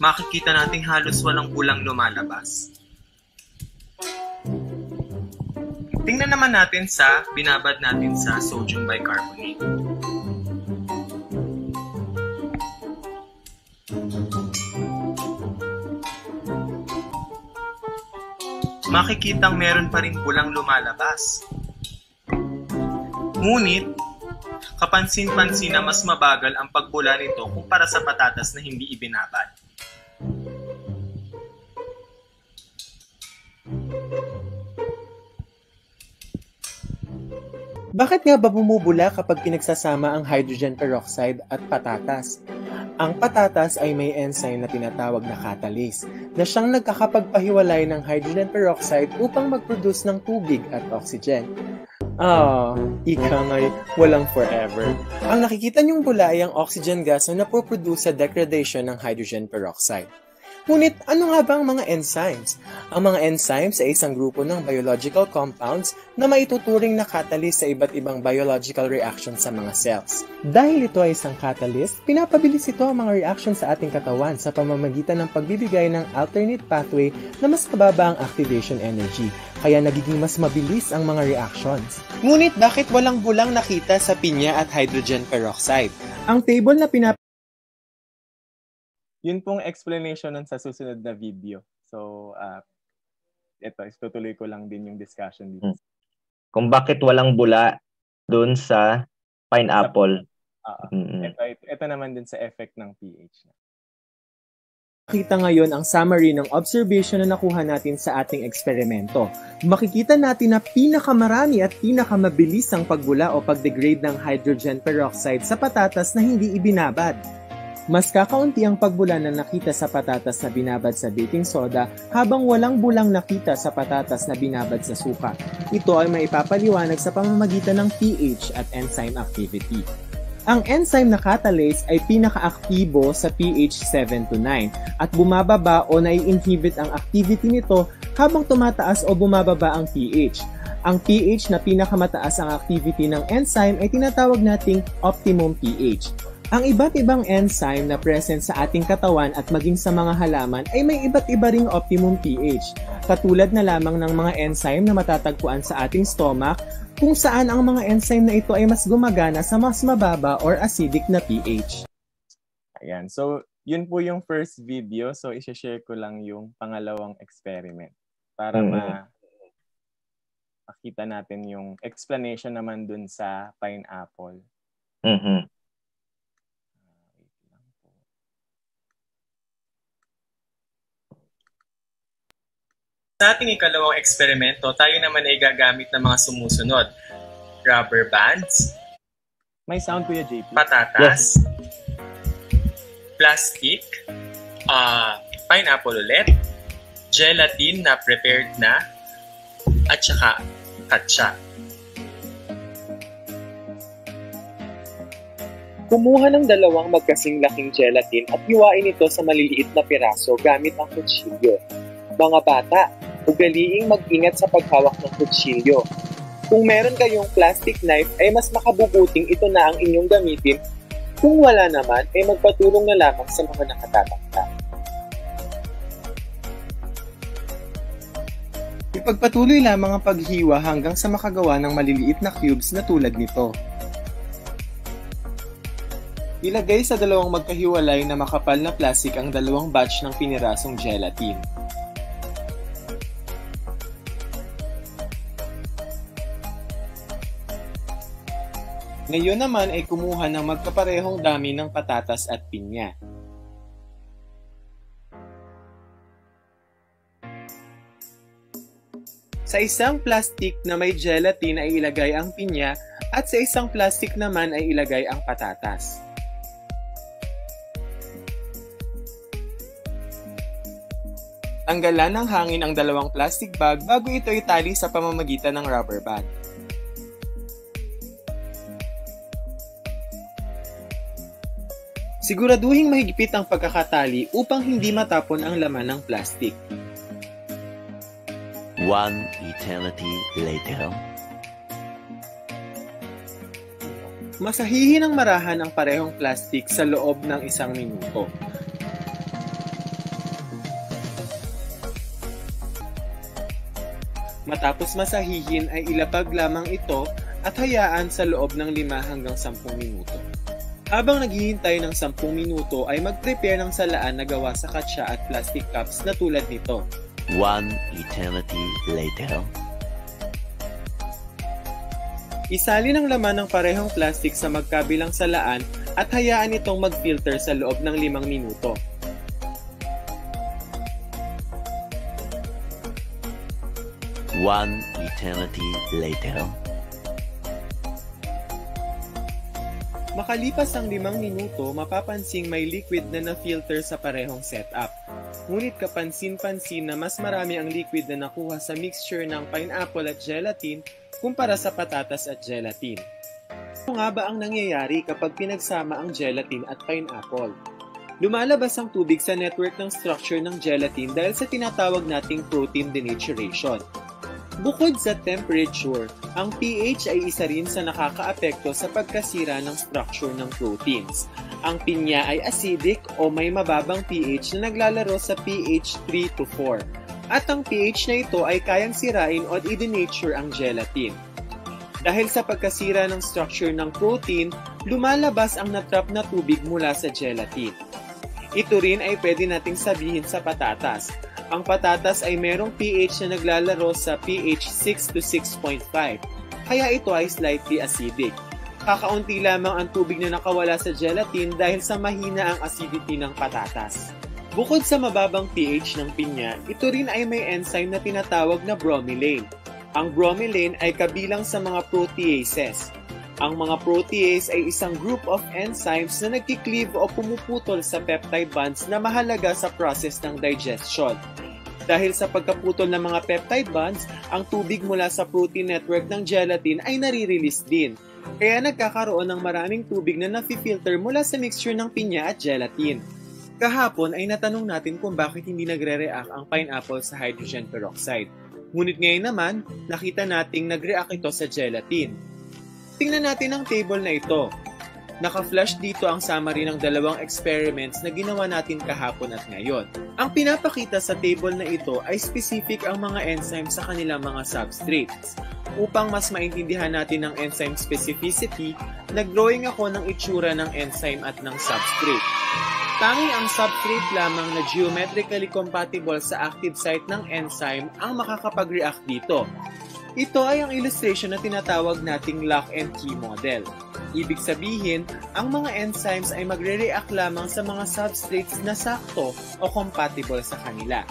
Makikita nating halos walang bulang lumalabas. Tingnan naman natin sa binabad natin sa sodium bicarbonate. Makikitang meron pa rin bulang lumalabas. Ngunit, kapansin-pansin na mas mabagal ang pagbula nito kumpara sa patatas na hindi ibinabad. Bakit nga ba bumubula kapag pinagsasama ang hydrogen peroxide at patatas? Ang patatas ay may enzyme na tinatawag na catalase na siyang nagkakapagpahiwalay ng hydrogen peroxide upang mag-produce ng tubig at oxygen. Ah, ika nga'y walang forever. Ang nakikita niyong bula ay ang oxygen gas na napoproduce sa degradation ng hydrogen peroxide. Ngunit ano nga ba ang mga enzymes? Ang mga enzymes ay isang grupo ng biological compounds na maituturing na catalyst sa iba't ibang biological reactions sa mga cells. Dahil ito ay isang catalyst, pinapabilis ito ang mga reactions sa ating katawan sa pamamagitan ng pagbibigay ng alternate pathway na mas mababa ang activation energy, kaya nagiging mas mabilis ang mga reactions. Ngunit bakit walang bulang nakita sa pinya at hydrogen peroxide? Ang table na pinap yun pong explanation nun sa susunod na video. So, uh, ito, itutuloy ko lang din yung discussion dito. Hmm. Kung bakit walang bula doon sa pineapple. Uh, mm-hmm. ito, ito, ito naman din sa effect ng pH. Makita ngayon ang summary ng observation na nakuha natin sa ating eksperimento. Makikita natin na pinakamarami at pinakamabilis ang pagbula o pagdegrade ng hydrogen peroxide sa patatas na hindi ibinabad. Mas kakaunti ang pagbula na nakita sa patatas na binabad sa baking soda habang walang bulang nakita sa patatas na binabad sa suka. Ito ay maipapaliwanag sa pamamagitan ng pH at enzyme activity. Ang enzyme na catalase ay pinakaaktibo sa pH 7 to 9 at bumababa o nai-inhibit ang activity nito habang tumataas o bumababa ang pH. Ang pH na pinakamataas ang activity ng enzyme ay tinatawag nating optimum pH. Ang iba't ibang enzyme na present sa ating katawan at maging sa mga halaman ay may iba't iba ring optimum pH, katulad na lamang ng mga enzyme na matatagpuan sa ating stomach kung saan ang mga enzyme na ito ay mas gumagana sa mas mababa or acidic na pH. Ayan, so yun po yung first video. So, isha-share ko lang yung pangalawang experiment para mm-hmm. ma makita natin yung explanation naman dun sa pineapple. Mm-hmm. Sa ating ikalawang eksperimento, tayo naman ay gagamit ng mga sumusunod. Rubber bands. May sound Kuya JP. Patatas. Yes. Plastic. Uh, pineapple ulit. Gelatin na prepared na. At saka katsa. Kumuha ng dalawang magkasing laking gelatin at hiwain ito sa maliliit na piraso gamit ang kutsilyo. Mga bata, ugaliing mag-ingat sa paghawak ng kutsilyo. Kung meron kayong plastic knife ay mas makabubuting ito na ang inyong gamitin. Kung wala naman ay magpatulong na lamang sa mga nakatatanda. Ipagpatuloy lamang ang paghiwa hanggang sa makagawa ng maliliit na cubes na tulad nito. Ilagay sa dalawang magkahiwalay na makapal na plastic ang dalawang batch ng pinirasong gelatin. Ngayon naman ay kumuha ng magkaparehong dami ng patatas at pinya. Sa isang plastic na may gelatin ay ilagay ang pinya at sa isang plastic naman ay ilagay ang patatas. Tanggalan ng hangin ang dalawang plastic bag bago ito itali sa pamamagitan ng rubber band. Siguraduhin mahigpit ang pagkakatali upang hindi matapon ang laman ng plastic. One eternity later. Masahihin ang marahan ang parehong plastic sa loob ng isang minuto. Matapos masahihin ay ilapag lamang ito at hayaan sa loob ng 5 hanggang 10 minuto. Habang naghihintay ng 10 minuto ay mag-prepare ng salaan na gawa sa katsa at plastic cups na tulad nito. One eternity later. Isalin ang laman ng parehong plastic sa magkabilang salaan at hayaan itong mag-filter sa loob ng 5 minuto. One eternity later. Makalipas ang limang minuto, mapapansing may liquid na na-filter sa parehong setup. Ngunit kapansin-pansin na mas marami ang liquid na nakuha sa mixture ng pineapple at gelatin kumpara sa patatas at gelatin. Ano nga ba ang nangyayari kapag pinagsama ang gelatin at pineapple? Lumalabas ang tubig sa network ng structure ng gelatin dahil sa tinatawag nating protein denaturation. Bukod sa temperature, ang pH ay isa rin sa nakakaapekto sa pagkasira ng structure ng proteins. Ang pinya ay acidic o may mababang pH na naglalaro sa pH 3 to 4. At ang pH na ito ay kayang sirain o i-denature ang gelatin. Dahil sa pagkasira ng structure ng protein, lumalabas ang natrap na tubig mula sa gelatin. Ito rin ay pwede nating sabihin sa patatas ang patatas ay merong pH na naglalaro sa pH 6 to 6.5, kaya ito ay slightly acidic. Kakaunti lamang ang tubig na nakawala sa gelatin dahil sa mahina ang acidity ng patatas. Bukod sa mababang pH ng pinya, ito rin ay may enzyme na tinatawag na bromelain. Ang bromelain ay kabilang sa mga proteases. Ang mga protease ay isang group of enzymes na nagkikleave o pumuputol sa peptide bonds na mahalaga sa process ng digestion. Dahil sa pagkaputol ng mga peptide bonds, ang tubig mula sa protein network ng gelatin ay nare-release din. Kaya nagkakaroon ng maraming tubig na nafi-filter mula sa mixture ng pinya at gelatin. Kahapon ay natanong natin kung bakit hindi nagre-react ang pineapple sa hydrogen peroxide. Ngunit ngayon naman, nakita nating nag-react ito sa gelatin. Tingnan natin ang table na ito. Naka-flash dito ang summary ng dalawang experiments na ginawa natin kahapon at ngayon. Ang pinapakita sa table na ito ay specific ang mga enzymes sa kanilang mga substrates. Upang mas maintindihan natin ang enzyme specificity, nag-drawing ako ng itsura ng enzyme at ng substrate. Tangi ang substrate lamang na geometrically compatible sa active site ng enzyme ang makakapag-react dito. Ito ay ang illustration na tinatawag nating lock and key model. Ibig sabihin, ang mga enzymes ay magre-react lamang sa mga substrates na sakto o compatible sa kanila.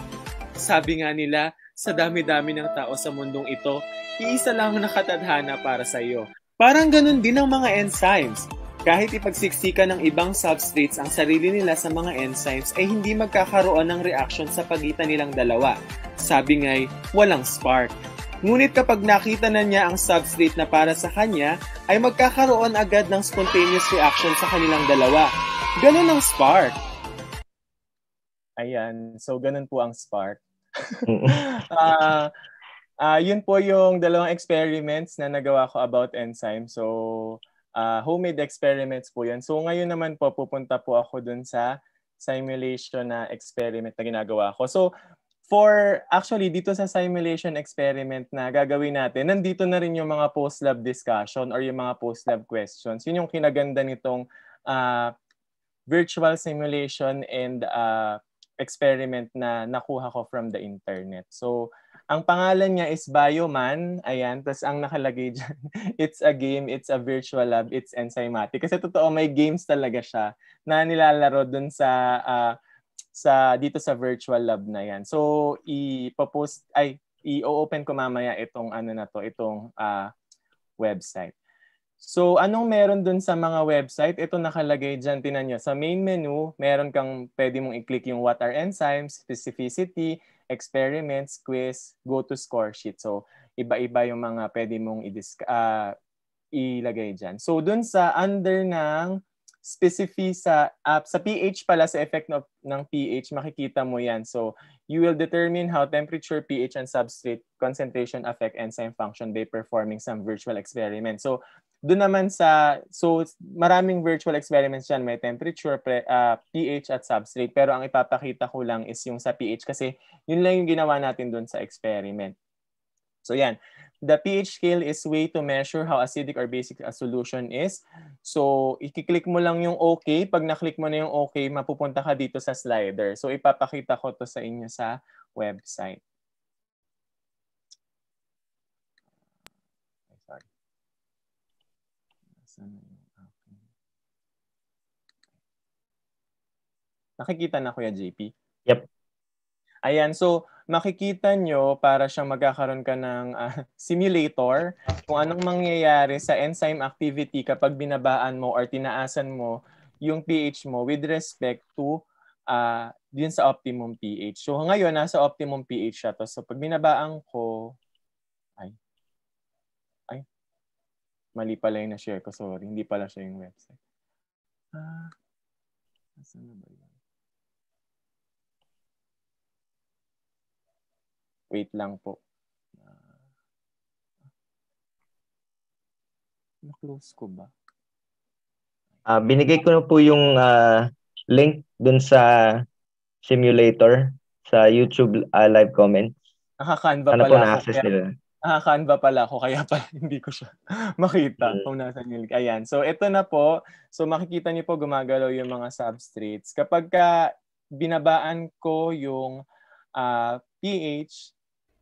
Sabi nga nila, sa dami-dami ng tao sa mundong ito, iisa lang ang nakatadhana para sa iyo. Parang ganun din ang mga enzymes. Kahit ipagsiksikan ng ibang substrates ang sarili nila sa mga enzymes ay hindi magkakaroon ng reaction sa pagitan nilang dalawa. Sabi nga'y, walang spark. Ngunit kapag nakita na niya ang substrate na para sa kanya, ay magkakaroon agad ng spontaneous reaction sa kanilang dalawa. Ganun ang spark. Ayan, so ganun po ang spark. uh, uh, yun po yung dalawang experiments na nagawa ko about enzyme. So, uh, homemade experiments po yan. So, ngayon naman po, pupunta po ako dun sa simulation na experiment na ginagawa ko. So, for actually dito sa simulation experiment na gagawin natin, nandito na rin yung mga post-lab discussion or yung mga post-lab questions. Yun yung kinaganda nitong uh, virtual simulation and uh, experiment na nakuha ko from the internet. So, ang pangalan niya is Bioman. Ayan. Tapos ang nakalagay dyan, it's a game, it's a virtual lab, it's enzymatic. Kasi totoo, may games talaga siya na nilalaro dun sa uh, sa dito sa virtual lab na yan. So i-post ay i-open ko mamaya itong ano na to, itong uh, website. So anong meron dun sa mga website? Ito nakalagay diyan tinan niyo. Sa main menu, meron kang pwede mong i-click yung what are enzymes, specificity, experiments, quiz, go to score sheet. So iba-iba yung mga pwede mong i uh, ilagay diyan. So dun sa under ng specific sa uh, sa pH pala sa effect of, ng pH makikita mo yan. So you will determine how temperature, pH and substrate concentration affect enzyme function by performing some virtual experiment. So doon naman sa so maraming virtual experiments diyan may temperature, pre, uh, pH at substrate pero ang ipapakita ko lang is yung sa pH kasi yun lang yung ginawa natin doon sa experiment. So yan. The pH scale is way to measure how acidic or basic a solution is. So, i-click mo lang yung OK. Pag na-click mo na yung OK, mapupunta ka dito sa slider. So, ipapakita ko to sa inyo sa website. Sorry. Nakikita na Kuya JP? Yep. Ayan, so makikita nyo para siyang magkakaroon ka ng uh, simulator kung anong mangyayari sa enzyme activity kapag binabaan mo or tinaasan mo yung pH mo with respect to uh, dun sa optimum pH. So ngayon, nasa optimum pH siya to. So pag binabaan ko, ay, ay, mali pala yung na-share ko. Sorry, hindi pala siya yung website. Ah, nasa na ba yun? Wait lang po. Na-close ko ba? Uh, binigay ko na po yung uh, link dun sa simulator sa YouTube uh, live comment. Naka-Canva Sana pala po na-access kaya, nila. Naka-Canva pala ako kaya pala hindi ko siya makita Mm. kung nasa yung link. Ayan. So ito na po. So makikita niyo po gumagalaw yung mga substrates. Kapag ka binabaan ko yung uh, pH,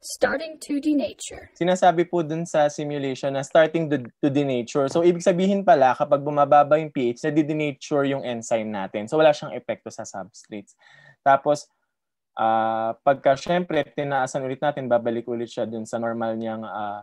starting to denature. sinasabi po dun sa simulation na starting to, to denature. So, ibig sabihin pala, kapag bumababa yung pH, na denature yung enzyme natin. So, wala siyang epekto sa substrates. Tapos, uh, pagka syempre, tinaasan ulit natin, babalik ulit siya dun sa normal niyang uh,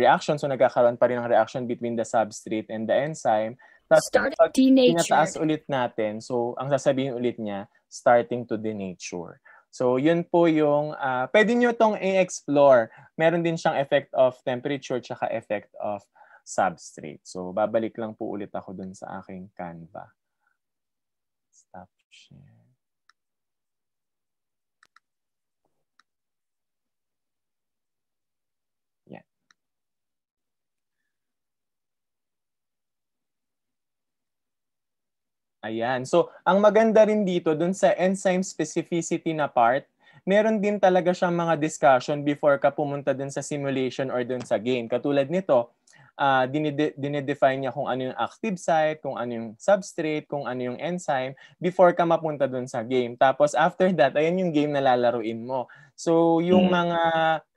reaction. So, nagkakaroon pa rin ng reaction between the substrate and the enzyme. Tapos, Starting pag tinataas ulit natin, so, ang sasabihin ulit niya, starting to denature. So, yun po yung, uh, pwede nyo tong i-explore. Meron din siyang effect of temperature tsaka effect of substrate. So, babalik lang po ulit ako dun sa aking Canva. Stop share. Yan. Ayan. So, ang maganda rin dito, dun sa enzyme specificity na part, meron din talaga siyang mga discussion before ka pumunta dun sa simulation or dun sa game. Katulad nito, uh, dinide- dinedefine niya kung ano yung active site, kung ano yung substrate, kung ano yung enzyme, before ka mapunta dun sa game. Tapos after that, ayan yung game na lalaruin mo. So, yung Mm. mga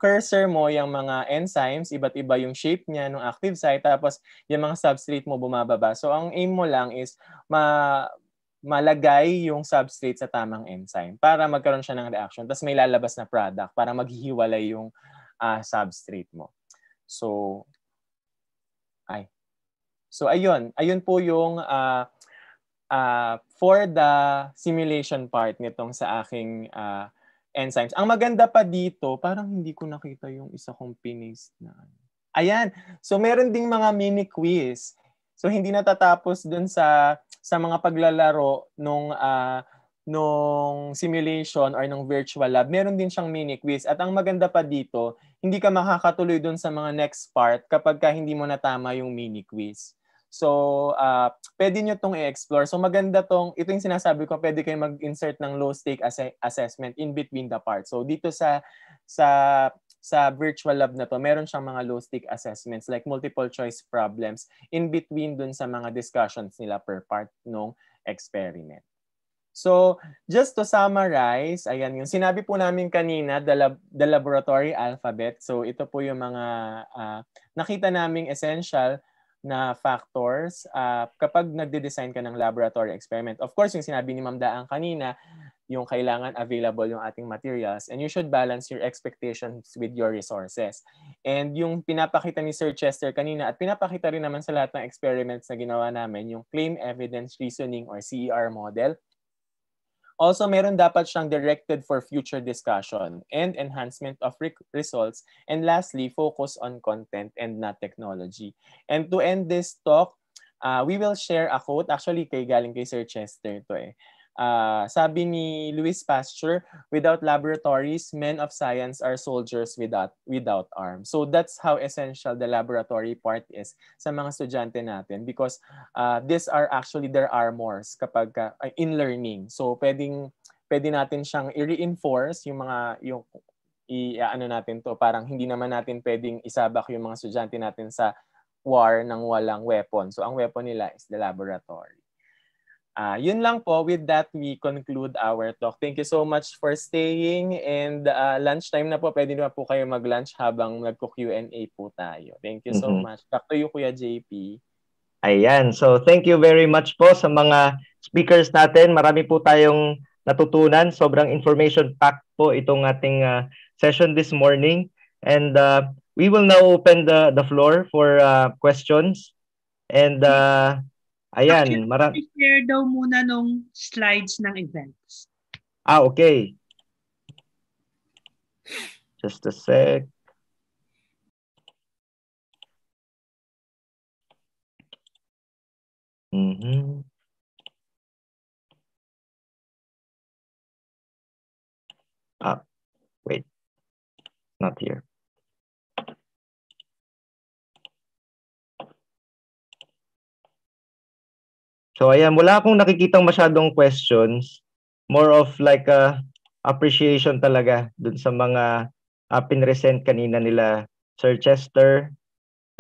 cursor mo, yung mga enzymes, iba't iba yung shape niya ng active site, tapos yung mga substrate mo bumababa. So, ang aim mo lang is ma malagay yung substrate sa tamang enzyme para magkaroon siya ng reaction. Tapos may lalabas na product para maghihiwalay yung uh, substrate mo. So, ay. So, ayun. Ayun po yung uh, uh, for the simulation part nitong sa aking uh, enzymes. Ang maganda pa dito, parang hindi ko nakita yung isa kong pinis na. ano. Ayan. So, meron ding mga mini quiz. So, hindi natatapos dun sa sa mga paglalaro nung uh, nung simulation or nung virtual lab, meron din siyang mini quiz. At ang maganda pa dito, hindi ka makakatuloy dun sa mga next part kapag ka hindi mo natama yung mini quiz. So, uh, pwede nyo tong i-explore. So, maganda tong, ito yung sinasabi ko, pwede kayo mag-insert ng low-stake ass- assessment in between the parts. So, dito sa, sa, sa virtual lab na to, meron siyang mga low-stake assessments like multiple choice problems in between dun sa mga discussions nila per part ng experiment. So, just to summarize, ayan, yung sinabi po namin kanina, the, lab, the laboratory alphabet. So, ito po yung mga uh, nakita naming essential na factors uh, kapag nagde-design ka ng laboratory experiment. Of course, yung sinabi ni Ma'am Daang kanina, yung kailangan available yung ating materials and you should balance your expectations with your resources. And yung pinapakita ni Sir Chester kanina at pinapakita rin naman sa lahat ng experiments na ginawa namin, yung Claim Evidence Reasoning or CER model, Also, meron dapat siyang directed for future discussion and enhancement of re- results. And lastly, focus on content and not technology. And to end this talk, uh, we will share a quote. Actually, kay galing kay Sir Chester to eh. Uh, sabi ni Louis Pasteur, without laboratories, men of science are soldiers without without arms. So that's how essential the laboratory part is sa mga estudyante natin because uh, these are actually their armors kapag uh, in learning. So pwedeng pwede natin siyang i-reinforce yung mga yung i ano natin to parang hindi naman natin pwedeng isabak yung mga estudyante natin sa war ng walang weapon. So ang weapon nila is the laboratory. Uh, yun lang po. With that, we conclude our talk. Thank you so much for staying. And uh, lunchtime na po. Pwede na po kayo mag-lunch habang nagko-Q&A po tayo. Thank you so mm-hmm. much. Back to you, Kuya JP. Ayan. So, thank you very much po sa mga speakers natin. Marami po tayong natutunan. Sobrang information-packed po itong ating uh, session this morning. And uh, we will now open the, the floor for uh, questions. And uh, Ayan, marami. share daw muna nung slides ng events. Ah, okay. Just a sec. Mm-hmm. Ah, wait. Not here. So ayan, wala akong nakikitang masyadong questions. More of like a appreciation talaga dun sa mga uh, pinresent kanina nila Sir Chester.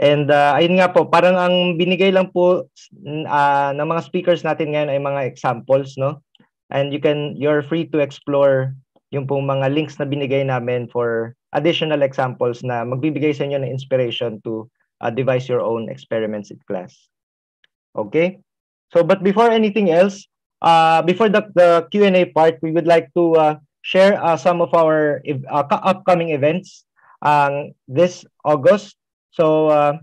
And uh, ayun nga po, parang ang binigay lang po uh, ng mga speakers natin ngayon ay mga examples, no? And you can you're free to explore yung pong mga links na binigay namin for additional examples na magbibigay sa inyo ng inspiration to uh, devise your own experiments in class. Okay? So, but before anything else, uh, before the, the Q&A part, we would like to uh, share uh, some of our uh, upcoming events um, this August. So, uh,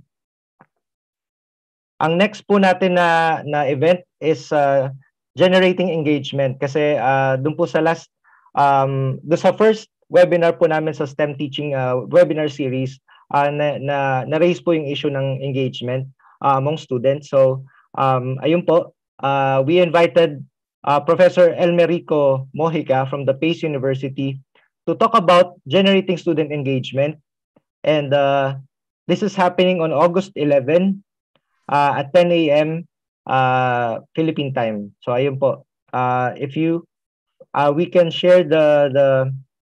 ang next po natin na, na event is uh, generating engagement kasi uh, doon po sa last, um, doon sa first webinar po namin sa STEM teaching uh, webinar series, uh, na, na, na-raise po yung issue ng engagement uh, among students. So, um, ayun po, uh, we invited uh, Professor Elmerico Mojica from the Pace University to talk about generating student engagement. And uh, this is happening on August 11 uh, at 10 a.m. Uh, Philippine time. So ayun po. Uh, if you, uh, we can share the, the,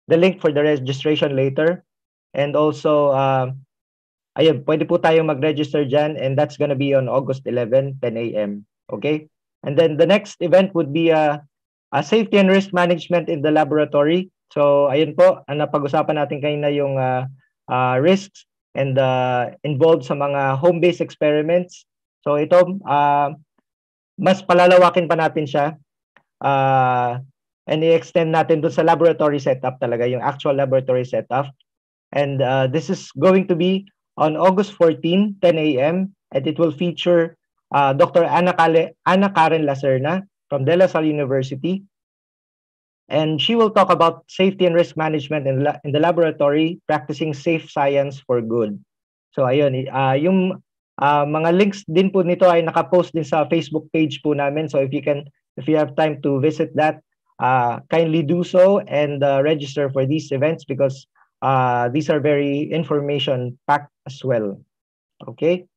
the link for the registration later. And also, uh, ayun, pwede po tayong mag-register dyan and that's gonna be on August 11, 10 a.m. Okay? And then the next event would be uh, a safety and risk management in the laboratory. So ayun po, ang napag-usapan natin kanina yung uh, uh, risks and uh, involved sa mga home-based experiments. So ito, uh, mas palalawakin pa natin siya. Uh, and i-extend natin doon sa laboratory setup talaga, yung actual laboratory setup. And uh, this is going to be on August 14, 10 a.m. and it will feature uh, Dr. Anna, Kale, Anna Karen Lacerna from De La Salle University. And she will talk about safety and risk management in, la- in the laboratory, practicing safe science for good. So ayun, uh, yung uh, mga links din po nito ay nakapost din sa Facebook page po namin. So if you can, if you have time to visit that, uh, kindly do so and uh, register for these events because uh, these are very information packed as well. Okay?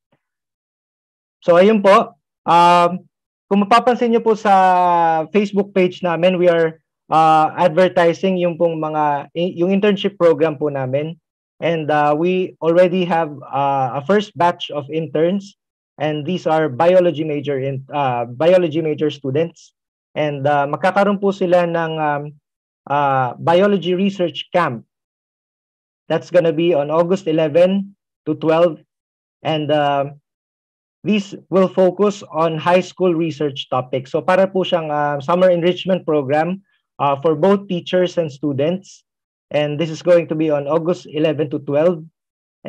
So ayun po, um, kung mapapansin niyo po sa Facebook page namin, we are uh, advertising yung pong mga yung internship program po namin. And uh, we already have uh, a first batch of interns and these are biology major in uh, biology major students and uh, magkakaroon po sila ng um, uh, biology research camp That's going to be on August 11 to 12. And uh, these will focus on high school research topics. So para po siyang uh, summer enrichment program uh, for both teachers and students. And this is going to be on August 11 to 12.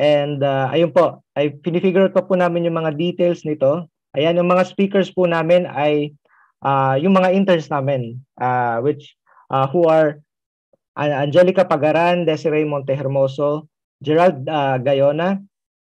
And uh, ayun po, ay pinifigure out po namin yung mga details nito. Ayan, yung mga speakers po namin ay uh, yung mga interns namin, uh, which uh, who are Angelica Pagaran, Desiree Montehermoso, Gerald uh, Gayona,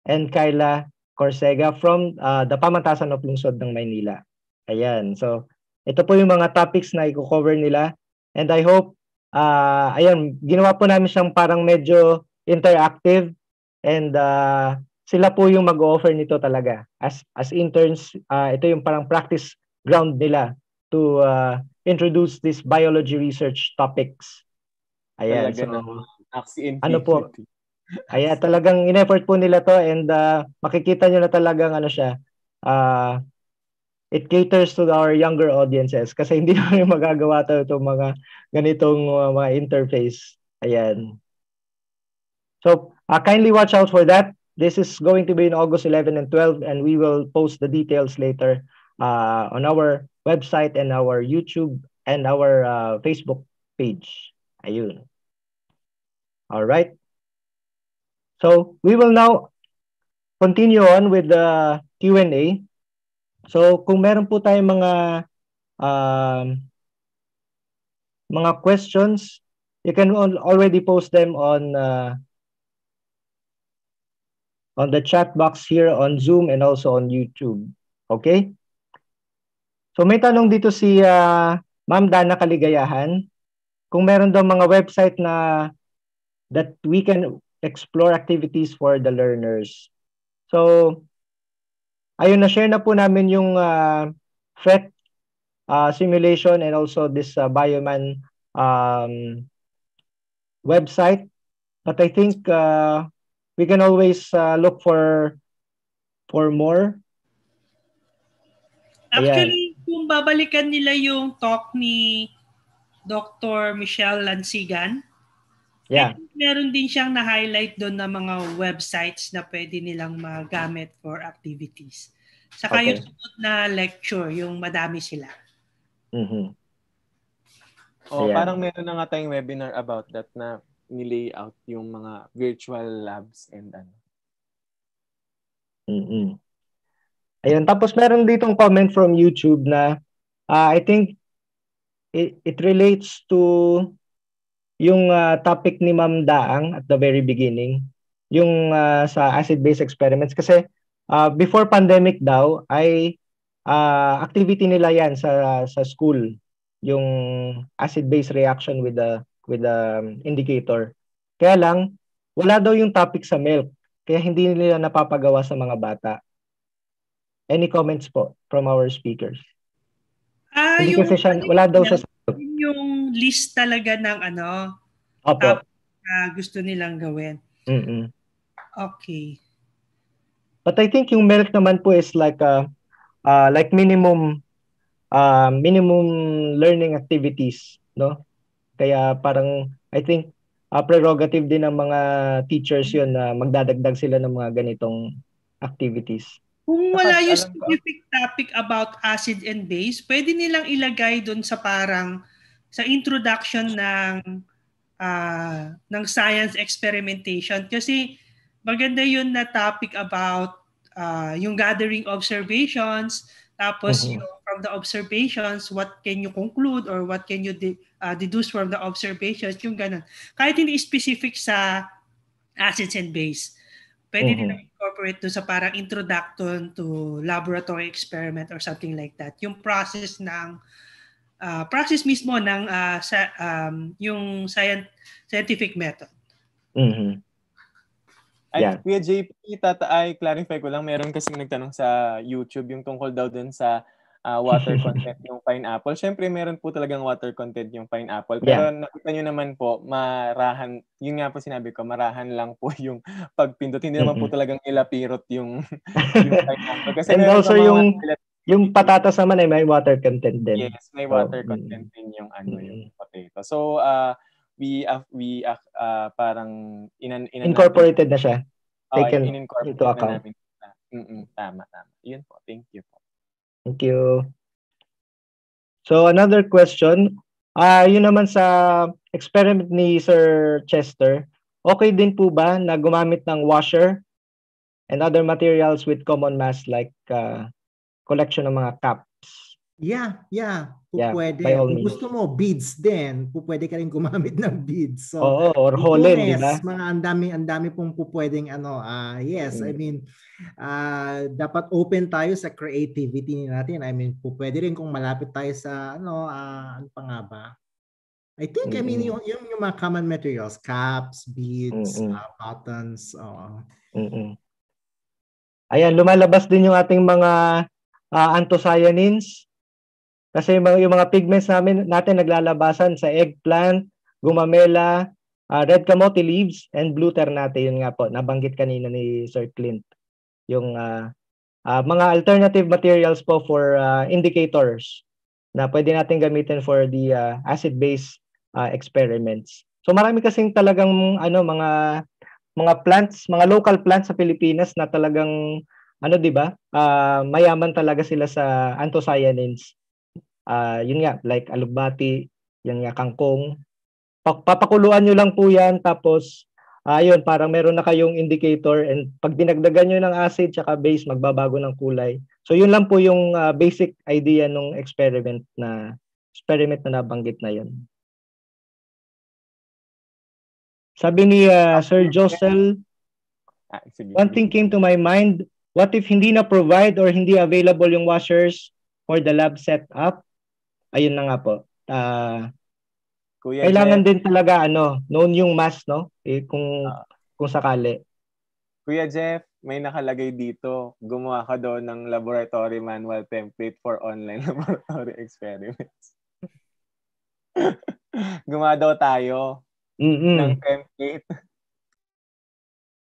and Kyla Corsega from uh, the Pamantasan of Lungsod ng Maynila. Ayan. So, ito po yung mga topics na i-cover nila. And I hope, uh, ayan, ginawa po namin siyang parang medyo interactive and uh, sila po yung mag-offer nito talaga. As as interns, uh, ito yung parang practice ground nila to uh, introduce this biology research topics. Ayan. Talaga so, ano po, Kaya talagang in-effort po nila to and uh, makikita nyo na talagang ano siya, uh, it caters to our younger audiences kasi hindi naman magagawa to itong mga ganitong uh, mga interface. Ayan. So, uh, kindly watch out for that. This is going to be in August 11 and 12 and we will post the details later uh, on our website and our YouTube and our uh, Facebook page. Ayun. All right. So we will now continue on with the Q&A. So kung meron po tayong mga um, mga questions, you can already post them on uh, on the chat box here on Zoom and also on YouTube. Okay? So may tanong dito si uh, Ma'am Dana Kaligayahan. Kung meron daw mga website na that we can explore activities for the learners. So, ayun, na-share na po namin yung uh, FET uh, simulation and also this uh, Bioman um, website. But I think uh, we can always uh, look for for more. Actually, Ayan. kung babalikan nila yung talk ni Dr. Michelle Lansigan, Yeah. meron din siyang na-highlight doon na mga websites na pwede nilang magamit for activities. Saka okay. yung sunod na lecture, yung madami sila. Mm-hmm. Oh, Ayan. parang meron na nga tayong webinar about that na ni-layout yung mga virtual labs and ano. Mm-hmm. Ayun, tapos meron ditong comment from YouTube na uh, I think it, relates to yung uh, topic ni Ma'am Daang at the very beginning, yung uh, sa acid-base experiments kasi uh, before pandemic daw ay uh, activity nila yan sa sa school, yung acid-base reaction with the with the um, indicator. Kaya lang wala daw yung topic sa milk, kaya hindi nila napapagawa sa mga bata. Any comments po from our speakers? Ah, hindi yung, kasi siya, wala daw sa yung list talaga ng ano, Opo. Uh, gusto nilang gawin. Mm-mm. Okay. But I think yung milk naman po is like a uh, like minimum uh, minimum learning activities, no? Kaya parang I think uh, prerogative din ng mga teachers 'yon na magdadagdag sila ng mga ganitong activities. Kung wala yung specific topic about acid and base, pwede nilang ilagay doon sa parang sa introduction ng uh, ng science experimentation kasi maganda yun na topic about uh, yung gathering observations tapos uh-huh. yung from the observations what can you conclude or what can you de- uh, deduce from the observations yung ganun kahit hindi specific sa acids and base pwede uh-huh. din incorporate do sa parang introduction to laboratory experiment or something like that yung process ng uh, process mismo ng uh, sa um, yung science, scientific method. Mhm. Yeah. Ay, Kuya JP, tata ay clarify ko lang, meron kasing nagtanong sa YouTube yung tungkol daw dun sa uh, water content yung pineapple. Siyempre, meron po talagang water content yung pineapple. Pero yeah. nakita nyo naman po, marahan, yun nga po sinabi ko, marahan lang po yung pagpindot. Hindi naman mm-hmm. po talagang ilapirot yung, yung pineapple. Kasi And also yung, yung patatas naman ay may water content din. Yes, may water so, content din yung ano mm. yung potato. So uh we uh, we uh, uh, parang inan, inan incorporated natin. na siya. Taken uh, in-incorporate into account. Na namin. Mm tama, tama. Yun po. Thank you po. Thank you. So another question, ah uh, yun naman sa experiment ni Sir Chester, okay din po ba na gumamit ng washer and other materials with common mass like uh, collection ng mga caps. Yeah, yeah. Yeah, all Kung means. gusto mo, beads din. Pupwede ka rin gumamit ng beads. So, Oo, or holen, di ba? Mga ang dami, ang dami pong pupwedeng ano, ah yes, I Mm. mean, ah dapat open tayo sa creativity natin. I mean, pupwede rin kung malapit tayo sa ano, ah ano pa nga ba? I think, I mean, yung, yung, yung mga common materials, caps, beads, Mm-mm. ah, buttons, oo. Mm-mm. Ayan, lumalabas din yung ating mga ah, anthocyanins. Kasi yung mga, yung mga pigments namin, natin naglalabasan sa eggplant, gumamela, ah, red camote leaves, and blue ternate. Yun nga po, nabanggit kanina ni Sir Clint. Yung ah, ah, mga alternative materials po for ah, indicators na pwede natin gamitin for the ah, acid-base ah, experiments. So marami kasing talagang ano mga mga plants, mga local plants sa Pilipinas na talagang ano 'di ba? Ah, mayaman talaga sila sa anthocyanins. Ah, yun nga like alugbati, yun nga kangkong. Pa- Papakuluan nyo lang po 'yan tapos ayun, parang meron na kayong indicator and pag dinagdagan nyo ng acid tsaka base, magbabago ng kulay. So yun lang po yung ah, basic idea ng experiment na experiment na nabanggit na yun. Sabi ni ah, Sir Josel. One thing came to my mind, what if hindi na provide or hindi available yung washers for the lab setup? Ayun na nga po. Ah, Kuya kailangan Jeff, din talaga ano, known yung mask, no? Eh, kung kung sakali. Kuya Jeff, may nakalagay dito. Gumawa ka daw ng laboratory manual template for online laboratory experiments. Gumawa daw tayo Mm. ng template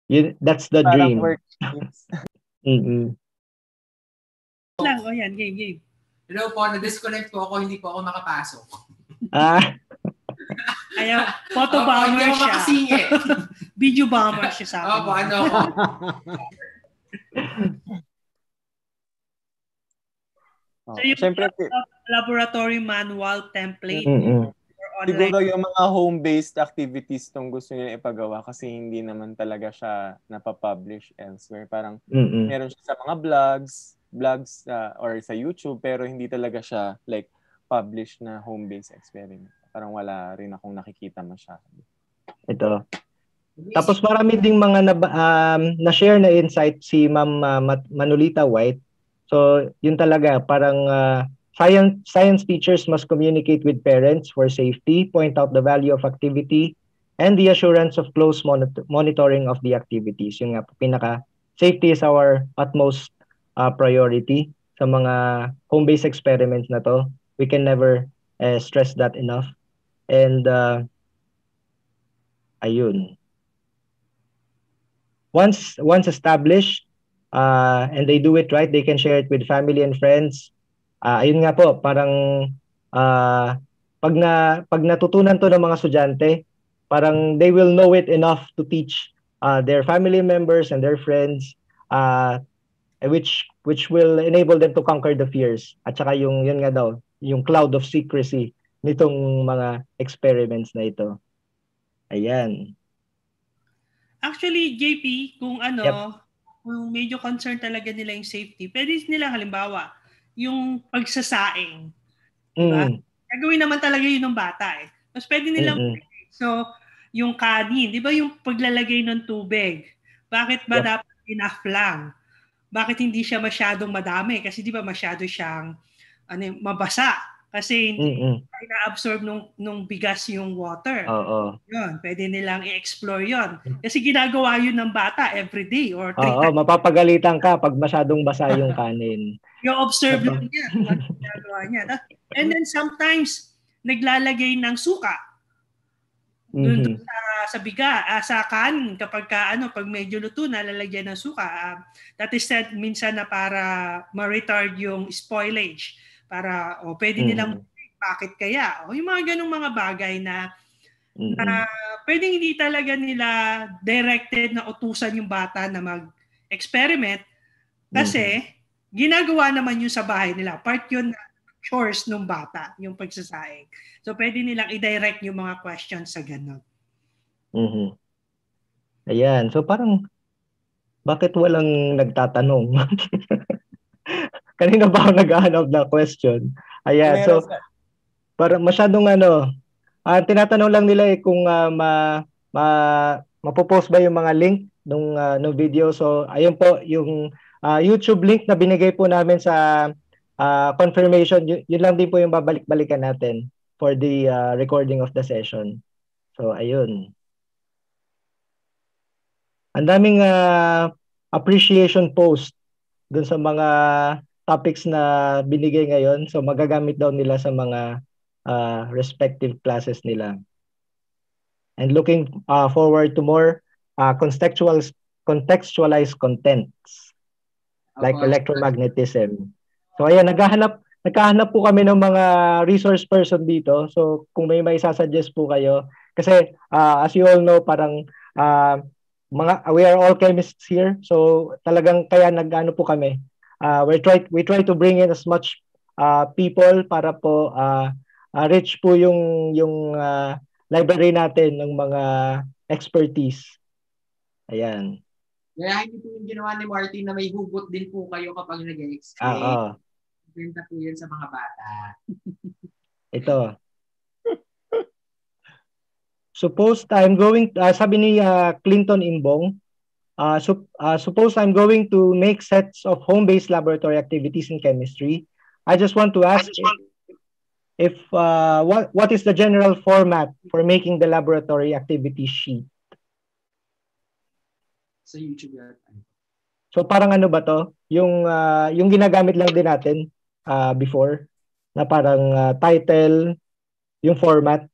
Yun, that's the para dream. worksheets. Mm-mm. Lang, o yan, game, game. Hello po, na-disconnect po ako, hindi po ako makapasok. Ah, Kaya, photo Opo, bomber hindi ako siya. makasingi. Video bomber siya sa akin. Opo, ano ako. Oh, So, yung Siyempre, laboratory manual template mm-mm. siguro yung mga home-based activities tong gusto nila ipagawa kasi hindi naman talaga siya napapublish elsewhere. Parang Mm-mm. meron siya sa mga blogs, blogs uh, or sa YouTube pero hindi talaga siya like published na home-based experiment. Parang wala rin akong nakikita masyado. Ito. Tapos marami ding mga na, um, na-share na insight si Ma'am uh, Manolita White. So, yun talaga, parang uh, science, science teachers must communicate with parents for safety, point out the value of activity, and the assurance of close monit- monitoring of the activities. Yung nga, pinaka, safety is our utmost uh, priority sa mga home-based experiments na to. We can never uh, stress that enough. And uh, ayun. Once once established uh, and they do it right, they can share it with family and friends. Uh, ayun nga po, parang uh, pag na pag natutunan to ng mga estudyante, parang they will know it enough to teach uh, their family members and their friends uh, which which will enable them to conquer the fears. At saka yung yun nga daw, yung cloud of secrecy nitong mga experiments na ito. Ayan. Actually, JP, kung ano, Yep. kung medyo concern talaga nila yung safety, pwede nila halimbawa, yung pagsasaing. Mm. Gagawin naman talaga yun ng bata eh. Tapos pwede nilang, Mm-mm. so, yung kanin, di ba yung paglalagay ng tubig? Bakit ba Yep. dapat enough lang? Bakit hindi siya masyadong madami? Kasi di ba masyado siyang ano, mabasa. Kasi hindi Mm-mm. na-absorb nung, nung bigas yung water. Oo. Yun, pwede nilang i-explore yun. Kasi ginagawa yun ng bata every day or three Oo, times. mapapagalitan ka pag masyadong basa yung kanin. Yung observe Diba? lang niya ginagawa niya. And then sometimes, naglalagay ng suka dun Mhm. sa, sa biga, ah, sa kanin kapag ka, ano, pag medyo luto na, lalagyan ng suka. Ah, that is said minsan na para ma-retard yung spoilage. Para, o pwede nilang, Mhm. bakit kaya? O yung mga ganong mga bagay na Mm-mm. na pwedeng hindi talaga nila directed na utusan yung bata na mag-experiment kasi ginagawa naman yun sa bahay nila. Part yun na chores ng bata, yung pagsasaing. So pwede nilang i-direct yung mga questions sa ganun. Mhm. Ayan. So parang bakit walang nagtatanong? kanina ba ako naghahanap ng question? Ayan, so para masyadong ano, uh, tinatanong lang nila eh kung uh, ma, ma mapopost ba yung mga link nung uh, nung video. So ayun po yung uh, YouTube link na binigay po namin sa uh, confirmation. Y- yun lang din po yung babalik-balikan natin for the uh, recording of the session. So ayun. Ang daming uh, appreciation post dun sa mga topics na binigay ngayon. So magagamit daw nila sa mga uh, respective classes nila. And looking uh, forward to more uh, contextual contextualized contents like electromagnetism. So ayan, naghahanap naghahanap po kami ng mga resource person dito. So kung may may suggest po kayo kasi uh, as you all know parang uh, mga we are all chemists here. So talagang kaya nagano po kami. Uh, we try we try to bring in as much uh, people para po uh, uh, rich po yung yung uh, library natin ng mga expertise. Ayan. Kaya hindi po yung ginawa ni Martin na may hugot din po kayo kapag nag-explain. Oo. Benta po yun sa mga bata. Ito. Suppose I'm going, uh, sabi ni uh, Clinton Imbong, uh, sup, uh, suppose I'm going to make sets of home-based laboratory activities in chemistry. I just want to ask if, if uh, what, what is the general format for making the laboratory activity sheet? Sa YouTube yan. So parang ano ba to? Yung uh, yung ginagamit lang din natin uh, before na parang uh, title, yung format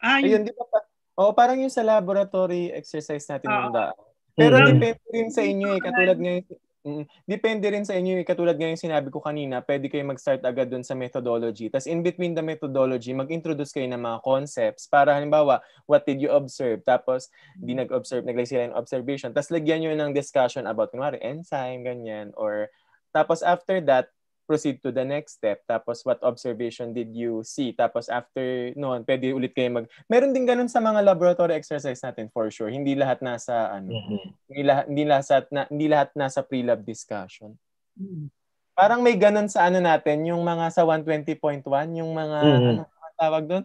Ah, Ayun, di ba pa? Oo, parang yung sa laboratory exercise natin uh, da. Pero mm-hmm. depende rin sa inyo eh, katulad ngayon Mm, depende rin sa inyo, eh, katulad nga yung sinabi ko kanina, pwede kayo mag-start agad dun sa methodology. Tapos in between the methodology, mag-introduce kayo ng mga concepts para halimbawa, what did you observe? Tapos di nag-observe, naglagay sila ng observation. Tapos lagyan nyo ng discussion about, kunwari, enzyme, ganyan. Or tapos after that, proceed to the next step. Tapos what observation did you see? Tapos after noon, pwede ulit kayo mag Meron din ganun sa mga laboratory exercise natin for sure. Hindi lahat nasa ano, mm-hmm. hindi lahat hindi lahat na, hindi lahat nasa pre-lab discussion. Mm-hmm. Parang may ganun sa ano natin, yung mga sa 120.1, yung mga mm-hmm. ano tawag doon?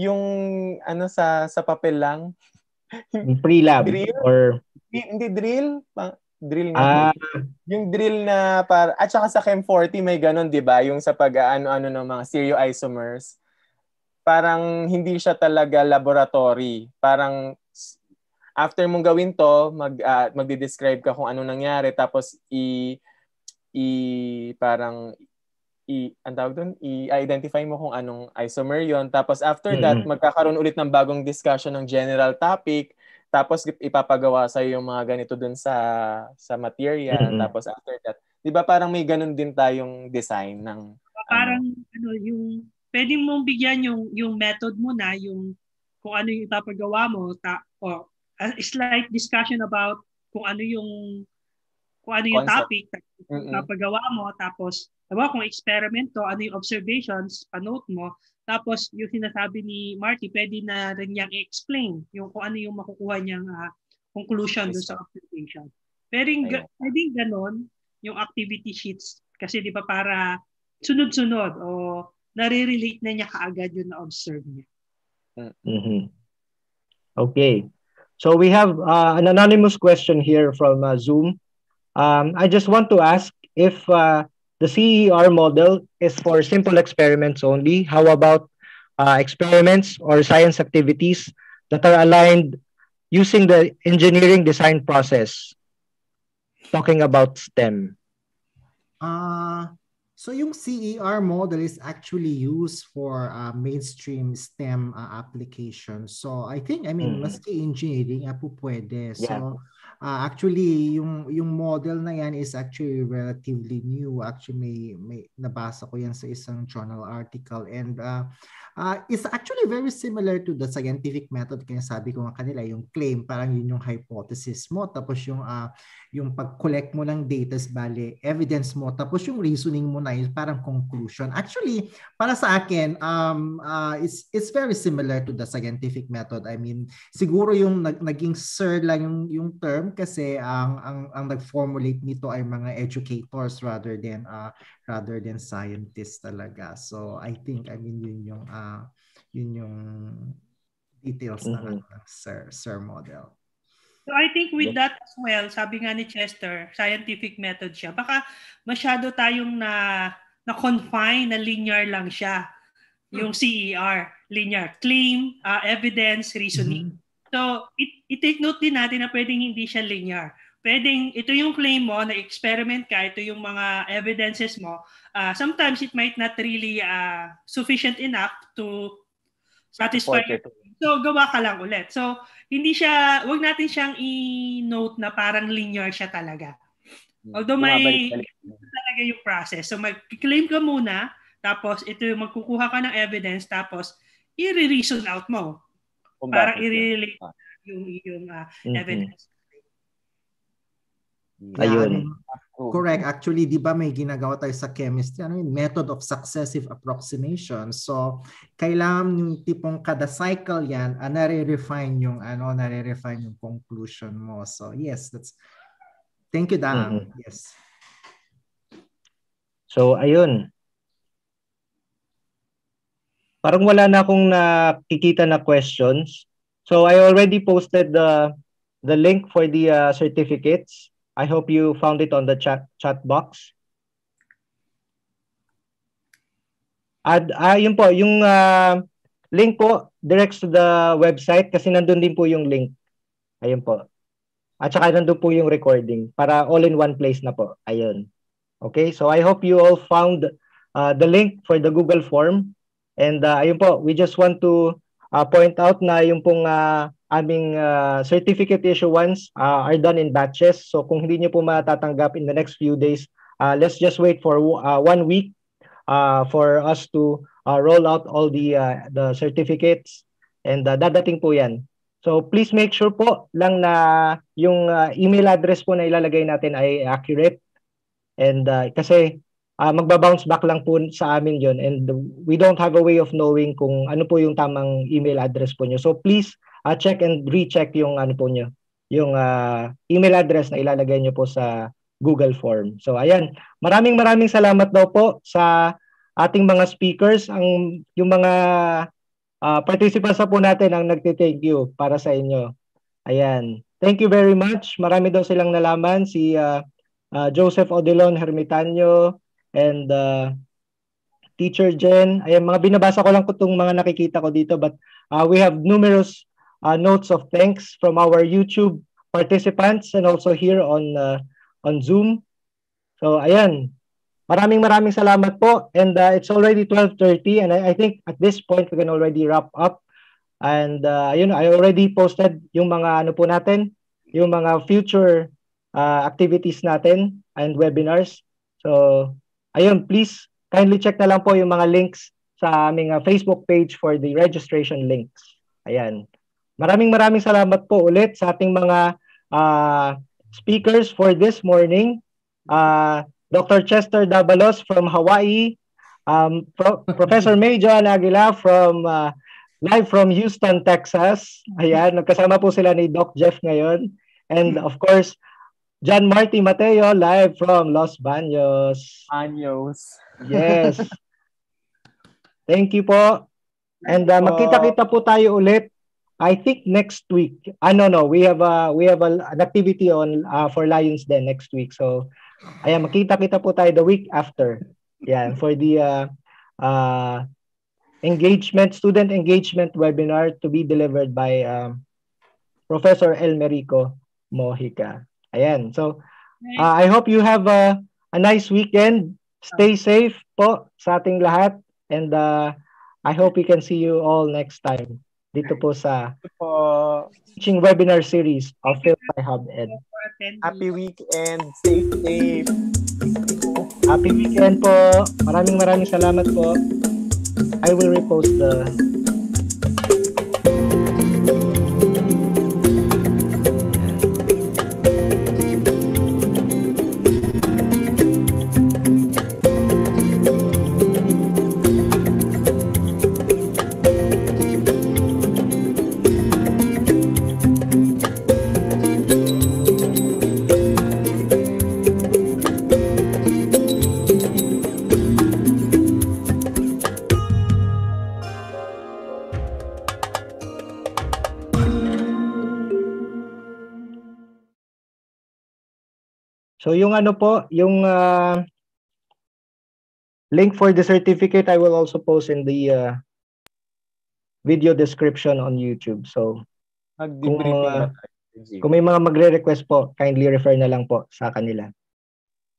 Yung ano sa sa papel lang. pre-lab or hindi drill, drill nga. Ah. Yung drill na para at saka sa Chem 40 may ganun, 'di ba? Yung sa pag-ano-ano ng mga stereoisomers. Parang hindi siya talaga laboratory. Parang after mong gawin 'to, mag uh, magde-describe ka kung ano nangyari tapos i i parang i ang tawag doon, i-identify mo kung anong isomer 'yon. Tapos after that, mm-hmm. magkakaroon ulit ng bagong discussion ng general topic tapos ipapagawa sa yung mga ganito dun sa sa material. Mm-hmm. Tapos after that, 'di ba parang may ganun din tayong design ng parang ano, ano yung pwede mong bigyan yung yung method mo na yung kung ano yung ipapagawa mo ta o a slight discussion about kung ano yung kung ano yung Concept. topic na ipapagawa mo tapos diba, kung experiment to ano yung observations pa-note mo tapos yung sinasabi ni Marty, pwede na rin niyang i-explain yung kung ano yung makukuha niyang uh, conclusion doon sa observation. Pero yung, pwede ganon yung activity sheets kasi di ba para sunod-sunod o nare-relate na niya kaagad yung na-observe niya. Mm-hmm. Okay. So we have uh, an anonymous question here from uh, Zoom. Um, I just want to ask if uh, the CER model is for simple experiments only. How about uh, experiments or science activities that are aligned using the engineering design process? Talking about STEM. Uh, so yung CER model is actually used for uh, mainstream STEM uh, applications. So I think, I mean, mm. maski engineering, uh, po pwede. So yeah. Uh, actually, yung yung model na yan is actually relatively new. Actually, may, may nabasa ko yan sa isang journal article. And uh, uh, is actually very similar to the scientific method. Kaya sabi ko nga kanila yung claim parang yun yung hypothesis mo. Tapos yung uh, yung pag-collect mo ng data bale evidence mo. Tapos yung reasoning mo na is parang conclusion. Actually para sa akin um uh, it's it's very similar to the scientific method. I mean siguro yung nag, naging sir lang yung yung term kasi ang ang ang nag-formulate nito ay mga educators rather than uh, rather than scientists talaga so I think I mean yun yung uh, yun yung details mm-hmm. ng, ng sir sir model So I think with that as well, sabi nga ni Chester, scientific method siya. Baka masyado tayong na na-confine na linear lang siya. Yung CER, linear. Claim, uh, evidence, reasoning. Mm-hmm. So, i-take note din natin na pwedeng hindi siya linear. Pwedeng ito yung claim mo, na experiment ka, ito yung mga evidences mo. Uh, sometimes it might not really uh, sufficient enough to satisfy So, gawa ka lang ulit. So, hindi siya, wag natin siyang i-note na parang linear siya talaga. Although may talaga yung process. So, mag-claim ka muna, tapos ito yung magkukuha ka ng evidence, tapos i-reason out mo. Kung parang i-relate ah. yung, yung uh, mm-hmm. evidence. Ayun. Correct. Actually, di ba may ginagawa tayo sa chemistry, ano yung method of successive approximation. So, kailangan yung tipong kada cycle yan, uh, nare-refine yung ano, nare-refine yung conclusion mo. So, yes, that's Thank you, Dang. Mm-hmm. Yes. So, ayun. Parang wala na akong nakikita na questions. So, I already posted the the link for the uh, certificates. I hope you found it on the chat chat box. At ah, yun po, yung uh, link po directs to the website kasi nandun din po yung link. Ayun po. At saka nandun po yung recording para all in one place na po. Ayun. Okay, so I hope you all found uh, the link for the Google form. And uh, ayun po, we just want to uh, point out na yung pong uh, aming uh, certificate issuance uh, are done in batches. So kung hindi niyo po matatanggap in the next few days, uh, let's just wait for uh, one week uh, for us to uh, roll out all the uh, the certificates and uh, dadating po 'yan. So please make sure po lang na yung uh, email address po na ilalagay natin ay accurate and uh, kasi uh, magba-bounce back lang po sa amin yon and we don't have a way of knowing kung ano po yung tamang email address po nyo. So please uh, check and recheck yung ano po nyo, yung uh, email address na ilalagay nyo po sa Google Form. So ayan, maraming maraming salamat daw po sa ating mga speakers, ang yung mga uh, participants po natin ang nagte-thank you para sa inyo. Ayan. Thank you very much. Marami daw silang nalaman si uh, uh, Joseph Odilon Hermitanyo and uh, Teacher Jen. Ayan, mga binabasa ko lang ko itong mga nakikita ko dito but uh, we have numerous uh, notes of thanks from our YouTube participants and also here on uh, on Zoom. So ayan, maraming maraming salamat po and uh, it's already 12:30 and I, I think at this point we can already wrap up. And uh, ayun, I already posted yung mga ano po natin, yung mga future uh, activities natin and webinars. So ayun, please kindly check na lang po yung mga links sa aming uh, Facebook page for the registration links. Ayan. Maraming maraming salamat po ulit sa ating mga uh, speakers for this morning. Uh, Dr. Chester Dabalos from Hawaii, um, Pro- Professor May Joan Aguila from uh, live from Houston, Texas. Ayan, nagkasama po sila ni Doc Jeff ngayon. And of course, John Marty Mateo live from Los Baños. Baños. Yes. Thank you po. And uh, magkita-kita po tayo ulit I think next week. I no no, we have a we have a, an activity on uh, for Lions Den next week. So ayan, makita-kita po tayo the week after. Yeah, for the uh, uh, engagement student engagement webinar to be delivered by um, Professor Elmerico Mojica. Ayan. So uh, I hope you have a, a nice weekend. Stay safe po sa ating lahat and uh, I hope we can see you all next time dito po sa teaching webinar series of Philpi Hub Ed. Happy weekend. Stay safe. Happy weekend po. Maraming maraming salamat po. I will repost the So yung ano po, yung uh, link for the certificate I will also post in the uh, video description on YouTube. So kung, uh, kung may mga magre-request po, kindly refer na lang po sa kanila.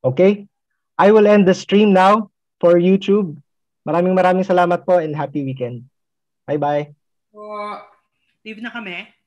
Okay? I will end the stream now for YouTube. Maraming maraming salamat po and happy weekend. Bye-bye. Leave na kami.